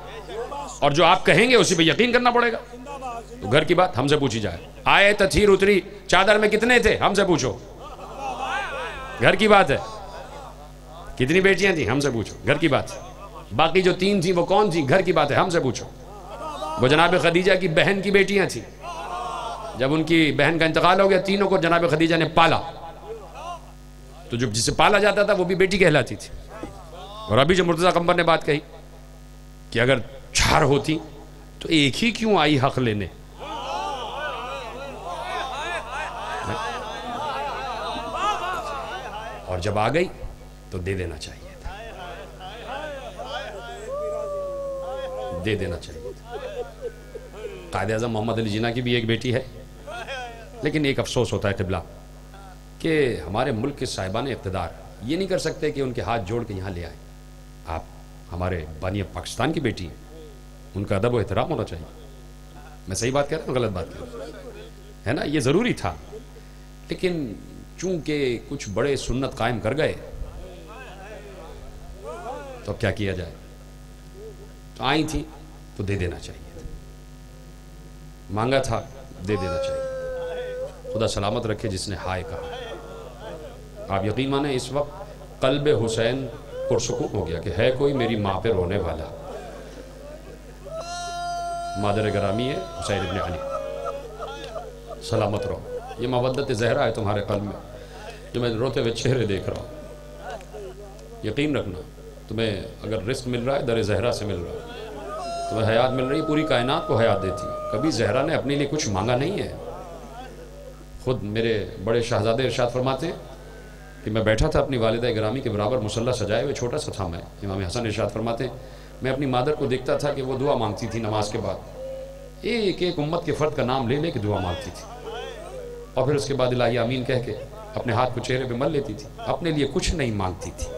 اور جو آپ کہیں گے اسی پہ یقین کرنا پڑے گا۔ تو گھر کی بات ہم سے پوچھی جائے۔ آئے تتھیر اتری۔ چادر میں کتنے تھے؟ ہم سے پوچھو۔ گھر کی بات ہے۔ کتنی بیٹیاں تھیں؟ ہم سے پوچھو۔ گھر کی بات۔ باقی جو تین تھیں وہ کون تھیں؟ گھر کی بات ہے۔ ہم سے پوچھو۔ وہ جناب خدیجہ کی بہن کی بیٹیاں تھیں۔ جب ان کی بہن کا انتقال ہو گیا، تینوں کو جناب خدیجہ نے پالا۔ تو جو جسے پالا جاتا تھا، وہ بھی بیٹی کہلاتی تھی۔ اور ابھی جو مرتضی قمبر نے بات کہی کہ اگر چار ہوتی، تو ایک ہی کیوں آئی حق لینے؟ اور جب آ گئی، تو دے دینا چاہیے تھا۔ دے دینا چاہیے تھا۔ قائد اعظم محمد علی جناح کی بھی ایک بیٹی ہے۔ لیکن ایک افسوس ہوتا ہے قبلہ کہ ہمارے ملک کے صاحبان اقتدار یہ نہیں کر سکتے کہ ان کے ہاتھ جوڑ کے یہاں لے آئیں آپ ہمارے بانی پاکستان کی بیٹی ہیں۔ ان کا ادب و احترام ہونا چاہیے۔ میں صحیح بات کہہ رہا ہوں غلط بات کہہ رہا ہوں؟ ہے نا؟ یہ ضروری تھا۔ لیکن چونکہ کچھ بڑے سنت قائم کر گئے، تو اب کیا کیا جائے؟ تو آئی تھی تو دے دینا چاہیے مانگا تھا، دے دینا چاہیے۔ خدا سلامت رکھے جس نے ہائے کہا۔ آپ یقین مانیں اس وقت قلب حسین پرسکون ہو گیا کہ ہے کوئی میری ماں پہ رونے والا۔ مادر گرامی ہے، حسین ابن علی۔ سلامت رہو۔ یہ مودت زہرا ہے تمہارے قلب میں، جو میں روتے ہوئے چہرے دیکھ رہا ہوں۔ یقین رکھنا، تمہیں اگر رزق مل رہا ہے، در زہرا سے مل رہا ہے۔ تمہیں حیات مل رہی، پوری کائنات کو حیات دیتی۔ کبھی زہرا نے اپنے لیے کچھ مانگا نہیں ہے۔ خود میرے بڑے شہزادے ارشاد فرماتے ہیں کہ میں بیٹھا تھا اپنی والدہ گرامی کے برابر مسلح سجائے ہوئے، چھوٹا سا تھا میں، امام حسن ارشاد فرماتے ہیں میں اپنی مادر کو دیکھتا تھا کہ وہ دعا مانگتی تھی نماز کے بعد۔ ایک ایک امت کے فرد کا نام لے لے کے دعا مانگتی تھی۔ اور پھر اس کے بعد الہی آمین کہہ کے اپنے ہاتھ کو چہرے پہ مل لیتی تھی، اپنے لیے کچھ نہیں مانگتی تھی۔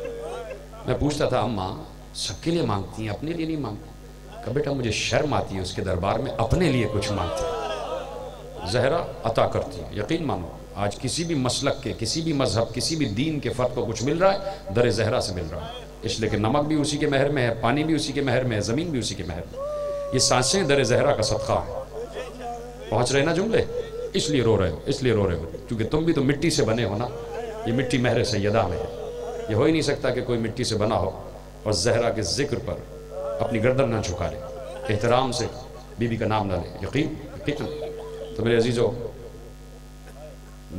میں پوچھتا تھا، اماں، سب کے لیے مانگتی ہیں، اپنے لیے نہیں مانگتی؟ کہ بیٹا، مجھے شرم آتی ہے اس کے دربار میں اپنے لیے کچھ مانگتی۔ زہرا عطا کرتی ہے۔ یقین مانو، آج کسی بھی مسلک کے، کسی بھی مذہب، کسی بھی دین کے فرد کو کچھ مل رہا ہے، در زہرا سے مل رہا ہے۔ اس لیے کہ نمک بھی اسی کے مہر میں ہے، پانی بھی اسی کے مہر میں ہے، زمین بھی اسی کے مہر میں یہ سانسیں در زہرا کا صدقہ ہے۔ پہنچ رہے نا جملے؟ اس لیے رو رہے ہو، اس لیے رو رہے ہو۔ کیونکہ تم بھی تو مٹی سے بنے ہو نا۔ یہ مٹی مہر سیدہ میں ہے۔ یہ ہو ہی نہیں سکتا کہ کوئی مٹی سے بنا ہو اور زہرا کے ذکر پر اپنی گردن نہ جھکا لے۔ احترام سے بی بی کا نام نہ لے۔ یقین یقین۔ تو میرے عزیزو،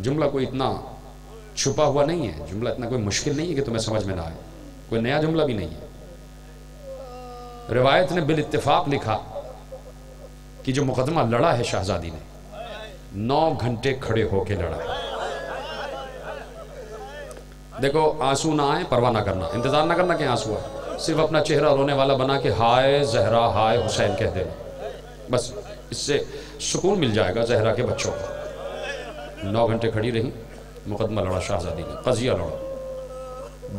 جملہ کوئی اتنا چھپا ہوا نہیں ہے، جملہ اتنا کوئی مشکل نہیں ہے کہ تمہیں سمجھ میں نہ آئے۔ کوئی نیا جملہ بھی نہیں ہے۔ روایت نے بالاتفاق لکھا کہ جو مقدمہ لڑا ہے شہزادی نے، نو گھنٹے کھڑے ہو کے لڑا۔ ہے دیکھو، آنسو نہ آئے پرواہ نہ کرنا۔ انتظار نہ کرنا کہ آنسو آئے۔ صرف اپنا چہرہ رونے والا بنا کے ہائے زہرا، ہائے حسین کہہ دینا۔ بس اس سے سکون مل جائے گا زہرا کے بچوں کو۔ نو گھنٹے کھڑی رہی، مقدمہ لڑا شہزادی نے، قضیہ لڑا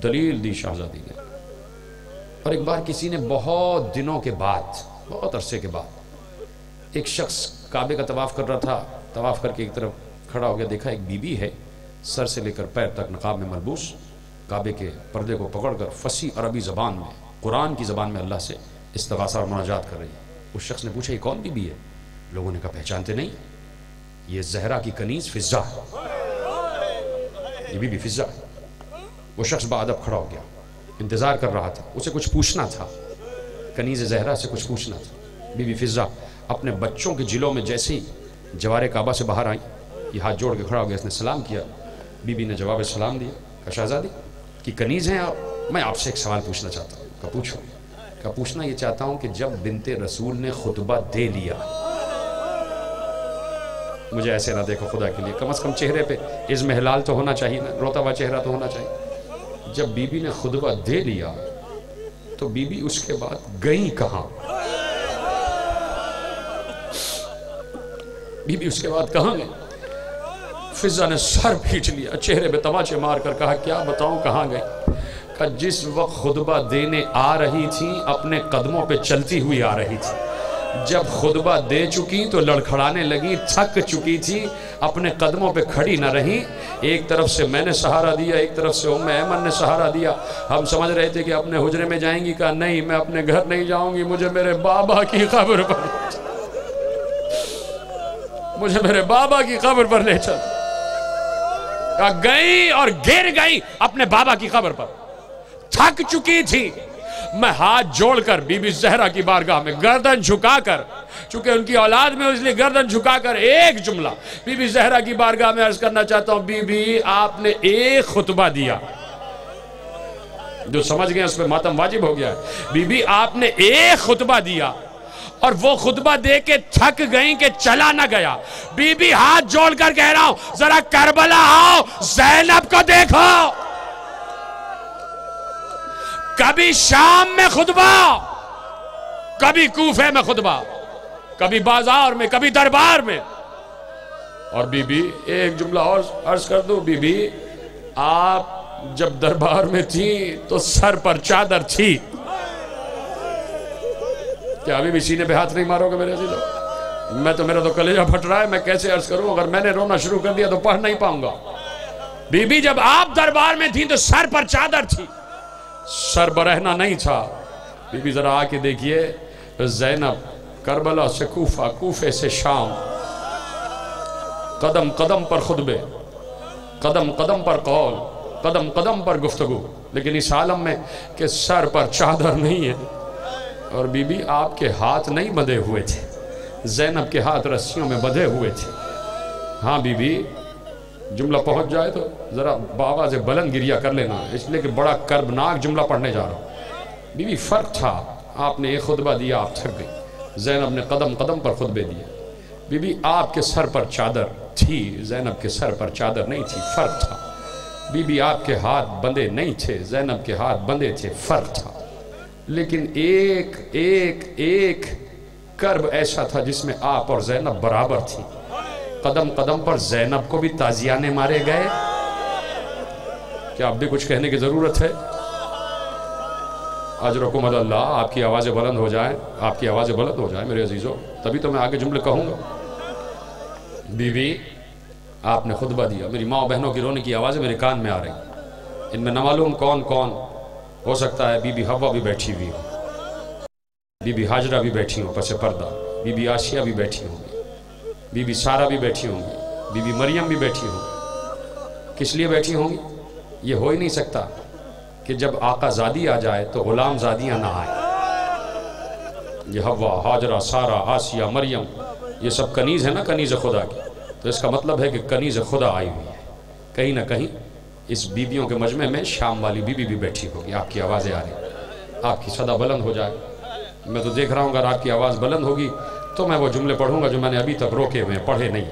دلیل دی شہزادی نے۔ اور ایک بار کسی نے بہت دنوں کے بعد، بہت عرصے کے بعد، ایک شخص کعبے کا طواف کر رہا تھا، طواف کر کے ایک طرف کھڑا ہو گیا دیکھا، ایک بی بی ہے، سر سے لے کر پیر تک نقاب میں ملبوس، کعبے کے پردے کو پکڑ کر فصیح عربی زبان میں، قرآن کی زبان میں اللہ سے استغاثہ اور مناجات کر رہی ہے۔ اس شخص نے پوچھا، یہ کون بی بی ہے؟ لوگوں نے کہا، پہچانتے نہیں؟ یہ زہرا کی کنیز فضا ہے۔ یہ بی بی فضا ہے۔ وہ شخص بعدب کھڑا ہو گیا۔ انتظار کر رہا تھا۔ اسے کچھ پوچھنا تھا۔ کنیز زہرا سے کچھ پوچھنا تھا۔ بی بی فضا، اپنے بچوں کے جلوں میں جیسے ہی جوار کعبہ سے باہر آئی یہ ہاتھ جوڑ کے کھڑا ہو گیا۔ اس نے سلام کیا۔ بی بی نے جواب سلام دیا۔ کہا، شہزادی، کی کنیز ہیں آپ؟ میں آپ سے ایک سوال پوچھنا چاہتا ہوں۔ کہا، پوچھو۔ کہا، پوچھنا یہ چاہتا ہوں کہ جب بنت رسول نے خطبہ دے لیا مجھے ایسے نہ دیکھو خدا کے لیے۔ کم از کم چہرے پہ اس میں حلال تو ہونا چاہیے نا، روتا ہوا چہرہ تو ہونا چاہیے۔ جب بی بی نے خطبہ دے لیا، تو بی بی اس کے بعد گئی کہاں؟ بی بی اس کے بعد کہاں گئے فضا نے سر پھیٹ لیا، چہرے پہ تماچے مار کر کہا، کیا بتاؤں کہاں گئے کہا جس وقت خطبہ دینے آ رہی تھی اپنے قدموں پہ چلتی ہوئی آ رہی تھی۔ جب خطبہ دے چکی تو لڑکھڑانے لگی، تھک چکی تھی، اپنے قدموں پہ کھڑی نہ رہی۔ ایک طرف سے میں نے سہارا دیا، ایک طرف سے ام ایمن نے سہارا دیا۔ ہم سمجھ رہے تھے کہ اپنے حجرے میں جائیں گی کہا، نہیں، میں اپنے گھر نہیں جاؤں گی، مجھے میرے بابا کی قبر پر مجھے میرے بابا کی قبر پر لے چل۔ کہا گئی اور گر گئی اپنے بابا کی قبر پر۔ تھک چکی تھی۔ میں ہاتھ جوڑ کر بی بی زہرہ کی بارگاہ میں گردن جھکا کر، چونکہ ان کی اولاد میں اس لیے گردن جھکا کر ایک جملہ بی بی زہرہ کی بارگاہ میں عرض کرنا چاہتا ہوں، بی بی آپ نے ایک خطبہ دیا۔ جو سمجھ گئے اس پہ ماتم واجب ہو گیا ہے۔ بی بی آپ نے ایک خطبہ دیا اور وہ خطبہ دے کے تھک گئیں کہ چلا نہ گیا۔ بی بی ہاتھ جوڑ کر کہہ رہا ہوں، ذرا کربلا آؤ، زینب کو دیکھو۔ کبھی شام میں خطبہ، کبھی کوفے میں خطبہ، کبھی بازار میں، کبھی دربار میں۔ اور بی بی ایک جملہ اور عرض کر دو بی بی آپ جب دربار میں تھی تو سر پر چادر تھی۔ کیا ابھی بھی سینے پہ ہاتھ نہیں مارو گے میرے عزیزو میں تو میرا تو کلیجہ پھٹ رہا ہے، میں کیسے عرض کروں؟ اگر میں نے رونا شروع کر دیا تو پڑھ نہیں پاؤں گا۔ بی بی جب آپ دربار میں تھی تو سر پر چادر تھی۔ سر برہنا نہیں تھا۔ بی بی ذرا آ کے دیکھیے، زینب، کربلا سے کوفہ، کوفے سے شام۔ قدم قدم پر خطبے۔ قدم قدم پر قول۔ قدم قدم پر گفتگو۔ لیکن اس عالم میں کہ سر پر چادر نہیں ہے۔ اور بی بی آپ کے ہاتھ نہیں بدے ہوئے تھے۔ زینب کے ہاتھ رسیوں میں بدے ہوئے تھے۔ ہاں بی بی جملہ پہنچ جائے تو۔ ذرا بابا سے بلند گریا کر لینا۔ اس لیے کہ بڑا کربناک جملہ پڑھنے جا رہا ہوں۔ بی بی فرق تھا۔ آپ نے ایک خطبہ دیا، آپ تھک گئی زینب نے قدم قدم پر خطبے دیے۔ بی بی آپ کے سر پر چادر تھی۔ زینب کے سر پر چادر نہیں تھی، فرق تھا۔ بی بی آپ کے ہاتھ بندے نہیں تھے۔ زینب کے ہاتھ بندے تھے، فرق تھا۔ لیکن ایک ایک ایک کرب ایسا تھا جس میں آپ اور زینب برابر تھی قدم قدم پر زینب کو بھی تازیانے مارے گئے۔ کیا اب بھی کچھ کہنے کی ضرورت ہے؟ اجرکم اللہ آپ کی آوازیں بلند ہو جائیں۔ آپ کی آوازیں بلند ہو جائیں میرے عزیزوں، تبھی تو میں آگے جملے کہوں گا۔ بیوی، آپ نے خطبہ دیا۔ میری ماں و بہنوں کی رونے کی آوازیں میرے کان میں آ رہی۔ ان میں نہ معلوم کون کون ہو سکتا ہے۔ بی بی ہوا بھی بیٹھی ہوئی ہو بی بی حاجرہ بھی بیٹھی ہوں۔ پس پردہ۔ بی بی آسیہ بھی بیٹھی ہوں گی۔ بی بی سارہ بھی بیٹھی ہوں گی۔ بی بی مریم بھی بیٹھی ہوں گی۔ کس لیے بیٹھی ہوں گی؟ یہ ہو ہی نہیں سکتا کہ جب آقا زادی آ جائے تو غلام زادیاں نہ آئیں۔ یہ ہوا حاجرہ، سارہ، آسیہ، مریم، یہ سب کنیز ہے نا کنیز خدا کی تو اس کا مطلب ہے کہ کنیز خدا آئی ہوئی ہے۔ کہیں نہ کہیں اس بیبیوں کے مجمع میں شام والی بیوی بھی بیٹھی ہوگی۔ آپ کی آوازیں آ رہی آپ کی صدا بلند ہو جائے۔ میں تو دیکھ رہا ہوں، اگر آپ کی آواز بلند ہوگی تو میں وہ جملے پڑھوں گا جو میں نے ابھی تک روکے ہوئے ہیں، پڑھے نہیں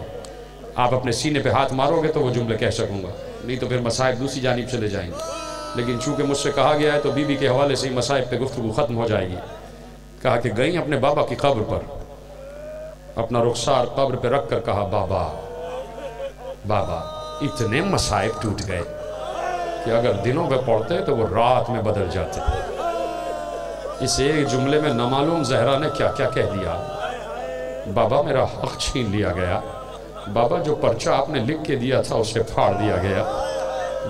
آپ اپنے سینے پہ ہاتھ مارو گے تو وہ جملے کہہ سکوں گا۔ نہیں تو پھر مسائب دوسری جانب چلے جائیں گے۔ لیکن چونکہ مجھ سے کہا گیا ہے تو بیوی کے حوالے سے ہی مسائب پہ گفتگو ختم ہو جائے گی۔ کہا کہ گئیں اپنے بابا کی قبر پر۔ اپنا رخسار قبر پہ رکھ کر کہا، بابا بابا، اتنے مسائب ٹوٹ گئے کہ اگر دنوں پہ پڑھتے تو وہ رات میں بدل جاتے۔ اس ایک جملے میں نامعلوم زہرہ نے کیا کیا کہہ دیا؟ بابا، میرا حق چھین لیا گیا۔ بابا جو پرچہ آپ نے لکھ کے دیا تھا اسے پھاڑ دیا گیا۔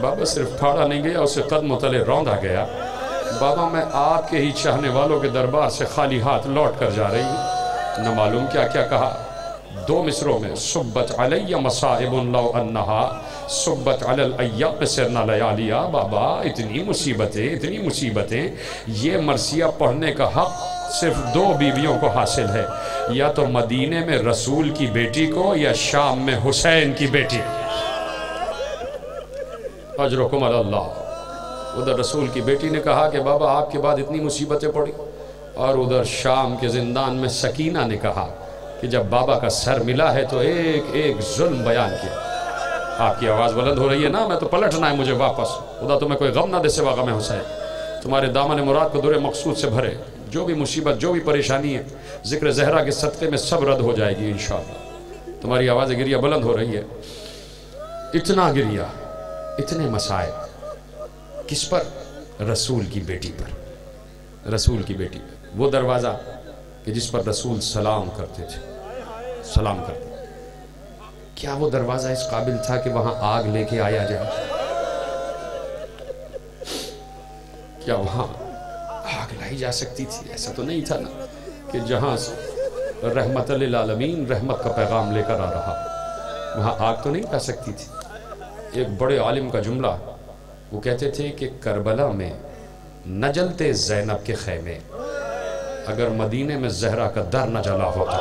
بابا صرف پھاڑا نہیں گیا اسے قدم و تلے روندا گیا۔ بابا، میں آپ کے ہی چاہنے والوں کے دربار سے خالی ہاتھ لوٹ کر جا رہی ہوں۔ نہ معلوم کیا کیا کہا۔ دو مصروں میں صبت علی مصائب لو انہا صبت علی الایام سرنا لیالیا. بابا، اتنی مصیبتیں اتنی مصیبتیں۔ یہ مرثیہ پڑھنے کا حق صرف دو بیویوں کو حاصل ہے، یا تو مدینے میں رسول کی بیٹی کو یا شام میں حسین کی بیٹی۔ اجرکم اللہ۔ ادھر رسول کی بیٹی نے کہا کہ بابا، آپ کے بعد اتنی مصیبتیں پڑی۔ اور ادھر شام کے زندان میں سکینہ نے کہا کہ جب بابا کا سر ملا ہے تو ایک ایک ظلم بیان کیا۔ آپ کی آواز بلند ہو رہی ہے نا؟ میں تو پلٹنا ہے مجھے واپس۔ خدا تمہیں کوئی غم نہ دے سوا غم حسین۔ تمہارے دامن مراد کو دور مقصود سے بھرے۔ جو بھی مصیبت، جو بھی پریشانی ہے ذکر زہرہ کے صدقے میں سب رد ہو جائے گی انشاءاللہ۔ تمہاری آواز گریا بلند ہو رہی ہے اتنا گریا اتنے مسائل۔ کس پر؟ رسول کی بیٹی پر۔ رسول کی بیٹی پر۔ وہ دروازہ کہ جس پر رسول سلام کرتے تھے۔ سلام کرتے کیا وہ دروازہ اس قابل تھا کہ وہاں آگ لے کے آیا جائے؟ کیا وہاں آگ لائی جا سکتی تھی، ایسا تو نہیں تھا نا کہ جہاں رحمت للعالمین رحمت کا پیغام لے کر آ رہا وہاں آگ تو نہیں لا سکتی تھی۔ ایک بڑے عالم کا جملہ، وہ کہتے تھے کہ کربلا میں نہ جلتے زینب کے خیمے، اگر مدینے میں زہرا کا در نہ جلا ہوتا۔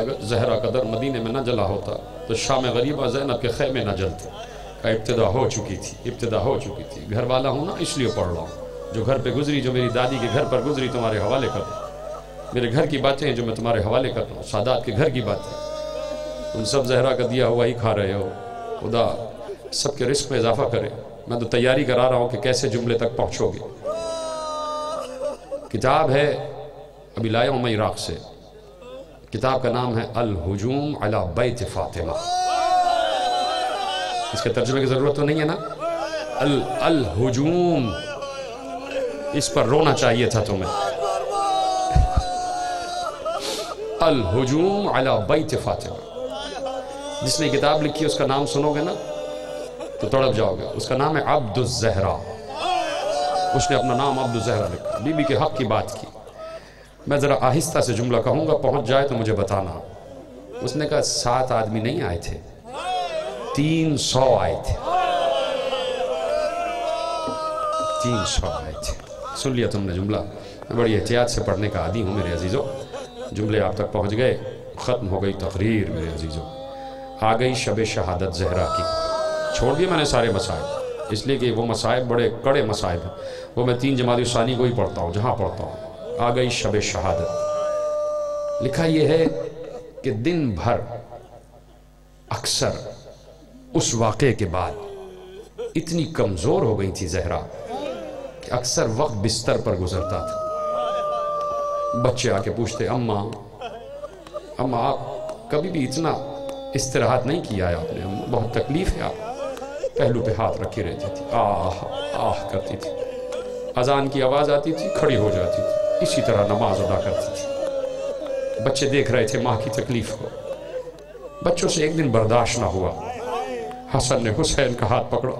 اگر زہرا کا در مدینے میں نہ جلا ہوتا، تو شام غریبہ زینب کے خیمے نہ جلتے۔ کا ابتدا ہو چکی تھی، ابتدا ہو چکی تھی۔ گھر والا ہوں نا، اس لیے پڑھ رہا ہوں۔ جو گھر پہ گزری، جو میری دادی کے گھر پر گزری، تمہارے حوالے کر دوں میرے گھر کی باتیں ہیں جو میں تمہارے حوالے کر رہا ہوں۔ سادات کے گھر کی باتیں تم سب زہرا کا دیا ہوا ہی کھا رہے ہو۔ خدا سب کے رزق میں اضافہ کرے۔ میں تو تیاری کرا رہا ہوں کہ کیسے جملے تک پہنچو گے۔ کتاب ہے ابھی لایا ہوں میں عراق سے۔ کتاب کا نام ہے الہجوم علی بیت فاطمہ۔ اس کے ترجمے کی ضرورت تو نہیں ہے نا؟ ال اس پر رونا چاہیے تھا تمہیں. الہجوم علی بیت فاطمہ. جس نے کتاب لکھی، اس کا نام سنو گے نا؟ تو تڑپ جاؤ گے. اس کا نام ہے عبد الزہرا اس نے اپنا نام عبد الزہرا لکھا. بی بی کے حق کی بات کی. میں ذرا آہستہ سے جملہ کہوں گا، پہنچ جائے تو مجھے بتانا. اس نے کہا، سات آدمی نہیں آئے تھے. تین سو آئے تھے تین سو آئے تھے سن لیا تم نے جملہ میں بڑی احتیاط سے پڑھنے کا عادی ہوں میرے عزیزوں جملے آپ تک پہنچ گئے ختم ہو گئی تقریر میرے عزیزوں آ گئی شب شہادت زہرا کی چھوڑ دیے میں نے سارے مسائب اس لیے کہ وہ مسائب بڑے کڑے مسائب ہیں وہ میں تین جماعت ثانی کو ہی پڑھتا ہوں جہاں پڑھتا ہوں آ گئی شب شہادت لکھا یہ ہے کہ دن بھر اکثر اس واقعے کے بعد اتنی کمزور ہو گئی تھی زہرا کہ اکثر وقت بستر پر گزرتا تھا۔ بچے آ کے پوچھتے اماں اماں آپ کبھی بھی اتنا استراحت نہیں کیا ہے آپ نے؟ اماں بہت تکلیف ہے آپ۔ پہلو پہ ہاتھ رکھی رہتی تھی۔ آہ آہ کرتی تھی۔ اذان کی آواز آتی تھی، کھڑی ہو جاتی تھی۔ اسی طرح نماز ادا کرتی تھی۔ بچے دیکھ رہے تھے ماں کی تکلیف کو۔ بچوں سے ایک دن برداشت نہ ہوا۔ حسن نے حسین کا ہاتھ پکڑا۔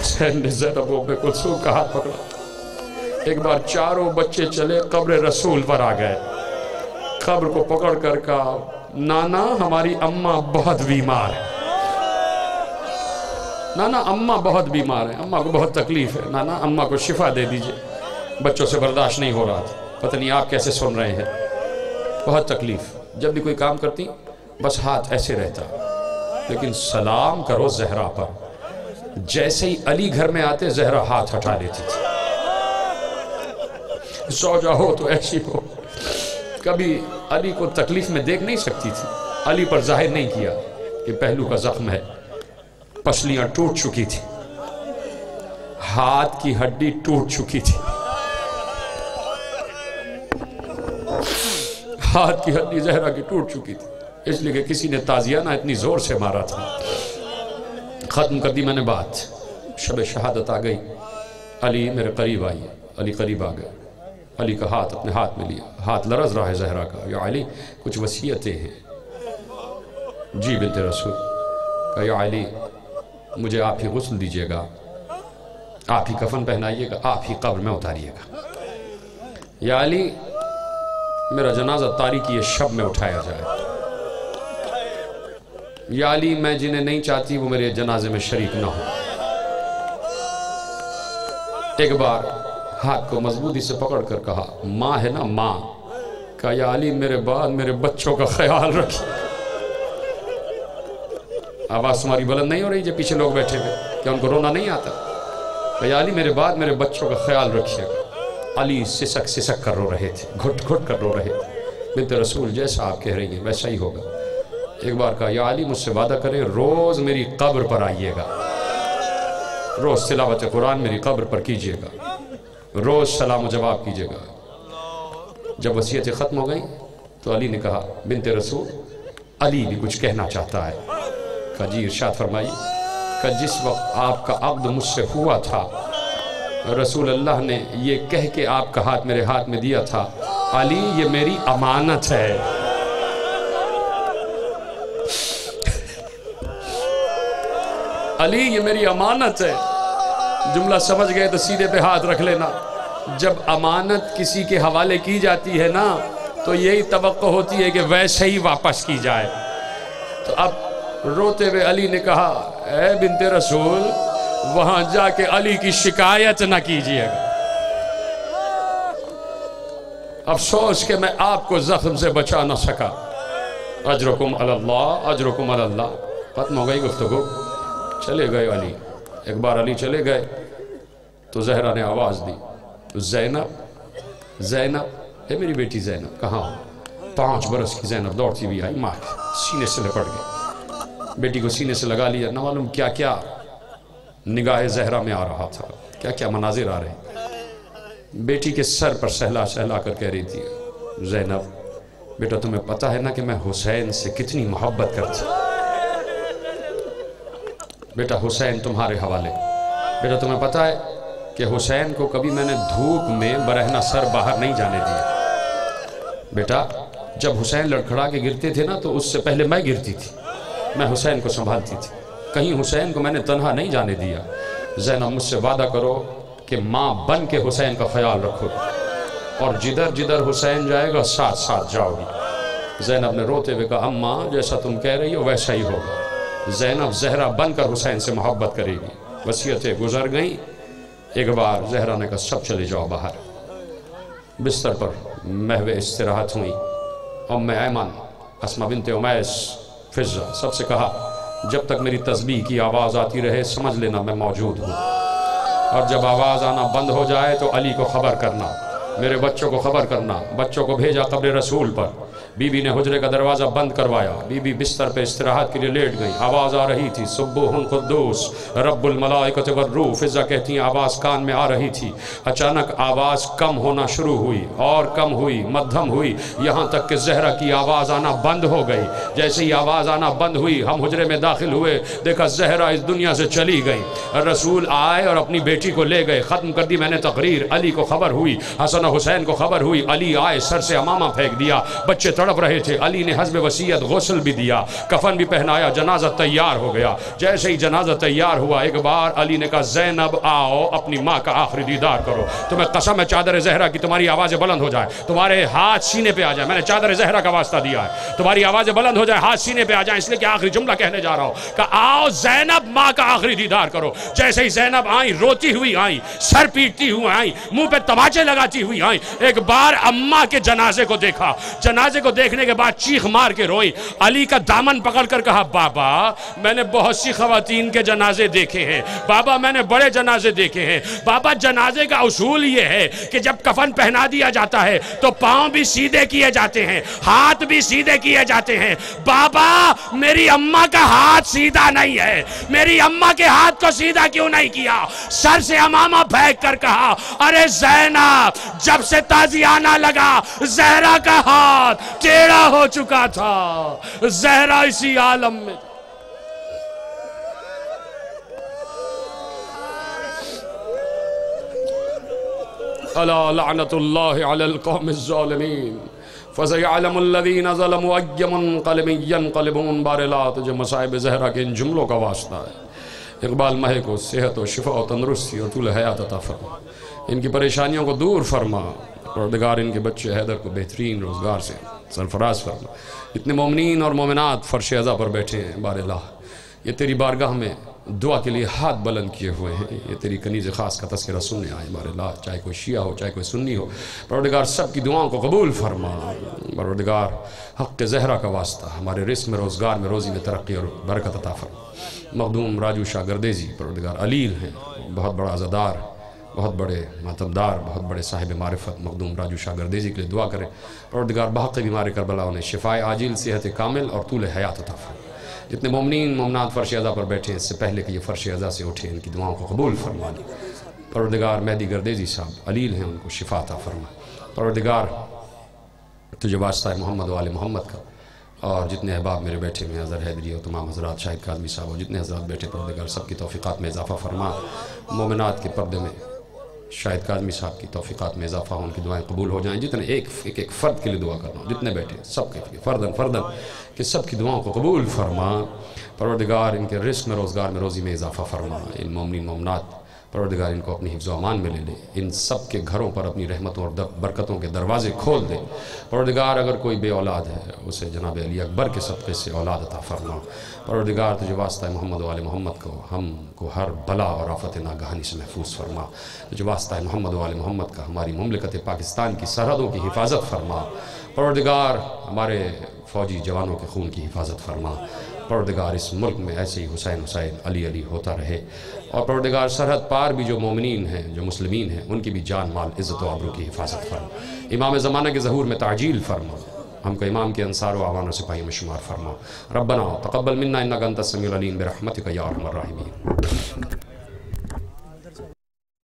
حسین نے زینب ابن کلثوم کا ہاتھ پکڑا۔ ایک بار چاروں بچے چلے، قبر رسول پر آ گئے۔ قبر کو پکڑ کر کہا، نانا، ہماری اماں بہت بیمار ہے۔ نانا، اماں بہت بیمار ہے۔ اماں کو بہت تکلیف ہے۔ نانا، اماں کو شفا دے دیجیے۔ بچوں سے برداشت نہیں ہو رہا تھا۔ پتہ نہیں آپ کیسے سن رہے ہیں۔ بہت تکلیف۔ جب بھی کوئی کام کرتی، بس ہاتھ ایسے رہتا۔ لیکن سلام کرو زہرا پر۔ جیسے ہی علی گھر میں آتے، زہرا ہاتھ ہٹا لیتی تھی۔ زوجہ ہو تو ایسی ہو۔ کبھی علی کو تکلیف میں دیکھ نہیں سکتی تھی۔ علی پر ظاہر نہیں کیا کہ پہلو کا زخم ہے۔ پسلیاں ٹوٹ چکی تھی۔ ہاتھ کی ہڈی ٹوٹ چکی تھی۔ ہاتھ کی ہڈی زہرا کی ٹوٹ چکی تھی۔ اس لیے کہ کسی نے تازیہ نہ اتنی زور سے مارا تھا۔ ختم کر دی میں نے بات۔ شب شہادت آ گئی۔ علی میرے قریب آئی۔ علی قریب آ گئے۔ علی کا ہاتھ اپنے ہاتھ میں لیا۔ ہاتھ لرز رہا ہے زہرا کا۔ یا علی، کچھ وصیتیں ہیں۔ جی بنت رسول، کہا، یا علی، مجھے آپ ہی غسل دیجیے گا۔ آپ ہی کفن پہنائیے گا۔ آپ ہی قبر میں اتاریے گا۔ یا علی، میرا جنازہ تاریکی شب میں اٹھایا جائے۔ یا علی میں جنہیں نہیں چاہتی وہ میرے جنازے میں شریک نہ ہو۔ ایک بار ہاتھ کو مضبوطی سے پکڑ کر کہا، ماں ہے نا ماں کہا یا علی میرے بعد میرے بچوں کا خیال رکھی آواز تمہاری بلند نہیں ہو رہی جب پیچھے لوگ بیٹھے ہوئے؟ کیا ان کو رونا نہیں آتا؟ کہا یا علی میرے بعد میرے بچوں کا خیال رکھیے گا علی سسک سسک کر رو رہے تھے، گھٹ گھٹ کر رو رہے تھے۔ بنت رسول جیسا آپ کہہ رہی ہیں، ویسا ہی ہوگا۔ ایک بار کہا، یا علی، مجھ سے وعدہ کریں روز میری قبر پر آئیے گا۔ روز تلاوت قرآن میری قبر پر کیجیے گا۔ روز سلام و جواب کیجیے گا۔ جب وصیتیں ختم ہو گئیں، تو علی نے کہا، بنت رسول، علی بھی کچھ کہنا چاہتا ہے۔ کہا جی ارشاد فرمائی کہ جس وقت آپ کا عقد مجھ سے ہوا تھا، رسول اللہ نے یہ کہہ کے آپ کا ہاتھ میرے ہاتھ میں دیا تھا، علی، یہ میری امانت ہے۔ علی، یہ میری امانت ہے۔ جملہ سمجھ گئے تو سیدھے پہ ہاتھ رکھ لینا۔ جب امانت کسی کے حوالے کی جاتی ہے نا، تو یہی توقع ہوتی ہے کہ ویسے ہی واپس کی جائے۔ تو اب روتے ہوئے علی نے کہا، اے بنت رسول، وہاں جا کے علی کی شکایت نہ کیجیے گا افسوس کہ میں آپ کو زخم سے بچا نہ سکا۔ اجرکم علی اللہ، اجرکم علی اللہ۔ ختم ہو گئی گفتگو۔ چلے گئے علی۔ ایک بار علی چلے گئے۔ تو زہرہ نے آواز دی۔ زینب زینب، اے میری بیٹی زینب، کہاں پانچ برس کی زینب دوڑتی بھی آئی ماں سینے سے لپٹ گئی۔ بیٹی کو سینے سے لگا لیا، نہ معلوم کیا کیا نگاہ زہرہ میں آ رہا تھا۔ کیا کیا مناظر آ رہے بیٹی کے سر پر سہلا سہلا کر کہہ رہی تھی، زینب، بیٹا تمہیں پتا ہے نا کہ میں حسین سے کتنی محبت کرتی بیٹا حسین تمہارے حوالے۔ بیٹا تمہیں پتا ہے کہ حسین کو کبھی میں نے دھوپ میں برہنہ سر باہر نہیں جانے دیا۔ بیٹا، جب حسین لڑکھڑا کے گرتے تھے نا، تو اس سے پہلے میں گرتی تھی۔ میں حسین کو سنبھالتی تھی۔ کہیں حسین کو میں نے تنہا نہیں جانے دیا۔ زینب مجھ سے وعدہ کرو کہ ماں بن کے حسین کا خیال رکھو۔ اور جدھر جدھر حسین جائے گا، ساتھ ساتھ جاؤ گی۔ زینب نے روتے ہوئے کہا، اماں، جیسا تم کہہ رہی ہو، ویسا ہی ہوگا۔ زینب زہرہ بن کر حسین سے محبت کرے گی۔ وسیعتیں گزر گئیں۔ ایک بار زہرہ نے کہا، سب چلے جاؤ باہر۔ بستر پر محو استراحت ہوئی۔ ام ایمن، اسمہ بنت عمیس فضہ، سب سے کہا، جب تک میری تسبیح کی آواز آتی رہے، سمجھ لینا میں موجود ہوں۔ اور جب آواز آنا بند ہو جائے تو علی کو خبر کرنا، میرے بچوں کو خبر کرنا، بچوں کو بھیجا قبر رسول پر۔ بی بی نے حجرے کا دروازہ بند کروایا۔ بی بی بستر پہ استراحت کے لیے لیٹ گئی۔ آواز آ رہی تھی۔ سبوہن قدوس رب الملائکت والروح۔ فضہ کہتی ہیں، آواز کان میں آ رہی تھی۔ اچانک آواز کم ہونا شروع ہوئی۔ اور کم ہوئی، مدھم ہوئی۔ یہاں تک کہ زہرہ کی آواز آنا بند ہو گئی۔ جیسے ہی آواز آنا بند ہوئی، ہم حجرے میں داخل ہوئے۔ دیکھا زہرہ اس دنیا سے چلی گئی۔ رسول آئے اور اپنی بیٹی کو لے گئے۔ ختم کر دی میں نے تقریر۔ علی کو خبر ہوئی، حسن و حسین کو خبر ہوئی۔ علی آئے، سر سے امامہ پھینک دیا۔ بچے تڑپ رہے تھے۔ علی نے حزب وسیعت غسل بھی دیا۔ کفن بھی پہنایا۔ جنازہ تیار ہو گیا۔ جیسے ہی جنازہ تیار ہوا، ایک بار علی نے کہا، زینب، آؤ، اپنی ماں کا آخری دیدار کرو۔ تمہیں قسم ہے، چادر زہرہ کی تمہاری آوازیں بلند ہو جائے تمہارے ہاتھ سینے پہ آ جائے میں نے چادر زہرہ کا واسطہ دیا ہے۔ تمہاری آوازیں بلند ہو جائے ہاتھ سینے پہ آ جائیں۔ اس لیے کہ آخری جملہ کہنے جا رہا ہوں۔ کہ آؤ، زینب، ماں کا آخری دیدار کرو۔ جیسے ہی زینب آئیں، روتی ہوئی آئیں، سر پیٹتی ہوئی آئیں، منہ پہ تماچے لگاتی ہوئی آئیں، ایک بار اماں کے جنازے کو دیکھا۔ جنازے کو دیکھنے کے بعد چیخ مار کے روئی۔ علی کا دامن پکڑ کر کہا، بابا، میں نے بہت سی خواتین کے جنازے دیکھے ہیں۔ بابا، میں نے بڑے جنازے دیکھے ہیں۔ بابا، جنازے کا اصول یہ ہے کہ جب کفن پہنا دیا جاتا ہے تو پاؤں بھی سیدھے کیے جاتے ہیں، ہاتھ بھی سیدھے کیے جاتے ہیں۔ بابا، میری اماں کا ہاتھ سیدھا نہیں ہے۔ میری اماں کے ہاتھ کو سیدھا کیوں نہیں کیا؟ سر سے امامہ پھینک کر کہا، ارے زینب، جب سے تازیانہ لگا، زہرہ کا ہاتھ ٹیڑا ہو چکا تھا۔ زہرہ اسی عالم میں۔ الا لعنت اللہ علی القوم الظالمین۔ فَسَيَعْلَمُ الَّذِينَ ظَلَمُوا أَيَّ مُنْقَلِبٍ يَنْقَلِبُونَ بارلات جو مصائب زہرہ کے ان جملوں کا واسطہ ہے۔ اقبال مہے کو صحت و شفا و تندرستی اور طول حیات عطا فرما۔ ان کی پریشانیوں کو دور فرما۔ پردگار ان کے بچے حیدر کو بہترین روزگار سے۔ سرفراز فرما اتنے مومنین اور مومنات فرش ازا پر بیٹھے ہیں، بار اللہ۔ یہ تیری بارگاہ میں دعا کے لیے ہاتھ بلند کیے ہوئے ہیں۔ یہ تیری کنیز خاص کا تذکرہ سننے آئے، بار اللہ۔ چاہے کوئی شیعہ ہو، چاہے کوئی سنی ہو۔ پروردگار، سب کی دعاؤں کو قبول فرما۔ پروردگار، حق زہرہ کا واسطہ، ہمارے رزق میں، روزگار میں، روزی میں ترقی اور برکت عطا فرما۔ مخدوم، راجو شاہ گردیزی پروردگار، علیل ہیں۔ بہت بڑا عزدار بہت بڑے ماتمدار بہت بڑے صاحب معرفت، مخدوم راجو شاہ گردیزی کے لیے دعا کریں۔ پروردگار بحق بیمار کربلا انہیں شفائے عاجل، صحت کامل اور طول حیات عطا فرما جتنے مومنین، مومنات فرش ازا پر بیٹھے ہیں اس سے پہلے کہ یہ فرش ازا سے اٹھے، ان کی دعاؤں کو قبول فرما دی پروردگار مہدی گردیزی صاحب علیل ہیں، ان کو شفا عطا فرما پروردگار، تجھے واسطہ محمد وال محمد کا۔ اور جتنے احباب میرے بیٹھے، میں حضر حیدری اور تمام حضرات، شاہد کاظمی صاحب اور جتنے حضرات بیٹھے، پروردگار سب کی توفیقات میں اضافہ فرما۔ مومنات کے پردے میں شاہد کاظمی صاحب کی توفیقات میں اضافہ ہو، ان کی دعائیں قبول ہو جائیں۔ جتنے ایک ایک ایک فرد کے لیے دعا کرنا جتنے بیٹھے سب کے لیے فردن فردن کہ سب کی دعاؤں کو قبول فرما۔ پروردگار، ان کے رزق میں روزگار میں روزی میں اضافہ فرما۔ ان مومنین، مومنات پروردگار ان کو اپنی حفظ و امان میں لے لے، ان سب کے گھروں پر اپنی رحمتوں اور برکتوں کے دروازے کھول دے۔ پروردگار، اگر کوئی بے اولاد ہے، اسے جناب علی اکبر کے صدقے سے اولاد عطا فرما۔ پروردگار، تجھے واسطہ ہے محمد وال محمد کو، ہم کو ہر بلا اور آفت ناگہانی سے محفوظ فرما۔ تجھے واسطہ محمد وال محمد کا ہماری مملکت پاکستان کی سرحدوں کی حفاظت فرما۔ پروردگار، ہمارے فوجی جوانوں کے خون کی حفاظت فرما۔ پروردگار، اس ملک میں ایسے ہی حسین حسین، علی علی ہوتا رہے۔ اور پروردگار سرحد پار بھی جو مومنین ہیں، جو مسلمین ہیں، ان کی بھی جان، مال، عزت و عبرو کی حفاظت فرما۔ امام زمانہ کے ظہور میں تعجیل فرما۔ ہم کو امام کے انصار و عوان و سپاہی میں شمار فرما۔ ربنا تقبل منا انکا انت السمیع العلیم برحمتک یا ارحم الراحمین۔